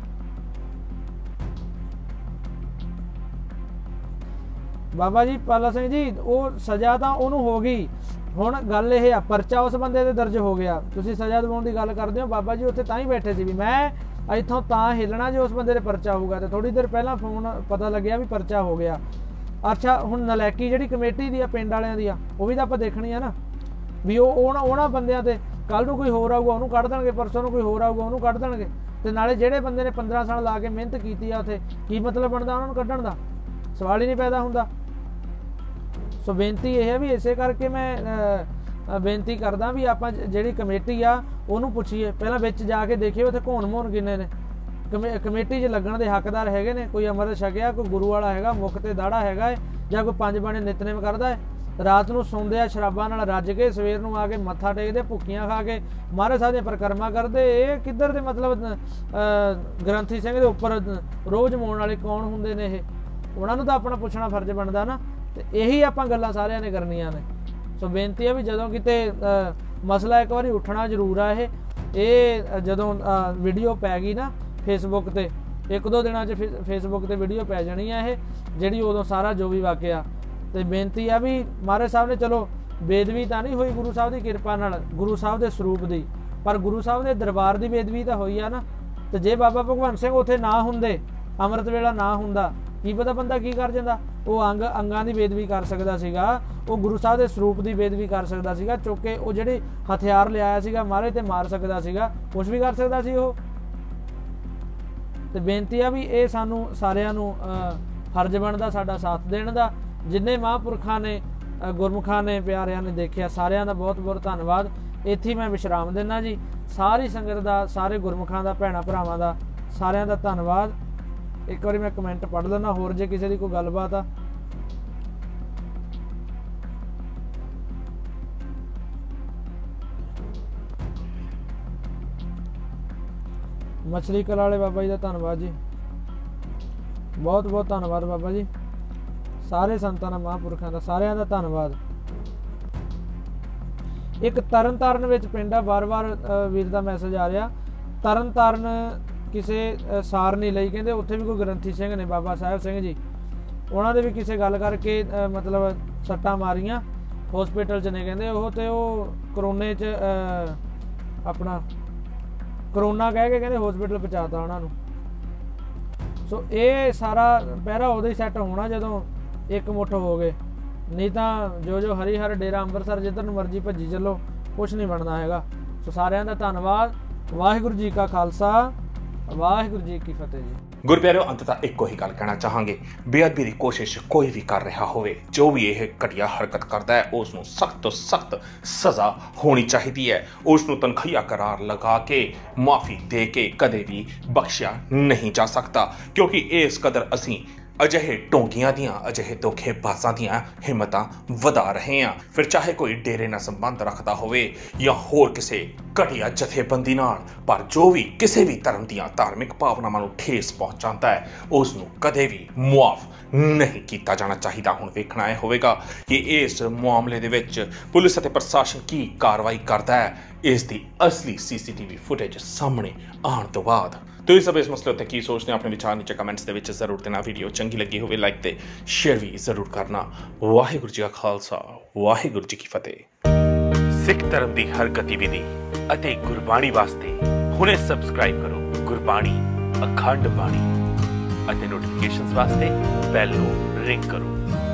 A: ਬਾਬਾ ਜੀ, ਪਾਲਾ ਸਿੰਘ ਜੀ, ਉਹ ਸਜ਼ਾ ਤਾਂ ਉਹਨੂੰ ਹੋ ਗਈ। ਹੁਣ ਗੱਲ ਇਹ ਆ, ਪਰਚਾ ਉਸ ਬੰਦੇ ਦੇ ਦਰਜ ਹੋ ਗਿਆ। ਤੁਸੀਂ ਸਜ਼ਾ ਦਿਵਾਉਣ ਦੀ ਗੱਲ ਕਰਦੇ ਹੋ। ਬਾਬਾ ਜੀ, ਉੱਥੇ ਤਾਂ ਹੀ ਬੈਠੇ ਸੀ ਵੀ ਮੈਂ ਇੱਥੋਂ ਤਾਂ ਹਿੱਲਣਾ ਜੇ ਉਸ ਬੰਦੇ ਦੇ ਪਰਚਾ ਹੋਊਗਾ। ਤੇ ਥੋੜੀ ਦੇਰ ਪਹਿਲਾਂ ਫੋਨ ਪਤਾ ਲੱਗਿਆ ਵੀ ਪਰਚਾ ਹੋ ਗਿਆ। ਅੱਛਾ, ਹੁਣ ਨਲੈਕੀ ਜਿਹੜੀ ਕਮੇਟੀ ਦੀ ਆ, ਪਿੰਡ ਵਾਲਿਆਂ ਦੀ ਆ, ਉਹ ਵੀ ਤਾਂ ਆਪਾਂ ਦੇਖਣੀ ਆ ਨਾ। ਵੀ ਉਹ ਉਹਨਾਂ ਉਹਨਾਂ ਬੰਦਿਆਂ ਤੇ ਕੱਲ ਨੂੰ ਕੋਈ ਹੋਰ ਆਊਗਾ, ਉਹਨੂੰ ਕੱਢ ਦੇਣਗੇ, ਪਰਸੋਂ ਨੂੰ ਕੋਈ ਹੋਰ ਆਊਗਾ, ਉਹਨੂੰ ਕੱਢ ਦੇਣਗੇ। ਤੇ ਨਾਲੇ ਜਿਹੜੇ ਬੰਦੇ ਨੇ 15 ਸਾਲ ਲਾ ਕੇ ਮਿਹਨਤ ਕੀਤੀ ਆ ਉੱਥੇ, ਕੀ ਮਤਲਬ ਬਣਦਾ ਉਹਨਾਂ ਨੂੰ ਕੱਢਣ ਦਾ? ਸਵਾਲ ਹੀ ਨਹੀਂ ਪੈਦਾ ਹੁੰਦਾ। ਸੋ ਬੇਨਤੀ ਇਹ ਹੈ ਵੀ ਇਸੇ ਕਰਕੇ ਮੈਂ ਬੇਨਤੀ ਕਰਦਾ ਵੀ ਆਪਾਂ ਜਿਹੜੀ ਕਮੇਟੀ ਆ, ਉਹਨੂੰ ਪੁੱਛੀਏ। ਪਹਿਲਾਂ ਵਿੱਚ ਜਾ ਕੇ ਦੇਖੀਏ, ਉੱਥੇ ਘੋਣ ਮੋਣ ਕਿੰਨੇ ਨੇ। ਕਮੇਟੀ 'ਚ ਲੱਗਣ ਦੇ ਹੱਕਦਾਰ ਹੈਗੇ ਨੇ। ਕੋਈ ਅੰਮ੍ਰਿਤ ਛਕਿਆ, ਕੋਈ ਗੁਰੂ ਵਾਲਾ ਹੈਗਾ, ਮੁਖ ਤੇ ਦਾੜਾ ਹੈਗਾ ਹੈ ਜਾਂ ਕੋਈ ਪੰਜ ਬਾਣੇ ਨਿਤਨੇਮ ਕਰਦਾ ਹੈ ਰਾਤ ਨੂੰ ਸੌਂਦੇ ਆ, ਸ਼ਰਾਬਾਂ ਨਾਲ ਰੱਜ ਕੇ, ਸਵੇਰ ਨੂੰ ਆ ਕੇ ਮੱਥਾ ਟੇਕਦੇ, ਭੁੱਖੀਆਂ ਖਾ ਕੇ ਮਹਾਰਾਜ ਸਾਹਿਬ ਦੀਆਂ ਪਰਿਕਰਮਾ ਕਰਦੇ। ਇਹ ਕਿੱਧਰ ਦੇ ਮਤਲਬ ਗ੍ਰੰਥੀ ਸਿੰਘ ਦੇ ਉੱਪਰ ਰੋਜ਼ ਮੋਣ ਵਾਲੇ ਕੌਣ ਹੁੰਦੇ ਨੇ ਇਹ? ਉਹਨਾਂ ਨੂੰ ਤਾਂ ਆਪਣਾ ਪੁੱਛਣਾ ਫਰਜ਼ ਬਣਦਾ ਨਾ। ਤੇ ਇਹੀ ਆਪਾਂ ਗੱਲਾਂ ਸਾਰਿਆਂ ਨੇ ਕਰਨੀਆਂ ਨੇ। ਸੋ ਬੇਨਤੀ ਹੈ ਵੀ ਜਦੋਂ ਕਿਤੇ ਮਸਲਾ ਇੱਕ ਵਾਰੀ ਉੱਠਣਾ ਜ਼ਰੂਰ ਆ ਇਹ। ਇਹ ਜਦੋਂ ਵੀਡੀਓ ਪੈ ਗਈ ਨਾ ਫੇਸਬੁੱਕ ਤੇ। ਇੱਕ ਦੋ ਦਿਨਾਂ 'ਚ ਫੇਸਬੁੱਕ ਤੇ ਵੀਡੀਓ ਪੈ ਜਾਣੀ ਆ ਇਹ, ਜਿਹੜੀ ਉਦੋਂ ਸਾਰਾ ਜੋ ਵੀ ਵਾਕਿਆ। ਤੇ ਬੇਨਤੀ ਆ ਵੀ ਮਹਾਰਾਜ ਸਾਹਿਬ ਨੇ, ਚਲੋ, ਬੇਦਵੀ ਤਾਂ ਨਹੀਂ ਹੋਈ ਗੁਰੂ ਸਾਹਿਬ ਦੀ ਕਿਰਪਾ ਨਾਲ, ਗੁਰੂ ਸਾਹਿਬ ਦੇ ਸਰੂਪ ਦੀ। ਪਰ ਗੁਰੂ ਸਾਹਿਬ ਦੇ ਦਰਬਾਰ ਦੀ ਬੇਦਵੀ ਤਾਂ ਹੋਈ ਆ ਨਾ। ਤੇ ਜੇ ਬਾਬਾ ਭਗਵੰਤ ਸਿੰਘ ਉੱਥੇ ਨਾ ਹੁੰਦੇ, ਅੰਮ੍ਰਿਤ ਵੇਲਾ ਨਾ ਹੁੰਦਾ, ਕੀ ਪਤਾ ਬੰਦਾ ਕੀ ਕਰ ਜਾਂਦਾ? ਉਹ ਅੰਗ, ਅੰਗਾਂ ਦੀ ਬੇਦਵੀ ਕਰ ਸਕਦਾ ਸੀਗਾ, ਉਹ ਗੁਰੂ ਸਾਹਿਬ ਦੇ ਸਰੂਪ ਦੀ ਬੇਦਵੀ ਕਰ ਸਕਦਾ ਸੀਗਾ, ਚੁੱਕ ਕੇ ਉਹ ਜਿਹੜੇ ਹਥਿਆਰ ਲਿਆਇਆ ਸੀਗਾ ਮਾਰੇ ਤੇ ਮਾਰ ਸਕਦਾ ਸੀਗਾ ਕੁਝ ਵੀ ਕਰ ਸਕਦਾ ਸੀ ਉਹ। ਤੇ ਬੇਨਤੀ ਆ ਵੀ ਇਹ ਸਾਨੂੰ ਸਾਰਿਆਂ ਨੂੰ ਫਰਜ਼ ਬਣਦਾ ਸਾਡਾ ਸਾਥ ਦੇਣ ਦਾ। ਜਿੰਨੇ ਮਹਾਂਪੁਰਖਾਂ ਨੇ ਗੁਰਮੁਖਾਂ ਨੇ, ਪਿਆਰਿਆਂ ਨੇ ਦੇਖਿਆ, ਸਾਰਿਆਂ ਦਾ ਬਹੁਤ ਬਹੁਤ ਧੰਨਵਾਦ। ਇੱਥੇ ਮੈਂ ਵਿਸ਼ਰਾਮ ਦਿੰਦਾ ਜੀ। ਸਾਰੀ ਸੰਗਤ ਦਾ, ਸਾਰੇ ਗੁਰਮੁਖਾਂ ਦਾ, ਭੈਣਾ ਭਰਾਵਾਂ ਦਾ ਸਾਰਿਆਂ ਦਾ ਧੰਨਵਾਦ। ਇੱਕ ਵਾਰੀ ਮੈਂ ਕਮੈਂਟ ਪੜ੍ਹ ਲੈਣਾ ਹੋਰ ਜੇ ਕਿਸੇ ਦੀ ਕੋਈ ਗੱਲਬਾਤ ਆ ਮਛਲੀ ਕਲਾ ਵਾਲੇ ਬਾਬਾ ਜੀ ਦਾ ਧੰਨਵਾਦ ਜੀ। ਬਹੁਤ ਬਹੁਤ ਧੰਨਵਾਦ ਬਾਬਾ ਜੀ। ਸਾਰੇ ਸੰਤਾਂ ਦਾ ਮਹਾਂਪੁਰਖਾਂ ਦਾ ਸਾਰਿਆਂ ਦਾ ਧੰਨਵਾਦ। ਇੱਕ ਤਰਨ ਤਾਰਨ ਵਿੱਚ ਪਿੰਡ ਆ ਵਾਰ-ਵਾਰ ਵੀਰ ਦਾ ਮੈਸੇਜ ਆ ਰਿਹਾ। ਤਰਨ ਤਾਰਨ ਕਿਸੇ ਅ, ਸਾਰ ਨਹੀਂ ਲਈ ਕਹਿੰਦੇ ਉੱਥੇ ਵੀ ਕੋਈ ਗ੍ਰੰਥੀ ਸਿੰਘ ਨੇ ਬਾਬਾ ਸਾਹਿਬ ਸਿੰਘ ਜੀ। ਉਹਨਾਂ ਦੇ ਵੀ ਕਿਸੇ ਗੱਲ ਕਰਕੇ ਮਤਲਬ ਸੱਟਾਂ ਮਾਰੀਆਂ। ਹਸਪੀਟਲ ਚ ਨੇ ਕਹਿੰਦੇ ਉਹ ਤੇ ਉਹ ਕਰੋਨੇ ਚ ਆਪਣਾ ਕਰੋਨਾ ਕਹਿ ਕੇ ਕਹਿੰਦੇ ਹਸਪੀਟਲ ਪਹੁੰਚਾਤਾ ਉਹਨਾਂ ਨੂੰ। ਸੋ ਇਹ ਸਾਰਾ ਪਹਿਰਾ ਉਦੋਂ ਹੀ ਸੈੱਟ ਹੋਣਾ ਜਦੋਂ ਇੱਕ ਮੁੱਠ ਹੋ ਗਏ। ਨਹੀਂ ਤਾਂ ਜੋ ਜੋ ਹਰੀ ਹਰ ਡੇਰਾ ਅੰਮ੍ਰਿਤਸਰ ਜਿੱਧਰ ਨੂੰ ਮਰਜ਼ੀ ਭੱਜੀ ਚੱਲੋ ਕੁਝ ਨਹੀਂ ਬਣਨਾ ਹੈਗਾ। ਸੋ ਸਾਰਿਆਂ ਦਾ ਧੰਨਵਾਦ। ਵਾਹਿਗੁਰੂ ਜੀ ਕਾ ਖਾਲਸਾ, ਵਾਹਿਗੁਰੂ ਜੀ ਕੀ ਫਤਿਹ ਜੀ।
B: ਗੁਰਪਿਆਰਿਓ ਅੰਤਤಃ ਇੱਕੋ ਹੀ ਗੱਲ ਕਹਿਣਾ ਚਾਹਾਂਗੇ। ਬੇਅਦਬੀ ਦੀ ਕੋਸ਼ਿਸ਼ ਕੋਈ ਵੀ ਕਰ ਰਿਹਾ ਹੋਵੇ, ਜੋ ਵੀ ਇਹ ਘਟੀਆ ਹਰਕਤ ਕਰਦਾ ਹੈ, ਉਸ ਨੂੰ ਸਖਤ ਤੋਂ ਸਖਤ ਸਜ਼ਾ ਹੋਣੀ ਚਾਹੀਦੀ ਹੈ। ਉਸ ਨੂੰ ਤਨਖੀਆ ਕਰਾਰ ਲਗਾ ਕੇ, ਮਾਫੀ ਦੇ ਕੇ ਕਦੇ ਵੀ ਬਖਸ਼ਿਆ ਨਹੀਂ ਜਾ ਸਕਦਾ। ਕਿਉਂਕਿ ਇਸ ਕਦਰ ਅਸੀਂ ਅਜਿਹੇ ਟੋਂਗੀਆਂ ਦੀਆਂ, ਅਜਿਹੇ ਧੋਖੇਬਾਜ਼ਾਂ ਦੀਆਂ ਹਿੰਮਤਾਂ ਵਧਾ ਰਹੇ ਹਾਂ। ਫਿਰ ਚਾਹੇ ਕੋਈ ਡੇਰੇ ਨਾਲ ਸੰਬੰਧ ਰੱਖਦਾ ਹੋਵੇ ਜਾਂ ਹੋਰ ਕਿਸੇ ਘਟੀਆ ਜਥੇਬੰਦੀ ਨਾਲ, ਪਰ ਜੋ ਵੀ ਕਿਸੇ ਵੀ ਧਰਮ ਦੀਆਂ ਧਾਰਮਿਕ ਭਾਵਨਾਵਾਂ ਨੂੰ ਠੇਸ ਪਹੁੰਚਾਉਂਦਾ ਹੈ ਉਸ ਨੂੰ ਕਦੇ ਵੀ ਮੁਆਫ ਨਹੀਂ ਕੀਤਾ ਜਾਣਾ ਚਾਹੀਦਾ। ਹੁਣ ਵੇਖਣਾ ਇਹ ਹੋਵੇਗਾ ਕਿ ਇਸ ਮਾਮਲੇ ਦੇ ਵਿੱਚ ਪੁਲਿਸ ਅਤੇ ਪ੍ਰਸ਼ਾਸਨ ਕੀ ਕਾਰਵਾਈ ਕਰਦਾ ਹੈ, ਇਸ ਦੀ ਅਸਲੀ ਸੀਸੀਟੀਵੀ ਫੁਟੇਜ ਸਾਹਮਣੇ ਆਉਣ ਤੋਂ ਬਾਅਦ। ਤੁਸੀਂ ਸਭ ਇਸ ਮਸਲੇ ਉੱਤੇ ਕੀ ਸੋਚਦੇ ਹੋ ਆਪਣੇ ਵਿਚਾਰ ਨੀਚੇ ਕਮੈਂਟਸ ਦੇ ਵਿੱਚ ਜ਼ਰੂਰ ਦੇਣਾ ਵੀਡੀਓ ਚੰਗੀ ਲੱਗੀ ਹੋਵੇ ਲਾਈਕ ਤੇ ਸ਼ੇਅਰ ਵੀ ਜ਼ਰੂਰ ਕਰਨਾ ਵਾਹਿਗੁਰੂ ਜੀ ਕਾ ਖਾਲਸਾ ਵਾਹਿਗੁਰੂ ਜੀ ਕੀ ਫਤਿਹ
C: ਸਿੱਖ ਧਰਮ ਦੀ ਹਰ ਗਤੀਵਿਧੀ ਅਤੇ ਗੁਰਬਾਣੀ ਵਾਸਤੇ ਹੁਣੇ ਸਬਸਕ੍ਰਾਈਬ ਕਰੋ ਗੁਰਬਾਣੀ ਅਖੰਡ ਬਾਣੀ ਅਤੇ ਨੋਟੀਫਿਕੇਸ਼ਨਸ ਵਾਸਤੇ ਬੈਲ ਨੂੰ ਰਿੰਗ ਕਰੋ